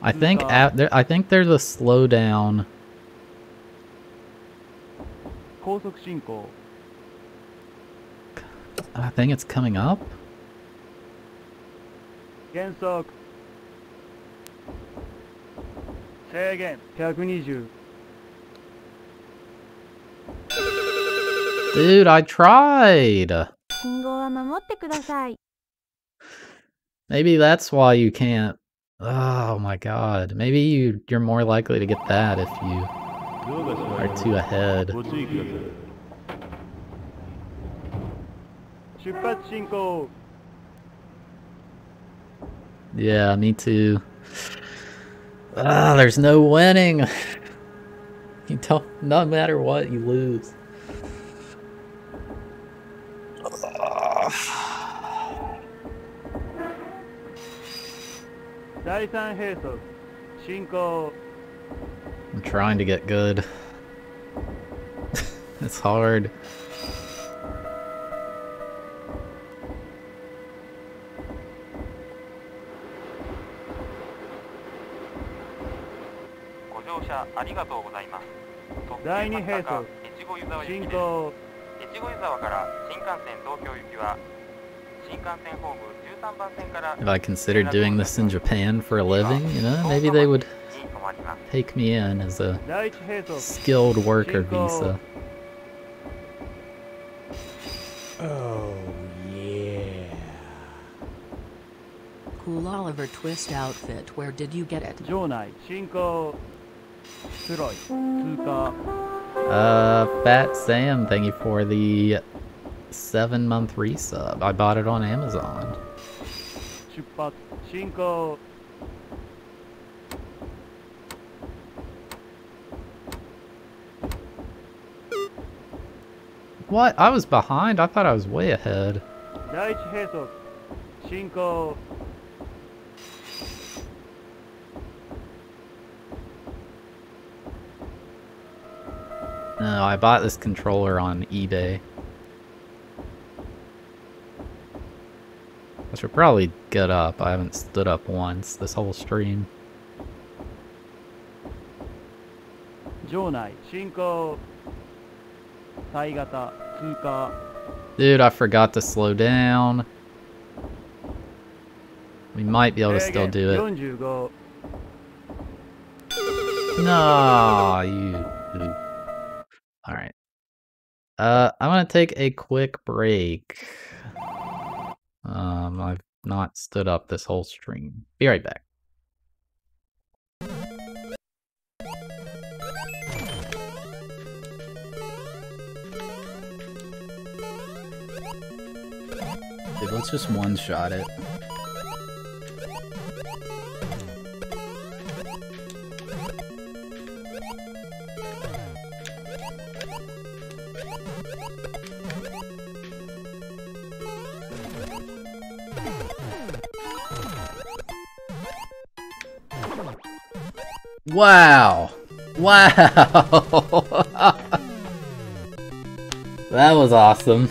I think at there, I think there's a slowdown. I think it's coming up. Dude, I tried. Maybe that's why you can't Oh my god. Maybe you, you're more likely to get that if you are too ahead. Yeah, me too. Ah, there's no winning. you don't, no matter what, you lose. Ah. 第三兵卒進行 I'm trying to get good. it's hard. 第二兵卒進行越後湯沢から新幹線東京行きは新幹線ホーム If I considered doing this in Japan for a living, you know, maybe they would take me in as a skilled worker visa. Oh, yeah. Cool Oliver Twist outfit, where did you get it? Uh, Fat Sam, thank you for the seven month resub. I bought it on Amazon. Pachinko. What? I was behind? I thought I was way ahead. Daichi Heisok. Shinko. No, I bought this controller on eBay. should probably get up. I haven't stood up once this whole stream. Dude, I forgot to slow down. We might be able to still do it. No, you. All right. Uh, I'm gonna take a quick break. Um, I've not stood up this whole stream. Be right back. Dude, let's just one shot it. Wow. Wow. that was awesome.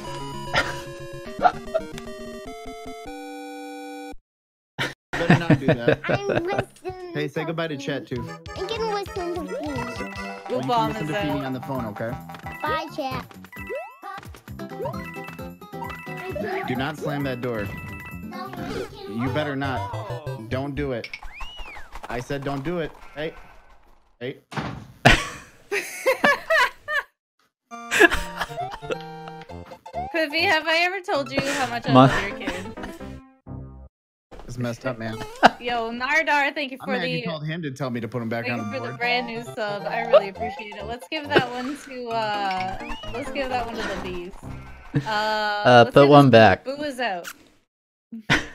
Better not do that. Hey, say goodbye to chat too. I can listen to Feeny. You can listen to Feeny on the phone, okay? Bye, chat. Do not slam that door. You better not. Don't do it. I said don't do it. Hey. Hey. Piffy, have I ever told you how much I love your kid? It's messed up, man. Yo, Nardar, thank you for I'm for mad the you told him to tell me to put him back thank on you the for the brand new sub. I really appreciate it. Let's give that one to uh let's give that one to the bees. Uh, Uh, put one back. Boo is out.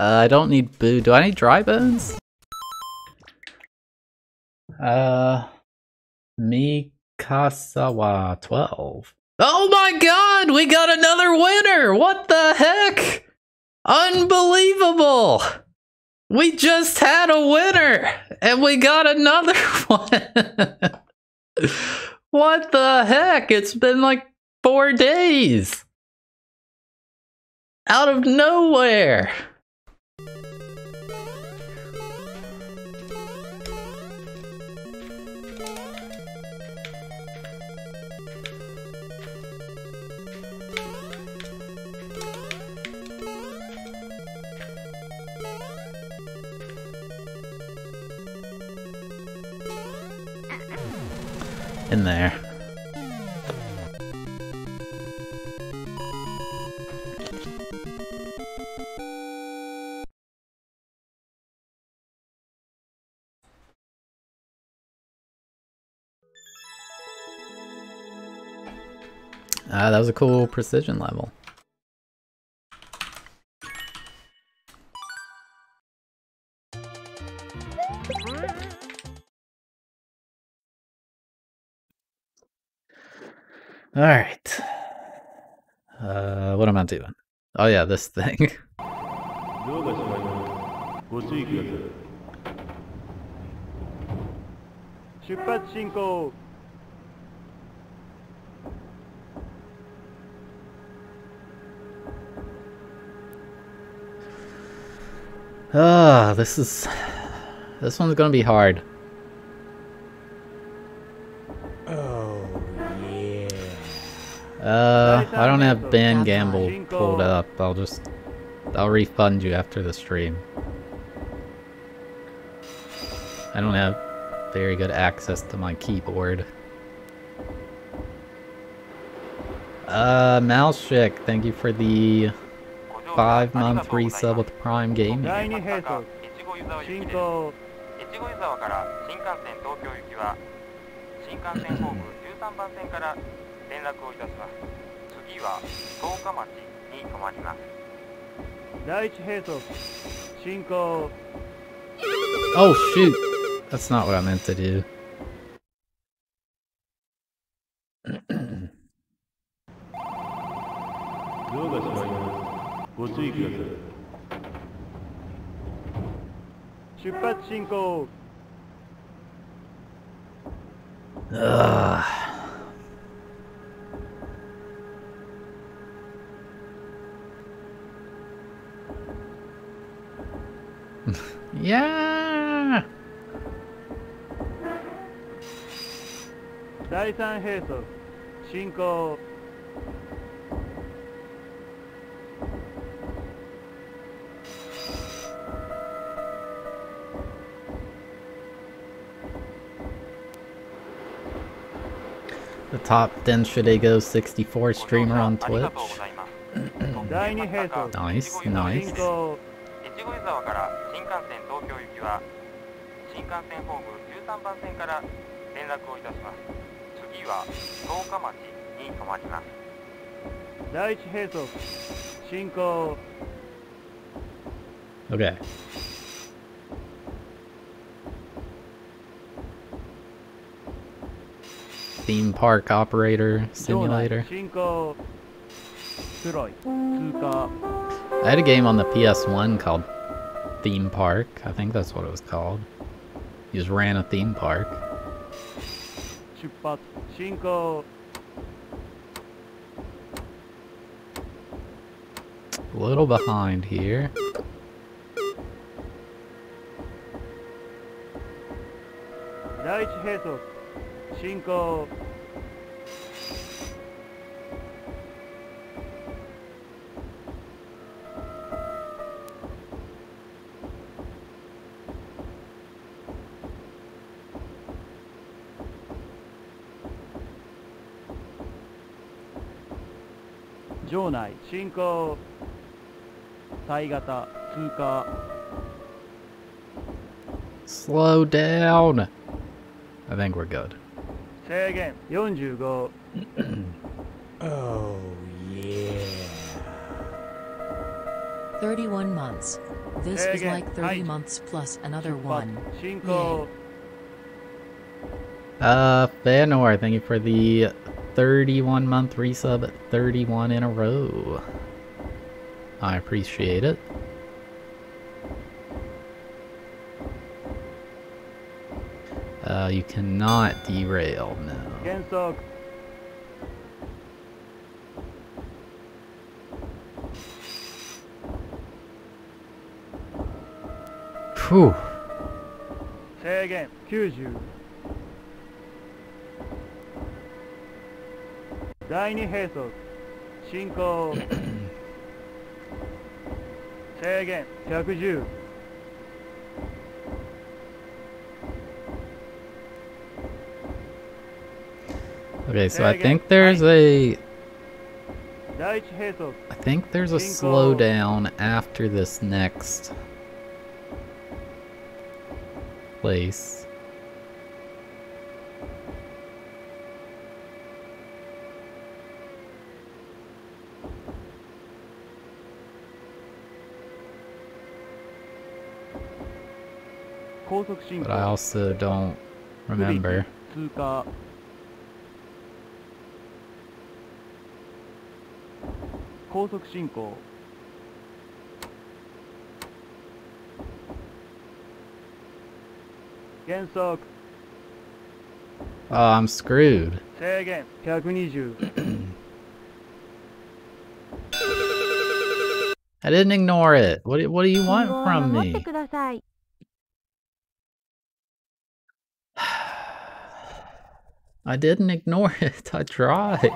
Uh, I don't need boo. Do I need dry bones? Uh, Mikasawa 12. Oh my god, we got another winner! What the heck? Unbelievable! We just had a winner! And we got another one! what the heck? It's been like four days! Out of nowhere! In there. Ah, that was a cool precision level. All right. Uh, what am I doing? Oh yeah, this thing. Ah, this is... This one's gonna be hard. Uh, I don't have Ben Gamble pulled up. I'll just I'll refund you after the stream. I don't have very good access to my keyboard. Uh, Malshik, thank you for the five month resub with Prime Gaming. 連絡をいたします次は十日町に止まります第一閉塞進行 Oh shoot! That's not what I meant to do. Ugh. Yeah. 第三閉塞進行 The top Densha De Go? 64 streamer on Twitch. nice, nice. 幹線東京行きは新幹線ホーム13番線から連絡をいたします。次は十日町に止まります。第一閉塞進行 Okay. Theme park operator simulator. I had a game on the PS1 called theme park. I think that's what it was called. He just ran a theme park. A little behind here. 進行体型通過 Slow down. I think we're good. 制限45 Oh, yeah. 31 months. This is Again, like 30 height. months plus another 出発 one. 進行 Uh, Fanor, thank you for the 31 month resub, 31 in a row. I appreciate it. Uh, you cannot derail, no. Whew. 制限90第二閉塞。進行。制限。110Okay, so I think there's a... I think there's a slowdown after this next place. But I also don't remember. Oh, I'm screwed. I didn't ignore it. What do, what do you want from me? I didn't ignore it. I tried.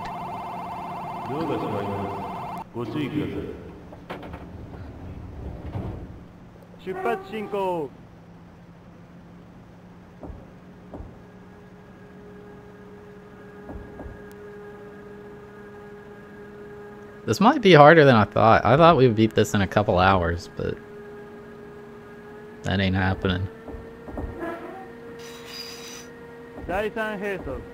This might be harder than I thought. I thought we would beat this in a couple hours, but that ain't happening. 第3閉塞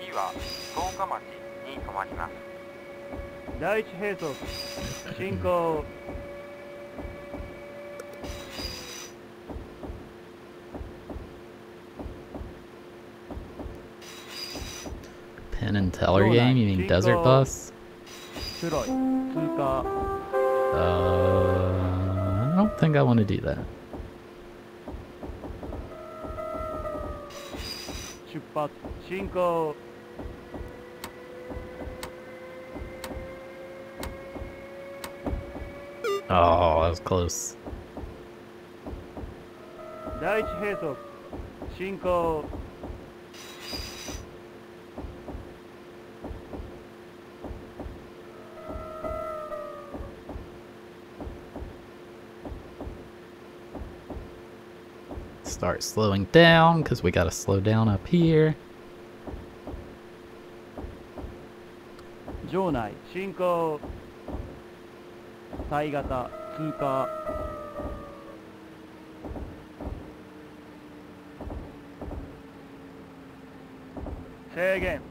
次は十日町に止まります第一閉塞進行 and Teller game? You mean Desert Bus? Uh, I don't think I want to do that. 出発進行 Oh, that was close. 第一閉塞進行 start slowing down because we got to slow down up here.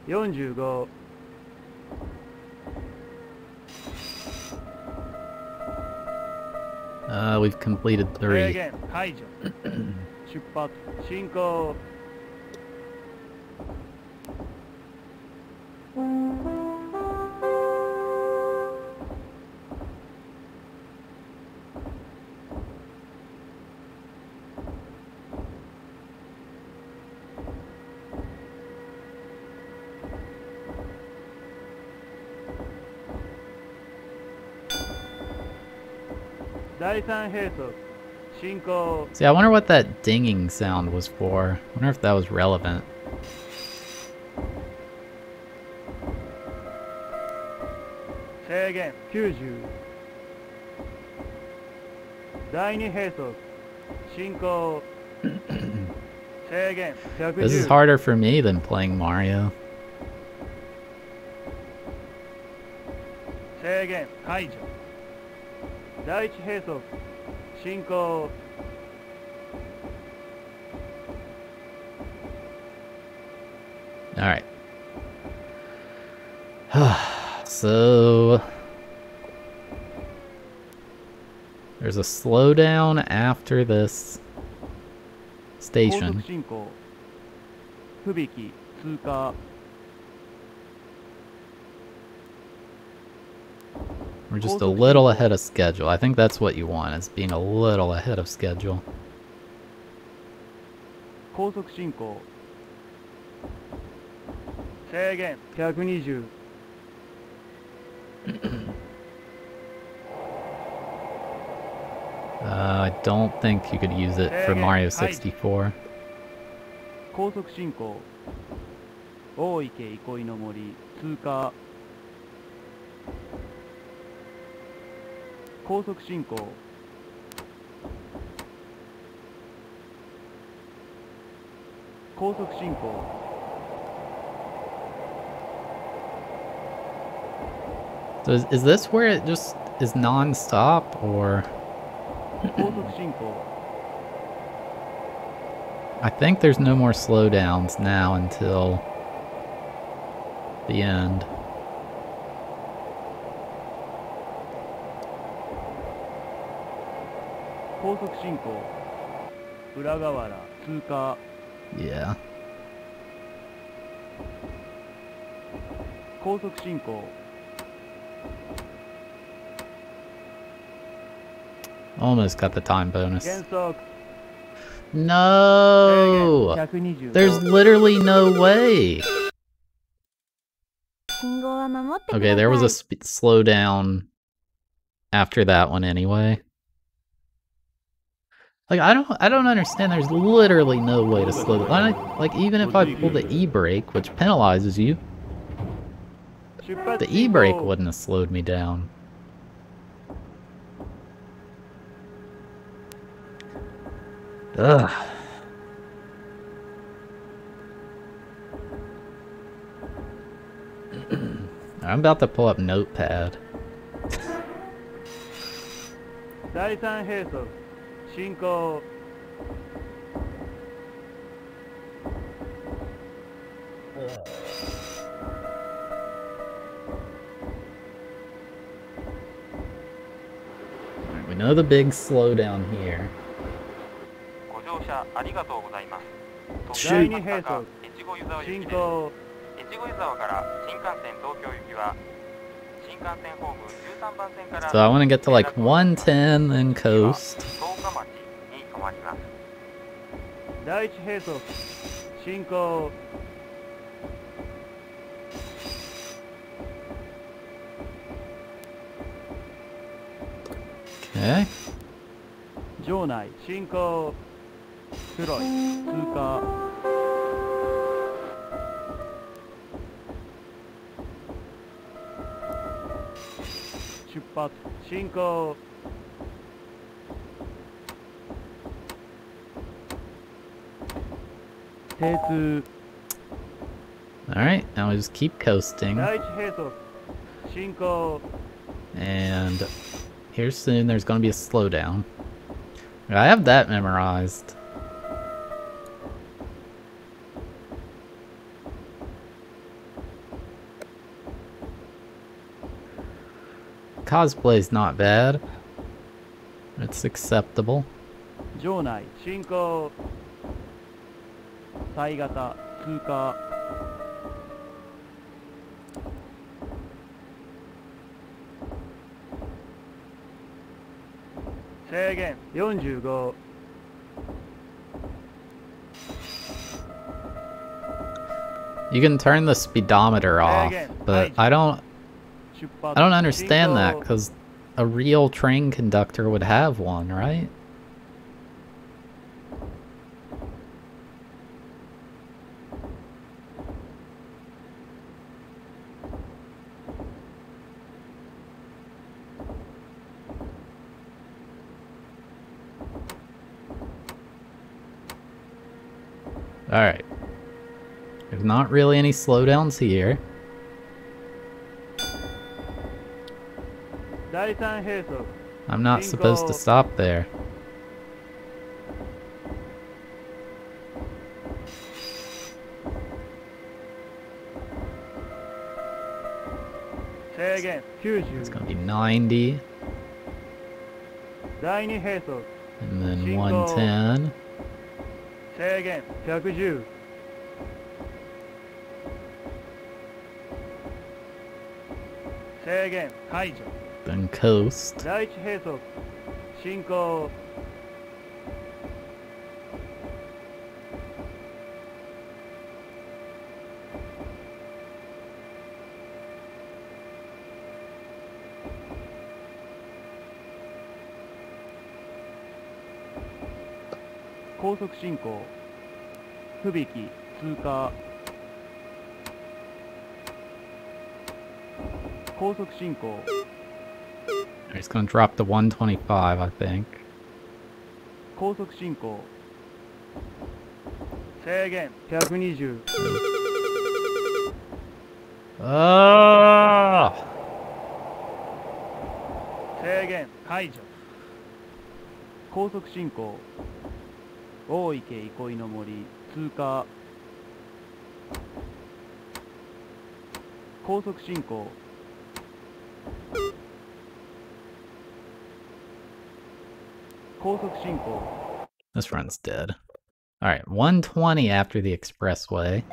Yonjugo. Uh, we've completed three. 出発進行。第三並走 Cinco. See, I wonder what that dinging sound was for. I wonder if that was relevant. Say again. 90. 第二閉塞。進行。Say again. 110. This is harder for me than playing Mario. Say again. 解除。第一閉塞。進行 Alright. so... There's a slowdown after this station. We're just a little ahead of schedule. I think that's what you want, is being a little ahead of schedule. Uh, I don't think you could use it for Mario 64. 高速進行大池憩いの森通過高速進行高速進行 So is, is this where it just is non-stop, or... 高速進行 I think there's no more slowdowns now until the end. 高速進行裏河原通過 Yeah. 高速進行 Almost got the time bonus. 減速 No! 120 There's literally no way! 信号は守ってください Okay, there was a sp slowdown after that one anyway. Like I don't I don't understand. There's literally no way to slow the line. Like even if I pull the e-brake, which penalizes you, the e-brake wouldn't have slowed me down. Ugh. I'm about to pull up Notepad 第三並走進行 Alright, we know the big slowdown here. ご乗車ありがとうございます。第二並走越後湯沢行進きです。行越後湯沢から新幹線東京行きは新幹線ホーム13番線から So I want to get to like 110 then coast. 十日町に停まります。第一並走進行場内進行黒い通過出発進行 Alright, now we just keep coasting. 第一並走進行 And here soon there's going to be a slowdown. I have that memorized. Cosplay's not bad. It's acceptable. 場内進行 体型通過制限45 You can turn the speedometer off, but I don't 出発 I don't understand that 進行 because a real train conductor would have one, right? not really any slowdowns here. I'm not supposed to stop there. Say again. It's going to be 90. And then 110. Say again. 110. 制限解除.第一閉塞進行高速進行吹雪通過高速進行。He's gonna drop to 125, I think. 高速進行。制限。120 Oh! 制限。解除。高速進行。大池憩いの森。通過。高速進行 This run's dead. Alright, 120 after the expressway.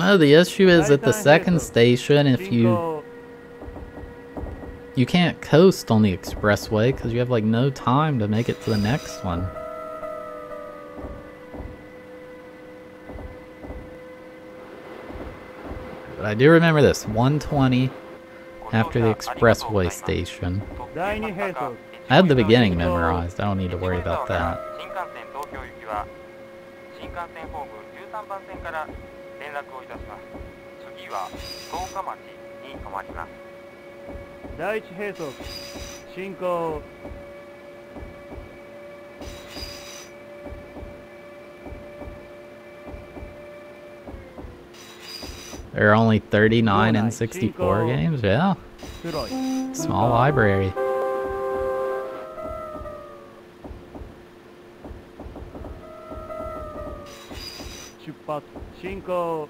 know, the issue is at the second station, if you... You can't coast on the expressway because you have like no time to make it to the next one. But I do remember this, 120 after the expressway station. I had the beginning memorized, I don't need to worry about that. 連絡をいたします。次は十日町に止まります。第一閉塞進行。There are only 39 and 64 games, yeah. Small library. Cinco.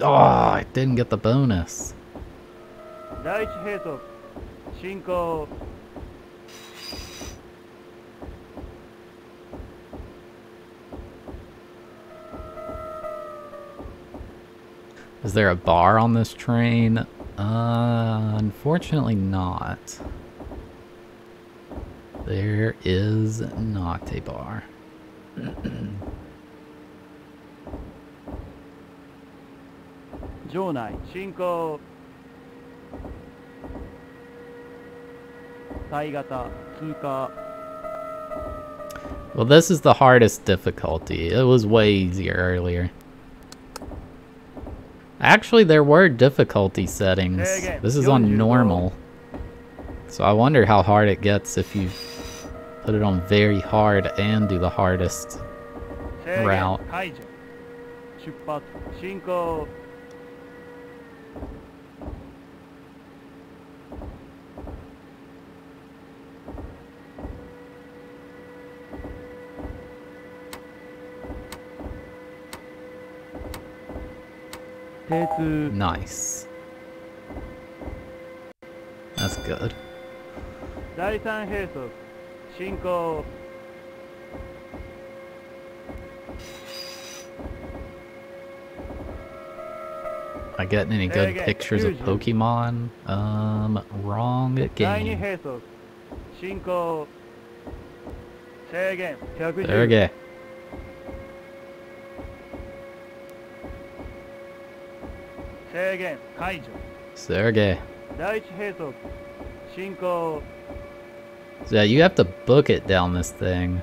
Oh, I didn't get the bonus. Is there a bar on this train? Uh, unfortunately not. There is not a bar. 場内進行体型通過 Well, this is the hardest difficulty. It was way easier earlier. Actually, there were difficulty settings. This is on normal. So I wonder how hard it gets if you Put it on very hard and do the hardest route. Nice. That's good. Cinco. I getting any good pictures of Pokemon? Um, wrong game. There we go. Sergey. Sergey. 第一閉塞進行 yeah, you have to book it down this thing.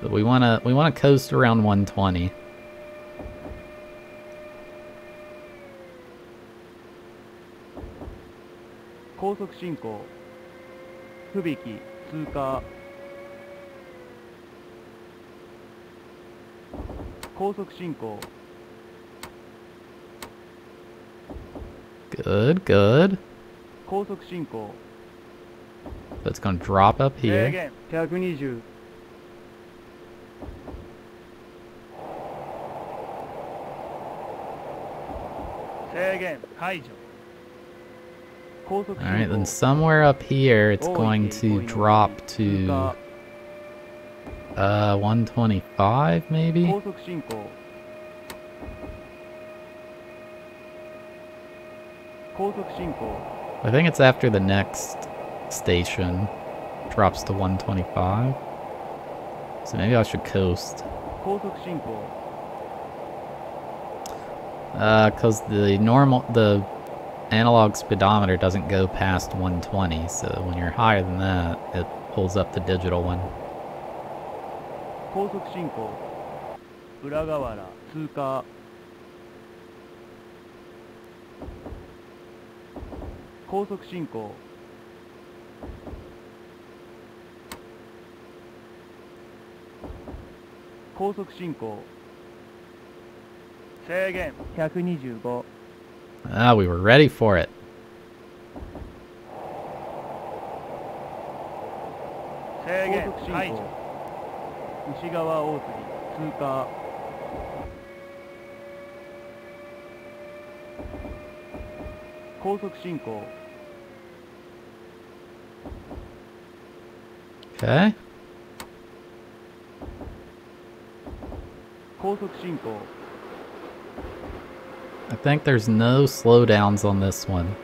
But we wanna we wanna coast around 120. Good, good. That's gonna drop up here. Alright, then somewhere up here it's going to drop to uh 125 maybe? I think it's after the next station drops to 125. So maybe I should coast. Uh, cause the normal, the analog speedometer doesn't go past 120, so when you're higher than that, it pulls up the digital one. 高速進行。高速進行。制限。125 Ah, we were ready for it. 制限。解除。西側大杉通過。高速進行 Okay. I think there's no slowdowns on this one.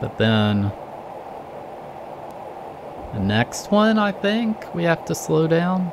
but then... The next one, I think, we have to slow down.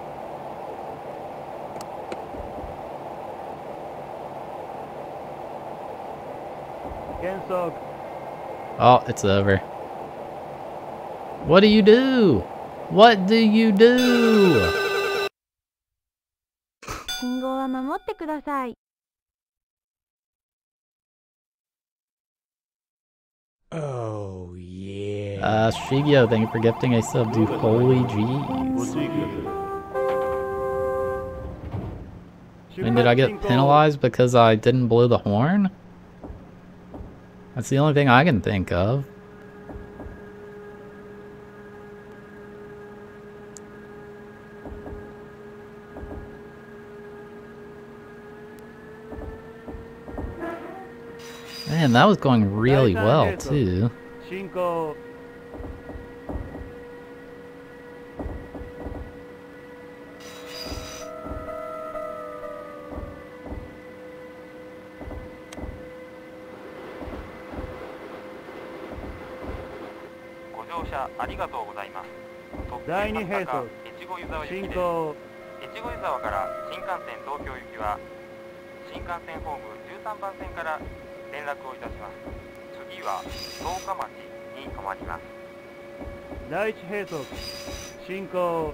dog. Oh, it's over. What do you do? What do you do? Oh, yeah. Uh, Shigio, thank you for gifting a sub to Holy Jeez. And did I get penalized because I didn't blow the horn? That's the only thing I can think of. Man, that was going really well, too. がとうございます。第二並走越後湯沢行越後湯沢から新幹線東京行きは新幹線ホーム13番線から連絡をいたします。次は十日町に停まります。第一並走進行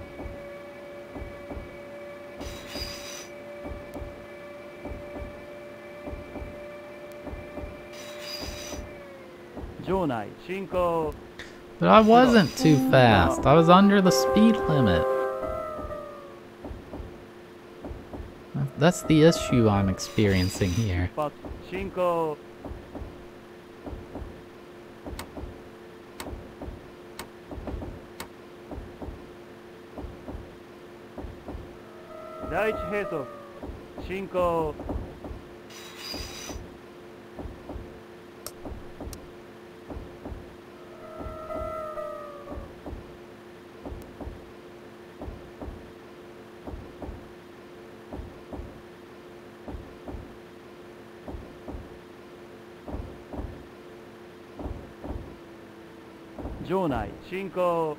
場内進行 But I wasn't too fast. I was under the speed limit. That's the issue I'm experiencing here. Daichi Heito, Shinko. 進行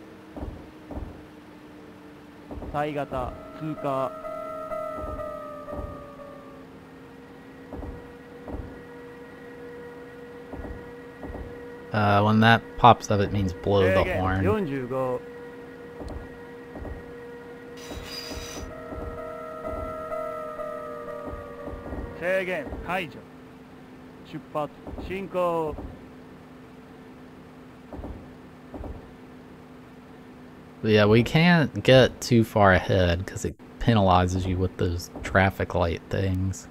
体型通過 Uh, when that pops up, it means blow 制 the 限 horn. 45制限解除出発進行 But yeah, we can't get too far ahead because it penalizes you with those traffic light things.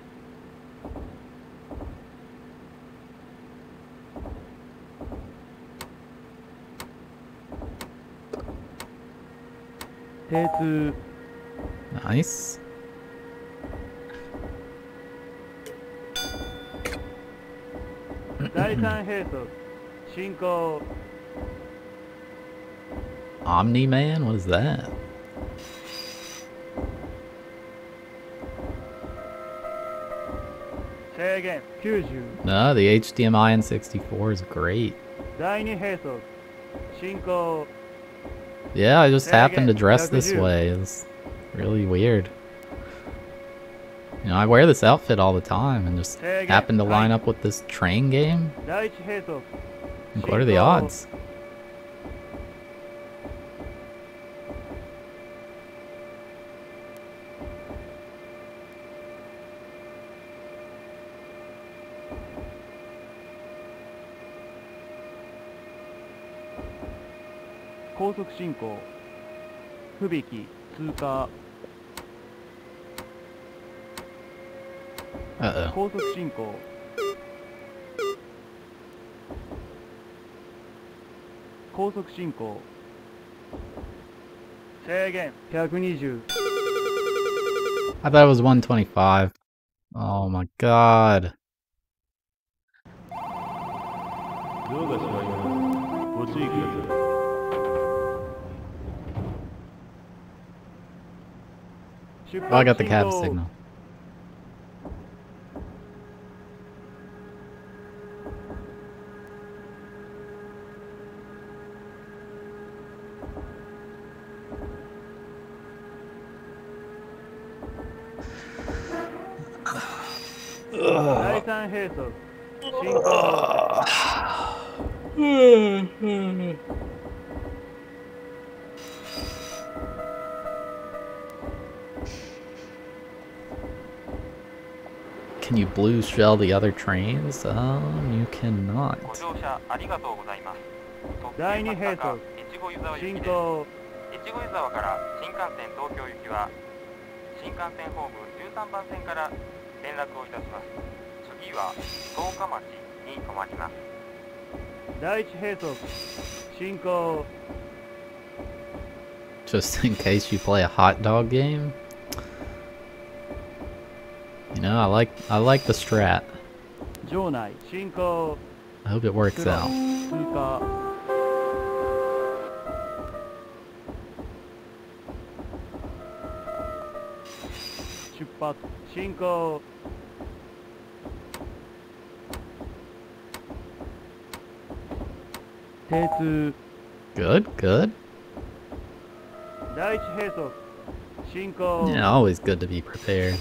Nice. Omni-Man? What is that? Say again. 90. No, the HDMI in 64 is great. Yeah, I just happened to dress this way. It's really weird. You know, I wear this outfit all the time and just happen to line up with this train game. Like, what are the odds? 速進行くびき通過。Uh-oh. I thought it was 125 Oh my god. I got the cab signal. blue shell the other trains? Um, you cannot. Just in case you play a hot dog game? No, I like I like the strat. I hope it works out. Good, good. Yeah, always good to be prepared.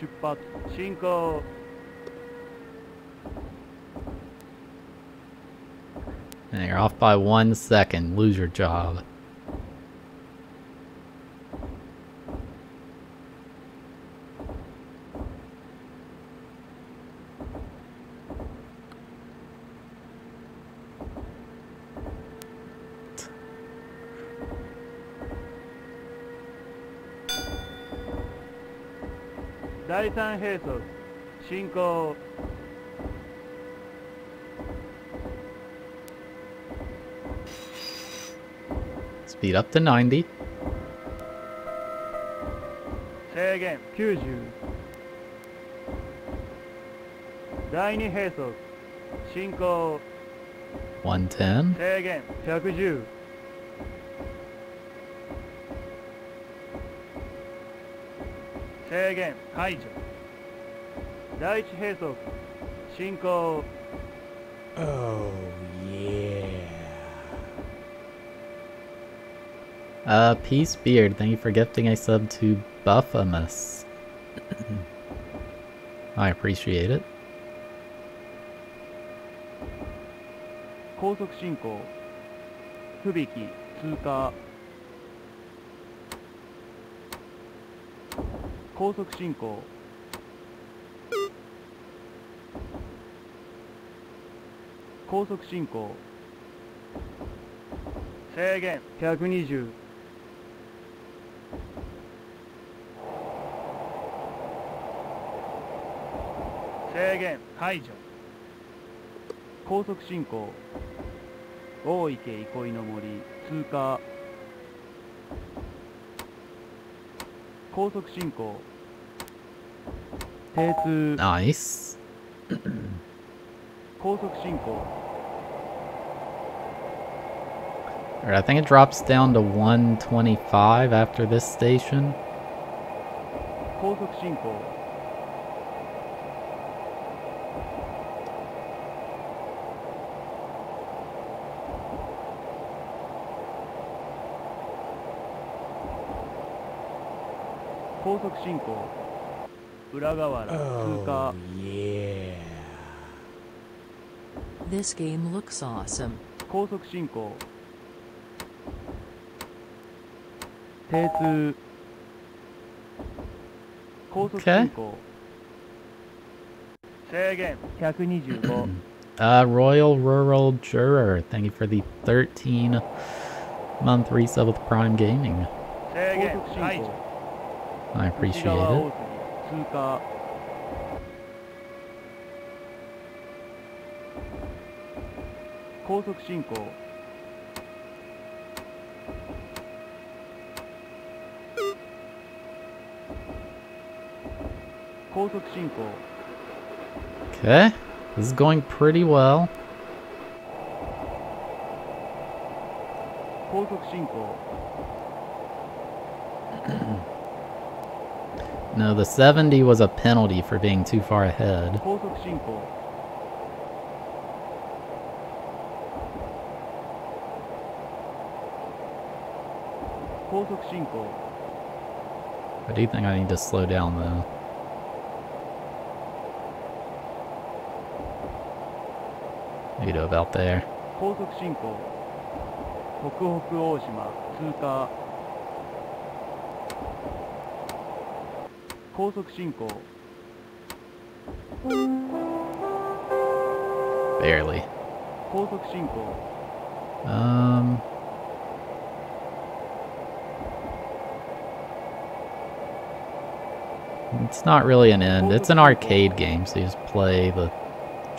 出発進行 And you're off by one second. Lose your job. 3閉塞進行 speed up to 90制限90第2閉塞進行110制限110制限解除第一閉塞進行 Oh yeah. Uh, Peace Beard, thank you for gifting a sub to Buffamus. I appreciate it. 高速進行くびき通過高速進行高速進行。制限。120制限。解除。高速進行。大池憩いの森。通過。高速進行。低通 Nice. 高速進行 Alright, I think it drops down to 125 after this station. 高速進行 高速進行裏側通過 Oh, yeah. This game looks awesome. 高速進行 低通高速進行制限125 Uh, Royal Rural Juror, thank you for the 13 month resub with Prime Gaming. 制限解除 I 内 appreciate 側 it. 大杉通過高速進行 Okay, this is going pretty well. no, the 70 was a penalty for being too far ahead. I do think I need to slow down though. you know about there. Barely. Um. It's not really an end. It's an arcade game, so you just play the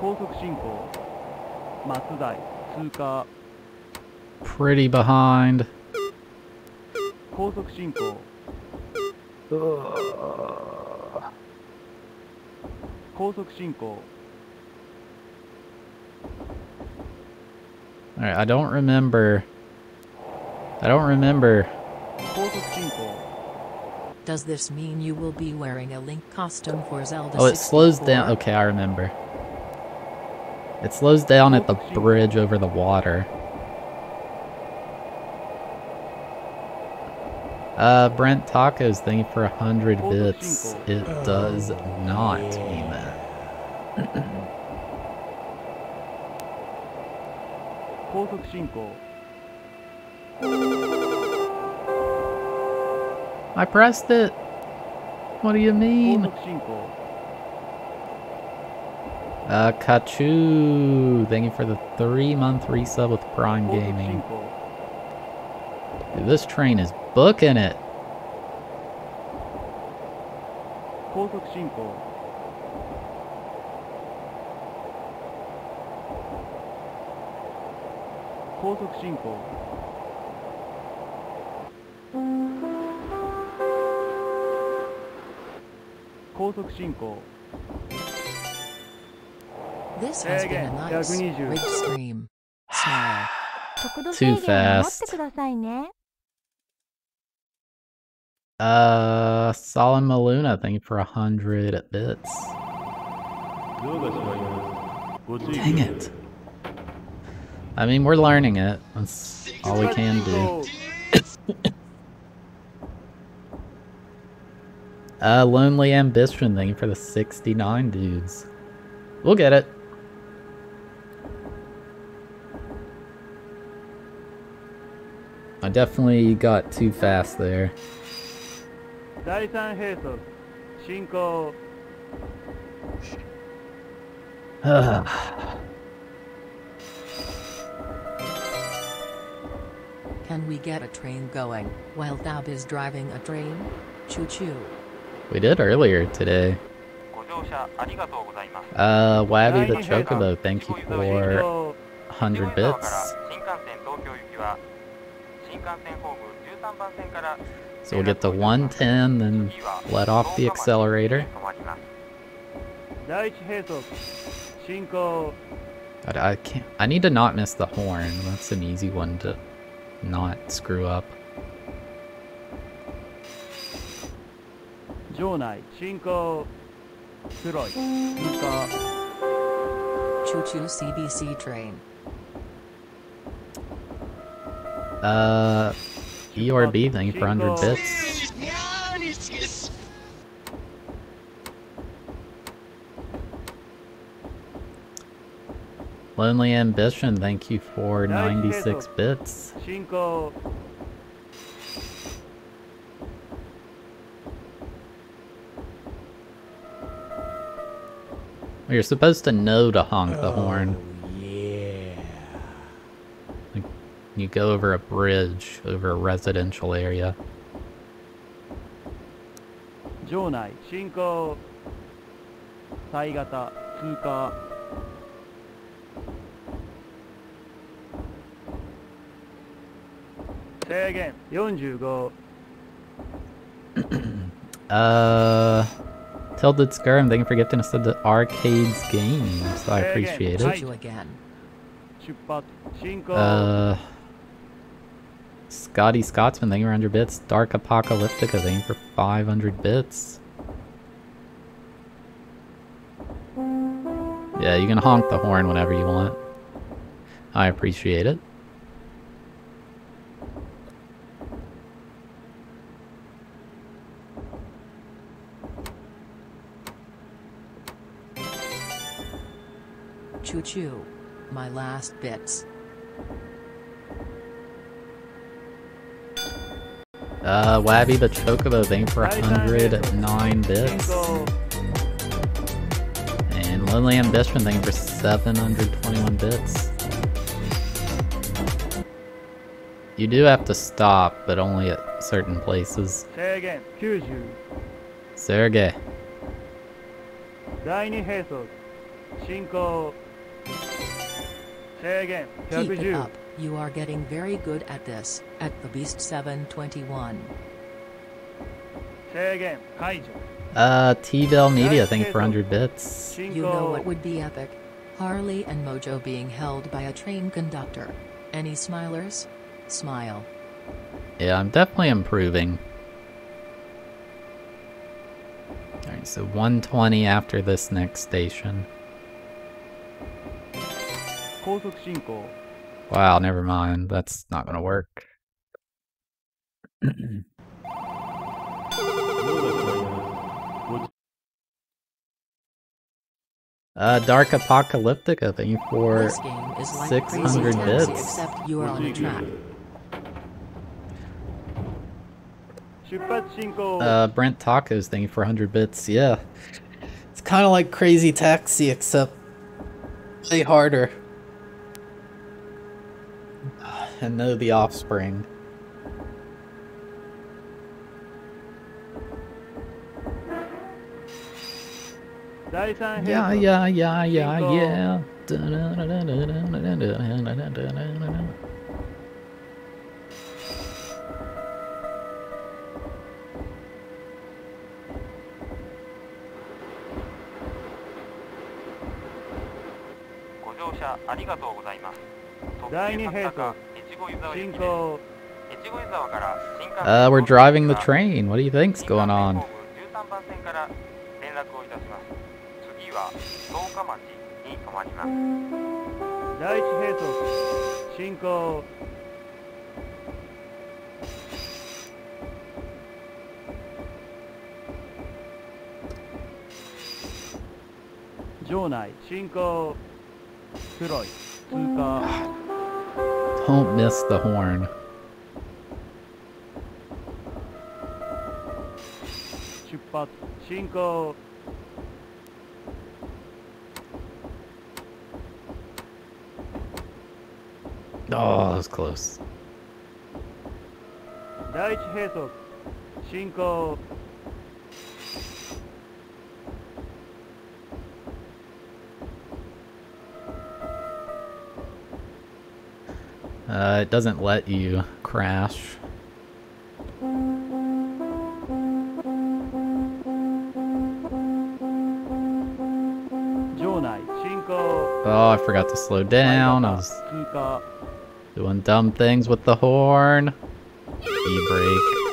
高速進行まつだい通過 Pretty behind 高速進行 uh. Alright, I don't remember. I don't remember. Does this mean you will be wearing a Link costume for Zelda? Oh, it slows down. Okay, I remember. It slows down at the bridge over the water. Uh, Brent Tacos, thank you for a hundred bits. It does not mean that. I pressed it. What do you mean? Uh, Kachu, thank you for the three-month resub with Prime Gaming. Dude, this train is booking it. This has been a nice rib stream. Smile. Too fast. Uh, Solomon Maloon, I think, for a hundred bits. Dang it. I mean, we're learning it. That's all we can do. uh, Lonely Ambition, thank you for the 69 dudes. We'll get it. I definitely got too fast there. Can we get a train going while Thab is driving a train? Choo choo. We did earlier today. Uh, Wabby the Chocobo, thank you for 100 bits. So we'll get the 110, then let off the accelerator. God, I can't. I need to not miss the horn. That's an easy one to not screw up. Choo-choo CBC train. Uh, ERB, thank you for 100 bits. Lonely Ambition, thank you for 96 bits. 進行 You're supposed to know to honk the horn. Yeah you go over a bridge over a residential area. Jonai, Shinko, Taigata, Tsuka. Say again, 45. uh, Tilted Skirm, thank you for gifting us the arcade's games. I appreciate it. Uh, Scotty Scotsman, thank you for 100 bits. Dark Apocalyptica, thank you for 500 bits. Yeah, you can honk the horn whenever you want. I appreciate it. Choo choo. My last bits. Uh, Wabby the Chocobo thing for 109 bits. And Lonely Ambition thing for 721 bits. You do have to stop, but only at certain places. Say again. Sergey. 第二閉塞進行制限110 you are getting very good at this, at the beast 721. Say again, Kaiju. Uh, T-Bell Media, thank you for 100 bits. You know what would be epic? Harley and Mojo being held by a train conductor. Any smilers? Smile. Yeah, I'm definitely improving. Alright, so 120 after this next station. Wow, never mind. That's not gonna work. Uh, Dark Apocalyptica, thank you for like 600 bits. Except you are on a track. Uh, Brent Tacos, thank you for 100 bits. Yeah. It's kind of like Crazy Taxi, except way harder and know the offspring. Yeah, yeah, yeah, yeah, yeah. ご乗車ありがとうございます特第急二並走松阪越後湯沢行進きです行越後湯沢から新幹線 Uh, we're driving the train. What do you think's 新幹 going 線ホー on? Don't miss the horn. Cinco. Oh, that was close. Daichi Cinco. Uh, it doesn't let you crash. Oh, I forgot to slow down. I was doing dumb things with the horn. E-brake.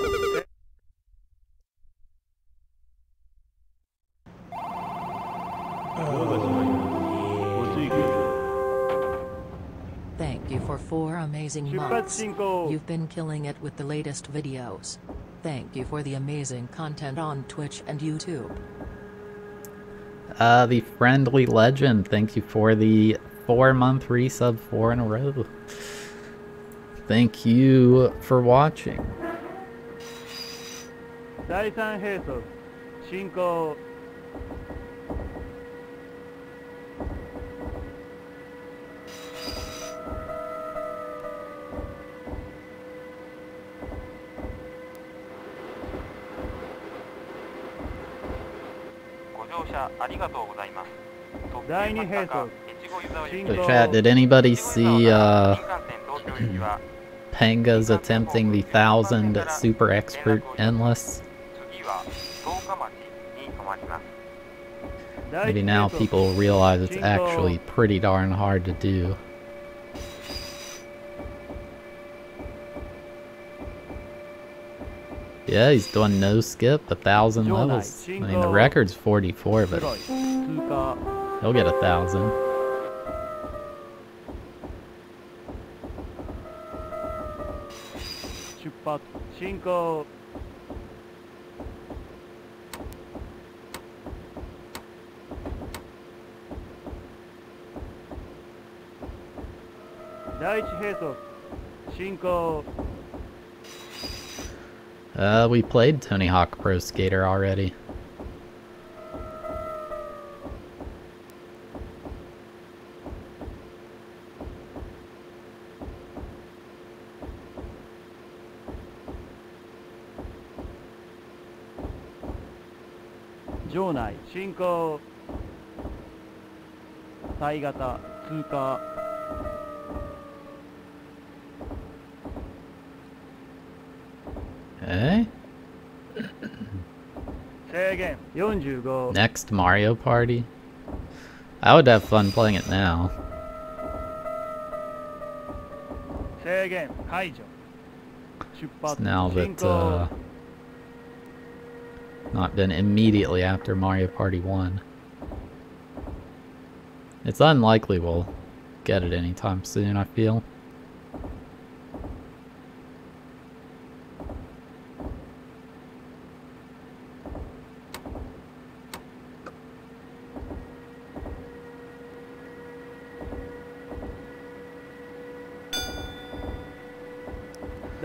amazing 出発 months. 進行 You've been killing it with the latest videos. Thank you for the amazing content on Twitch and YouTube. Uh, the friendly legend. Thank you for the four-month resub, four in a row. Thank you for watching. 第三並走進行 But chat, did anybody see uh, Panga's attempting the thousand super expert endless? Maybe now people realize it's actually pretty darn hard to do. Yeah, he's doing no skip, a thousand levels. I mean, the record's 44, but he'll get a thousand. Shinko. Uh, we played Tony Hawk Pro Skater already.「場内進行」「体型通過」 Eh? Okay. Next Mario Party. I would have fun playing it now. It's now that uh, not been immediately after Mario Party 1. It's unlikely we'll get it anytime soon, I feel.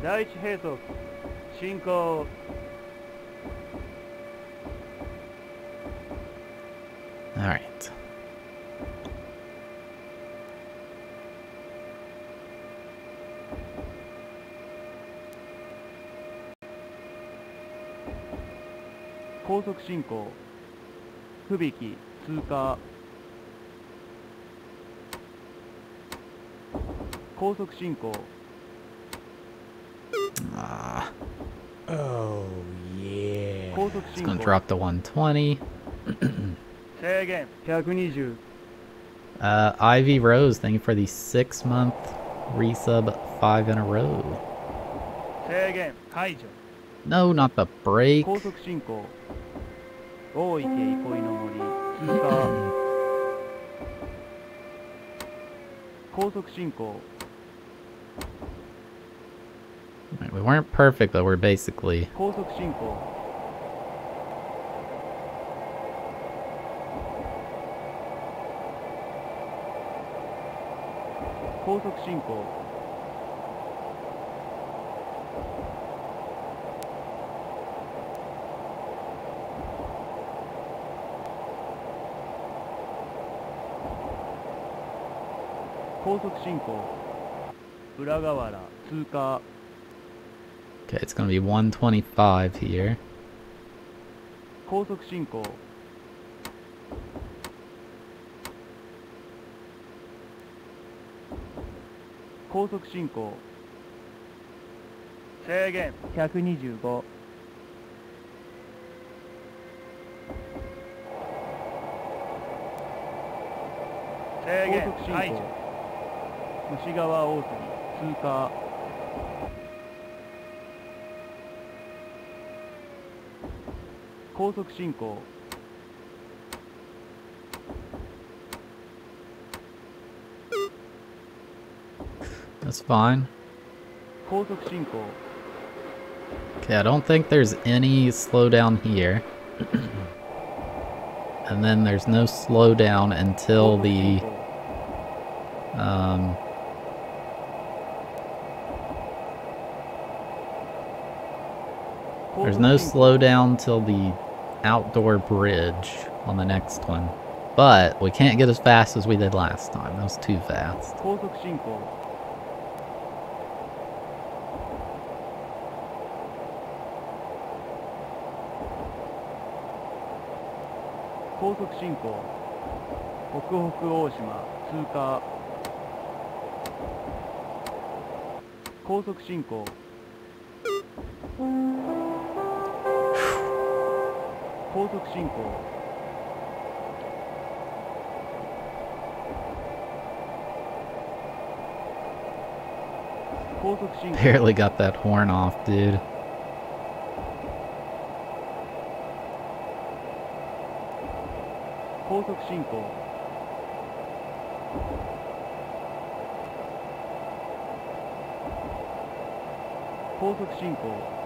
第一兵卒進行。高速進行。吹雪。通過高速進行。It's going to drop to 120. Uh, Ivy Rose, thank you for the six month resub, five in a row. No, not the break. Right, we weren't perfect, but we're basically 高速進行高速進行裏河原通過 okay. It's gonna be 125 here. 高速進行高速進行。制限。125制限。解除虫川大杉通過高速進行 That's fine. Okay, I don't think there's any slowdown here. and then there's no slowdown until the... Um, there's no slowdown till the outdoor bridge on the next one. But we can't get as fast as we did last time. That was too fast. 高速進行北北大島通過。高速進行高速進行高速進行 Barely got that horn off, dude. 高速進行。高速進行。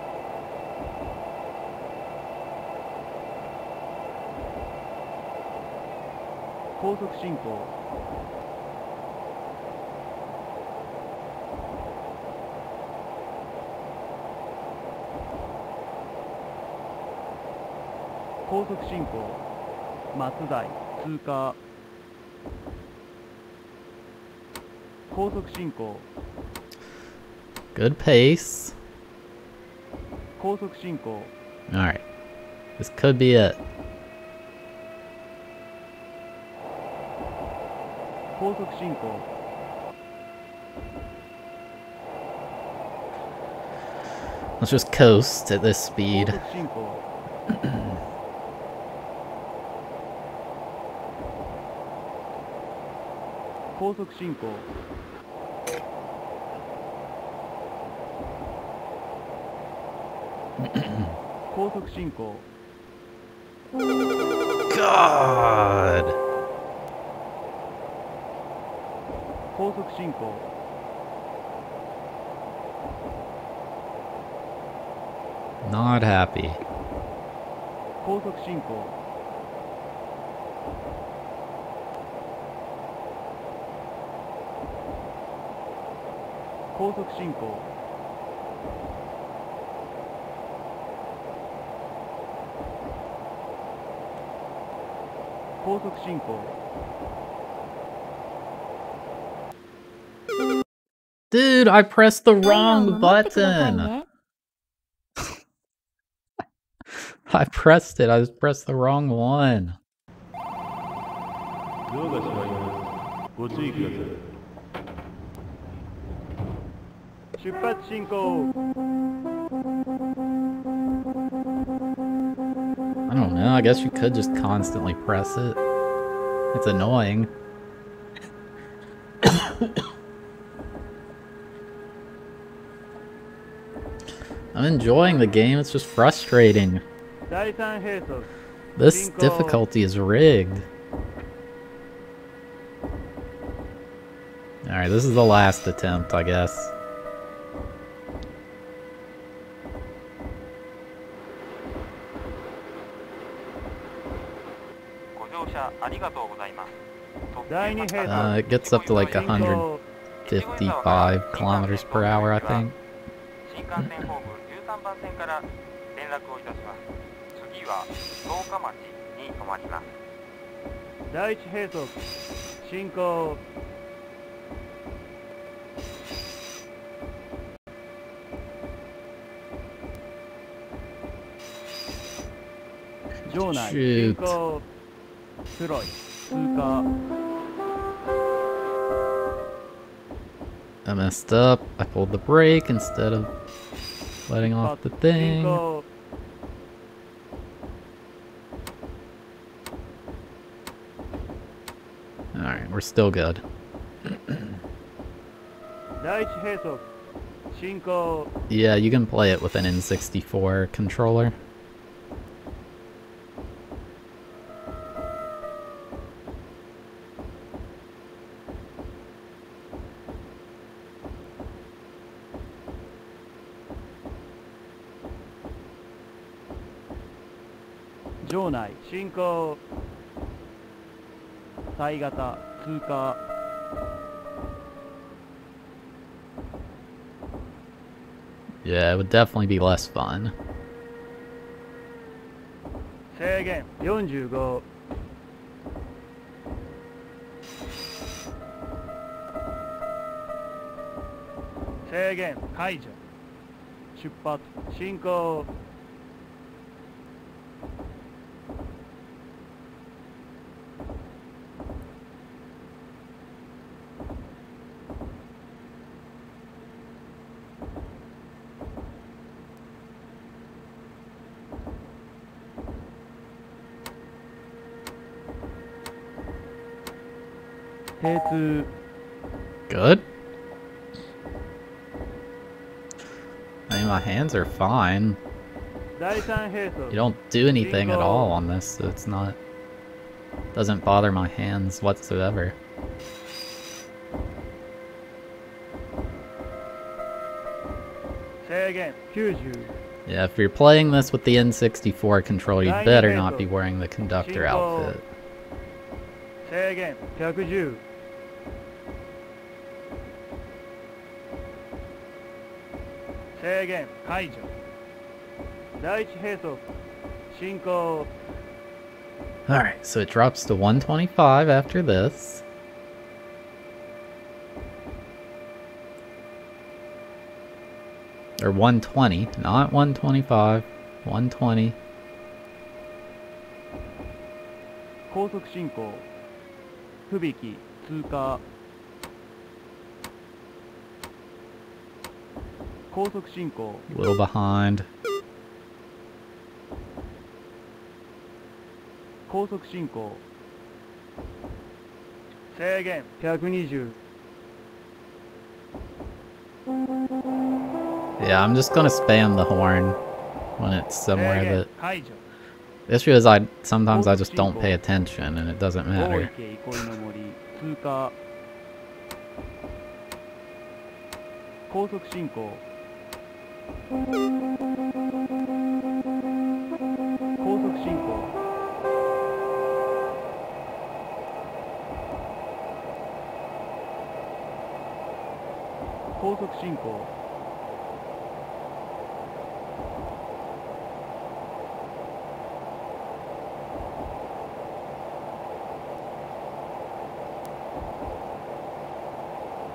高速進行。高速進行。松台。通過高速進行 Good pace. 高速進行 Alright. This could be it. 高速進行 Let's just coast at this 高 speed. 高速進行 高速進行 God. 高速進行 Not happy. 高速進行 高速進行 高速進行 Dude, I pressed the タイヤを wrong 守ってください button. ね I pressed it. I just pressed the wrong one. 出発進行 I don't know. I guess you could just constantly press it. It's annoying. I'm enjoying the game. It's just frustrating. 第三並走 This 進行 difficulty is rigged. Alright, this is the last attempt, I guess. Uh, 走 it gets up to like 進行 155 kilometers per hour, I think. 新幹線ホーム13番線から連絡をいたします次は十日町に停まります第一並走進行場内 Shoot. 進行黒い通過 I messed up. I pulled the brake instead of letting off the thing. Alright, we're still good. yeah, you can play it with an N64 controller. 場内進行体型通過 Yeah, it would definitely be less fun. 制限45制限解除出発進行 hands are fine. You don't do anything at all on this, so it's not... Doesn't bother my hands whatsoever. Say again. Yeah, if you're playing this with the N64 controller, you better not be wearing the conductor outfit. Say again. 制限解除第一閉塞進行 Alright, so it drops to 125 after this. Or 120, not 125, 120. A little behind. Yeah, I'm just gonna spam the horn when it's somewhere that... The issue is I sometimes I just don't pay attention and it doesn't matter. 高速進行。高速進行。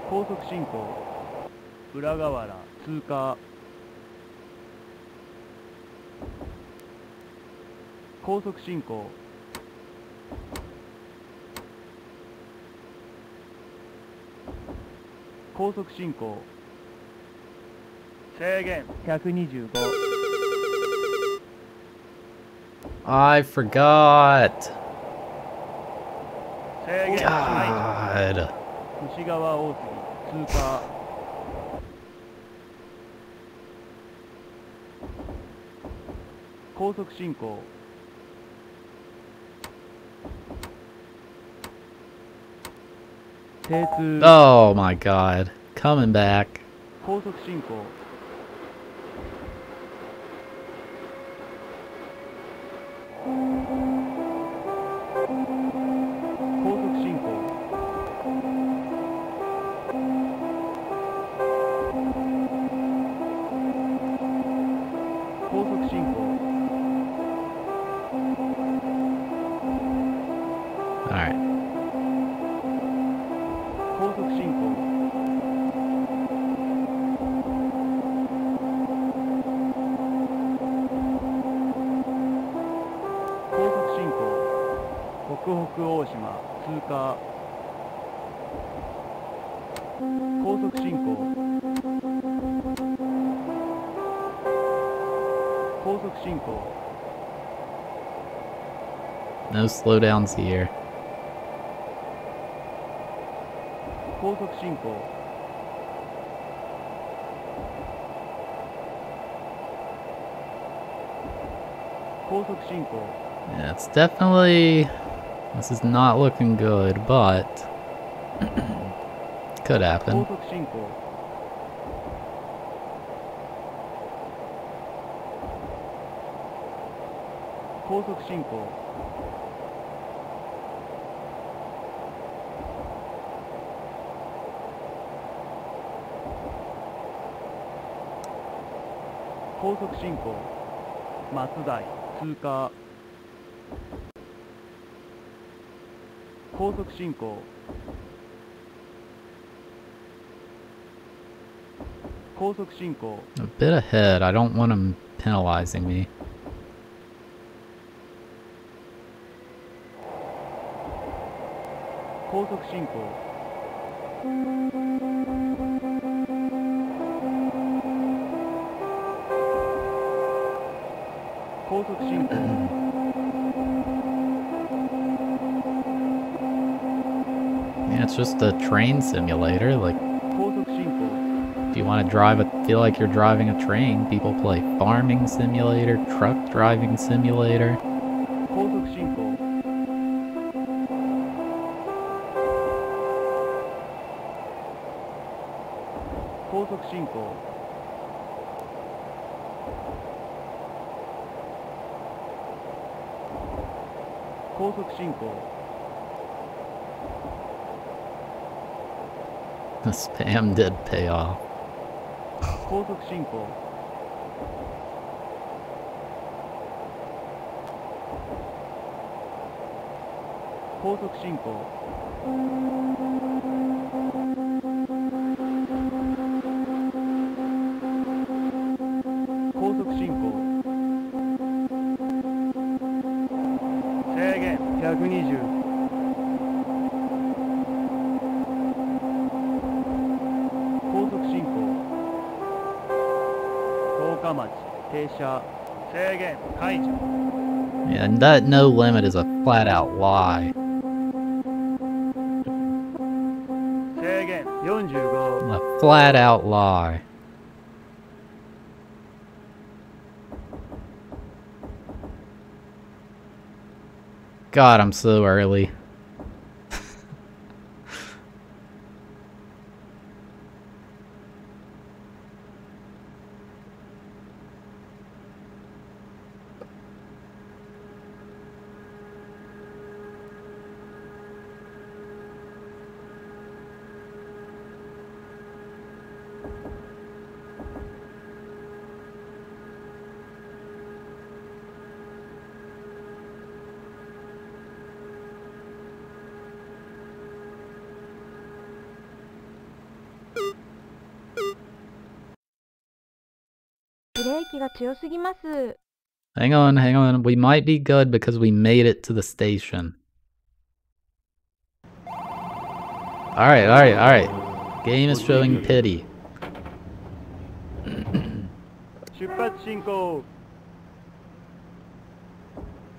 高速進行。裏河原通過。高速進行。高速進行。制限。125 I forgot. 制限。解 God. 除西川大杉通過。高速進行 Oh my god. Coming back. slowdowns here. Yeah, it's definitely... This is not looking good, but... could happen. 高速進行まつだい通過高速進行高速進行 A bit ahead. I don't want him penalizing me. 高速進行 just a train simulator. Like, if you want to drive a, feel like you're driving a train, people play farming simulator, truck driving simulator. shot. Say again. Yeah, and that no limit is a flat out lie. Say again. 45. A flat out lie. God, I'm so early. Hang on, hang on. We might be good because we made it to the station. Alright, alright, alright. Game is showing pity.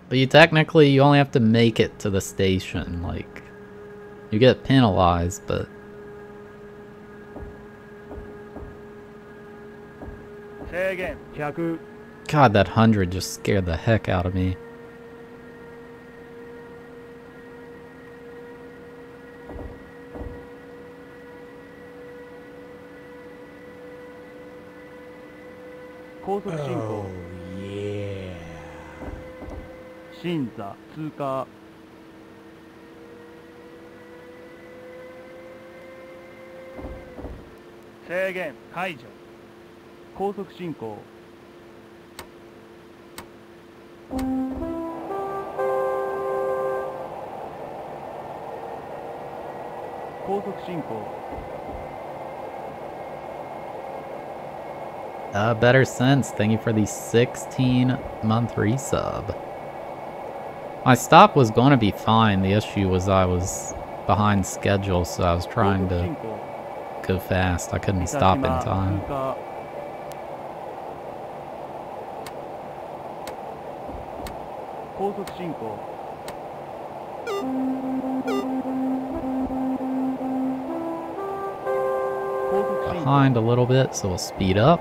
but you technically, you only have to make it to the station. Like, you get penalized, but... God, that hundred just scared the heck out of me. 高速進行 Oh, yeah. 新座通過制限解除 高速進行高速進行 Uh, better sense. Thank you for the 16 month resub. My stop was going to be fine. The issue was I was behind schedule, so I was trying to go fast. I couldn't stop in 三島 time. 高速進行 Behind a little bit, so we'll speed up.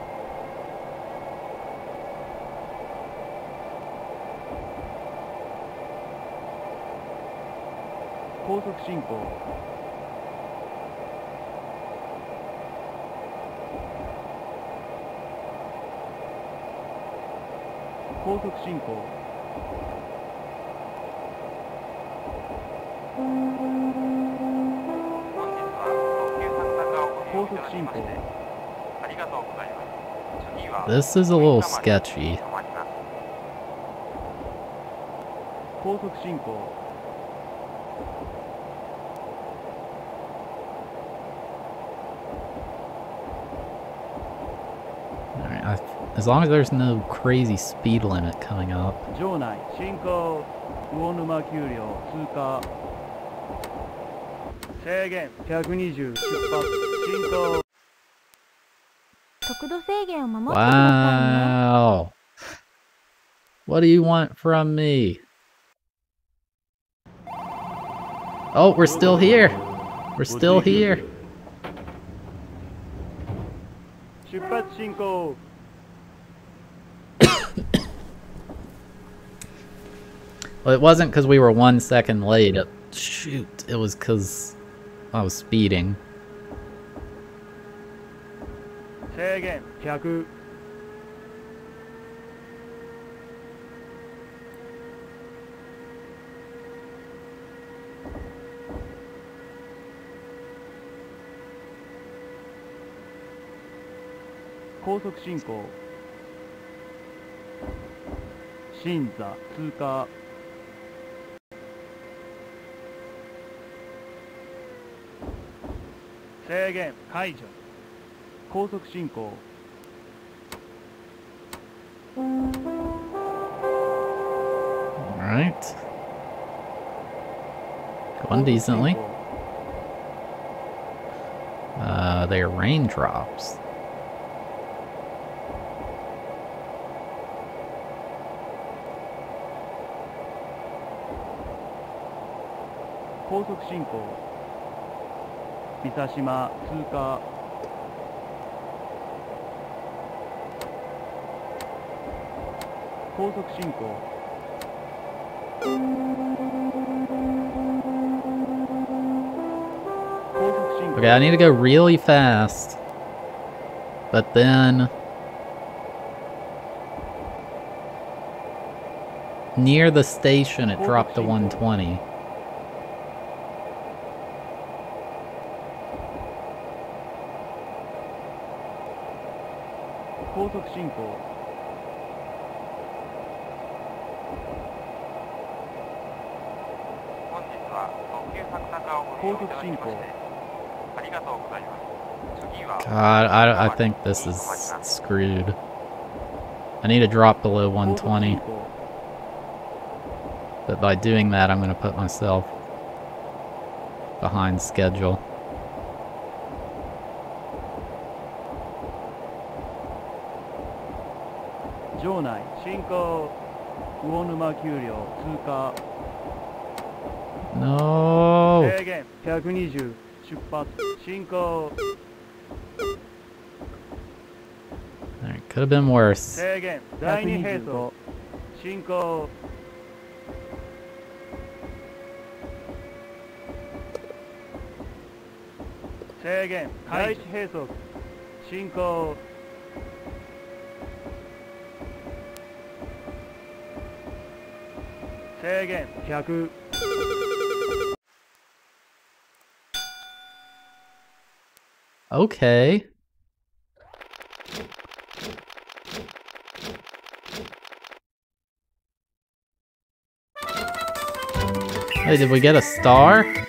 This is a little sketchy. All right, as long as there's no crazy speed limit coming up. 制限120出発進行速度制限を守ってくださいね Wow. What do you want from me? Oh, we're still here. We're still here. 出発進行 Well, it wasn't because we were one second late. It, shoot, it was because I was speeding. 制限100高速進行新座通過制限解除高速進行 Alright. Going decently. Uh, they're raindrops. 高速進行 美佐島通過高速進行 Okay, I need to go really fast. But then... Near the station, it dropped to 120. ます次は God, I, I think this is screwed. I need to drop below 120. But by doing that, I'm going to put myself behind schedule. 魚沼丘陵通過 No. 制限120出発進行 Alright, could have been worse. 制限第二並走進行制限第一並走進行制限100 Okay. Hey, did we get a star?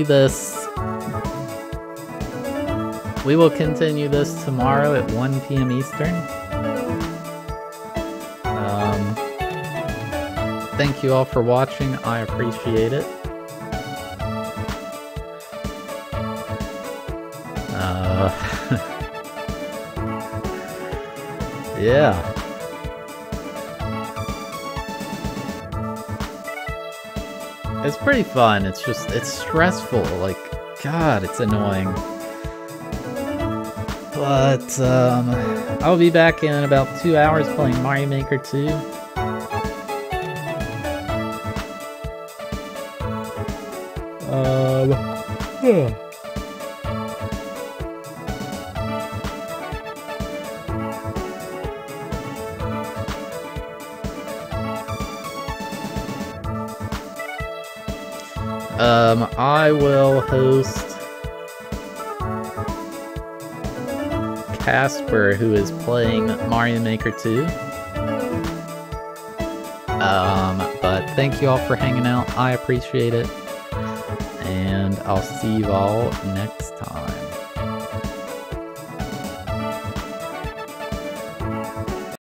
Continue this We will continue this tomorrow at 1 p.m. Eastern. Um Thank you all for watching. I appreciate it. Uh, yeah. It's pretty fun. It's just, it's stressful. Like, God, it's annoying. But, um, I'll be back in about two hours playing Mario Maker 2. Playing Mario Maker 2. Um, but thank you all for hanging out. I appreciate it. And I'll see you all next.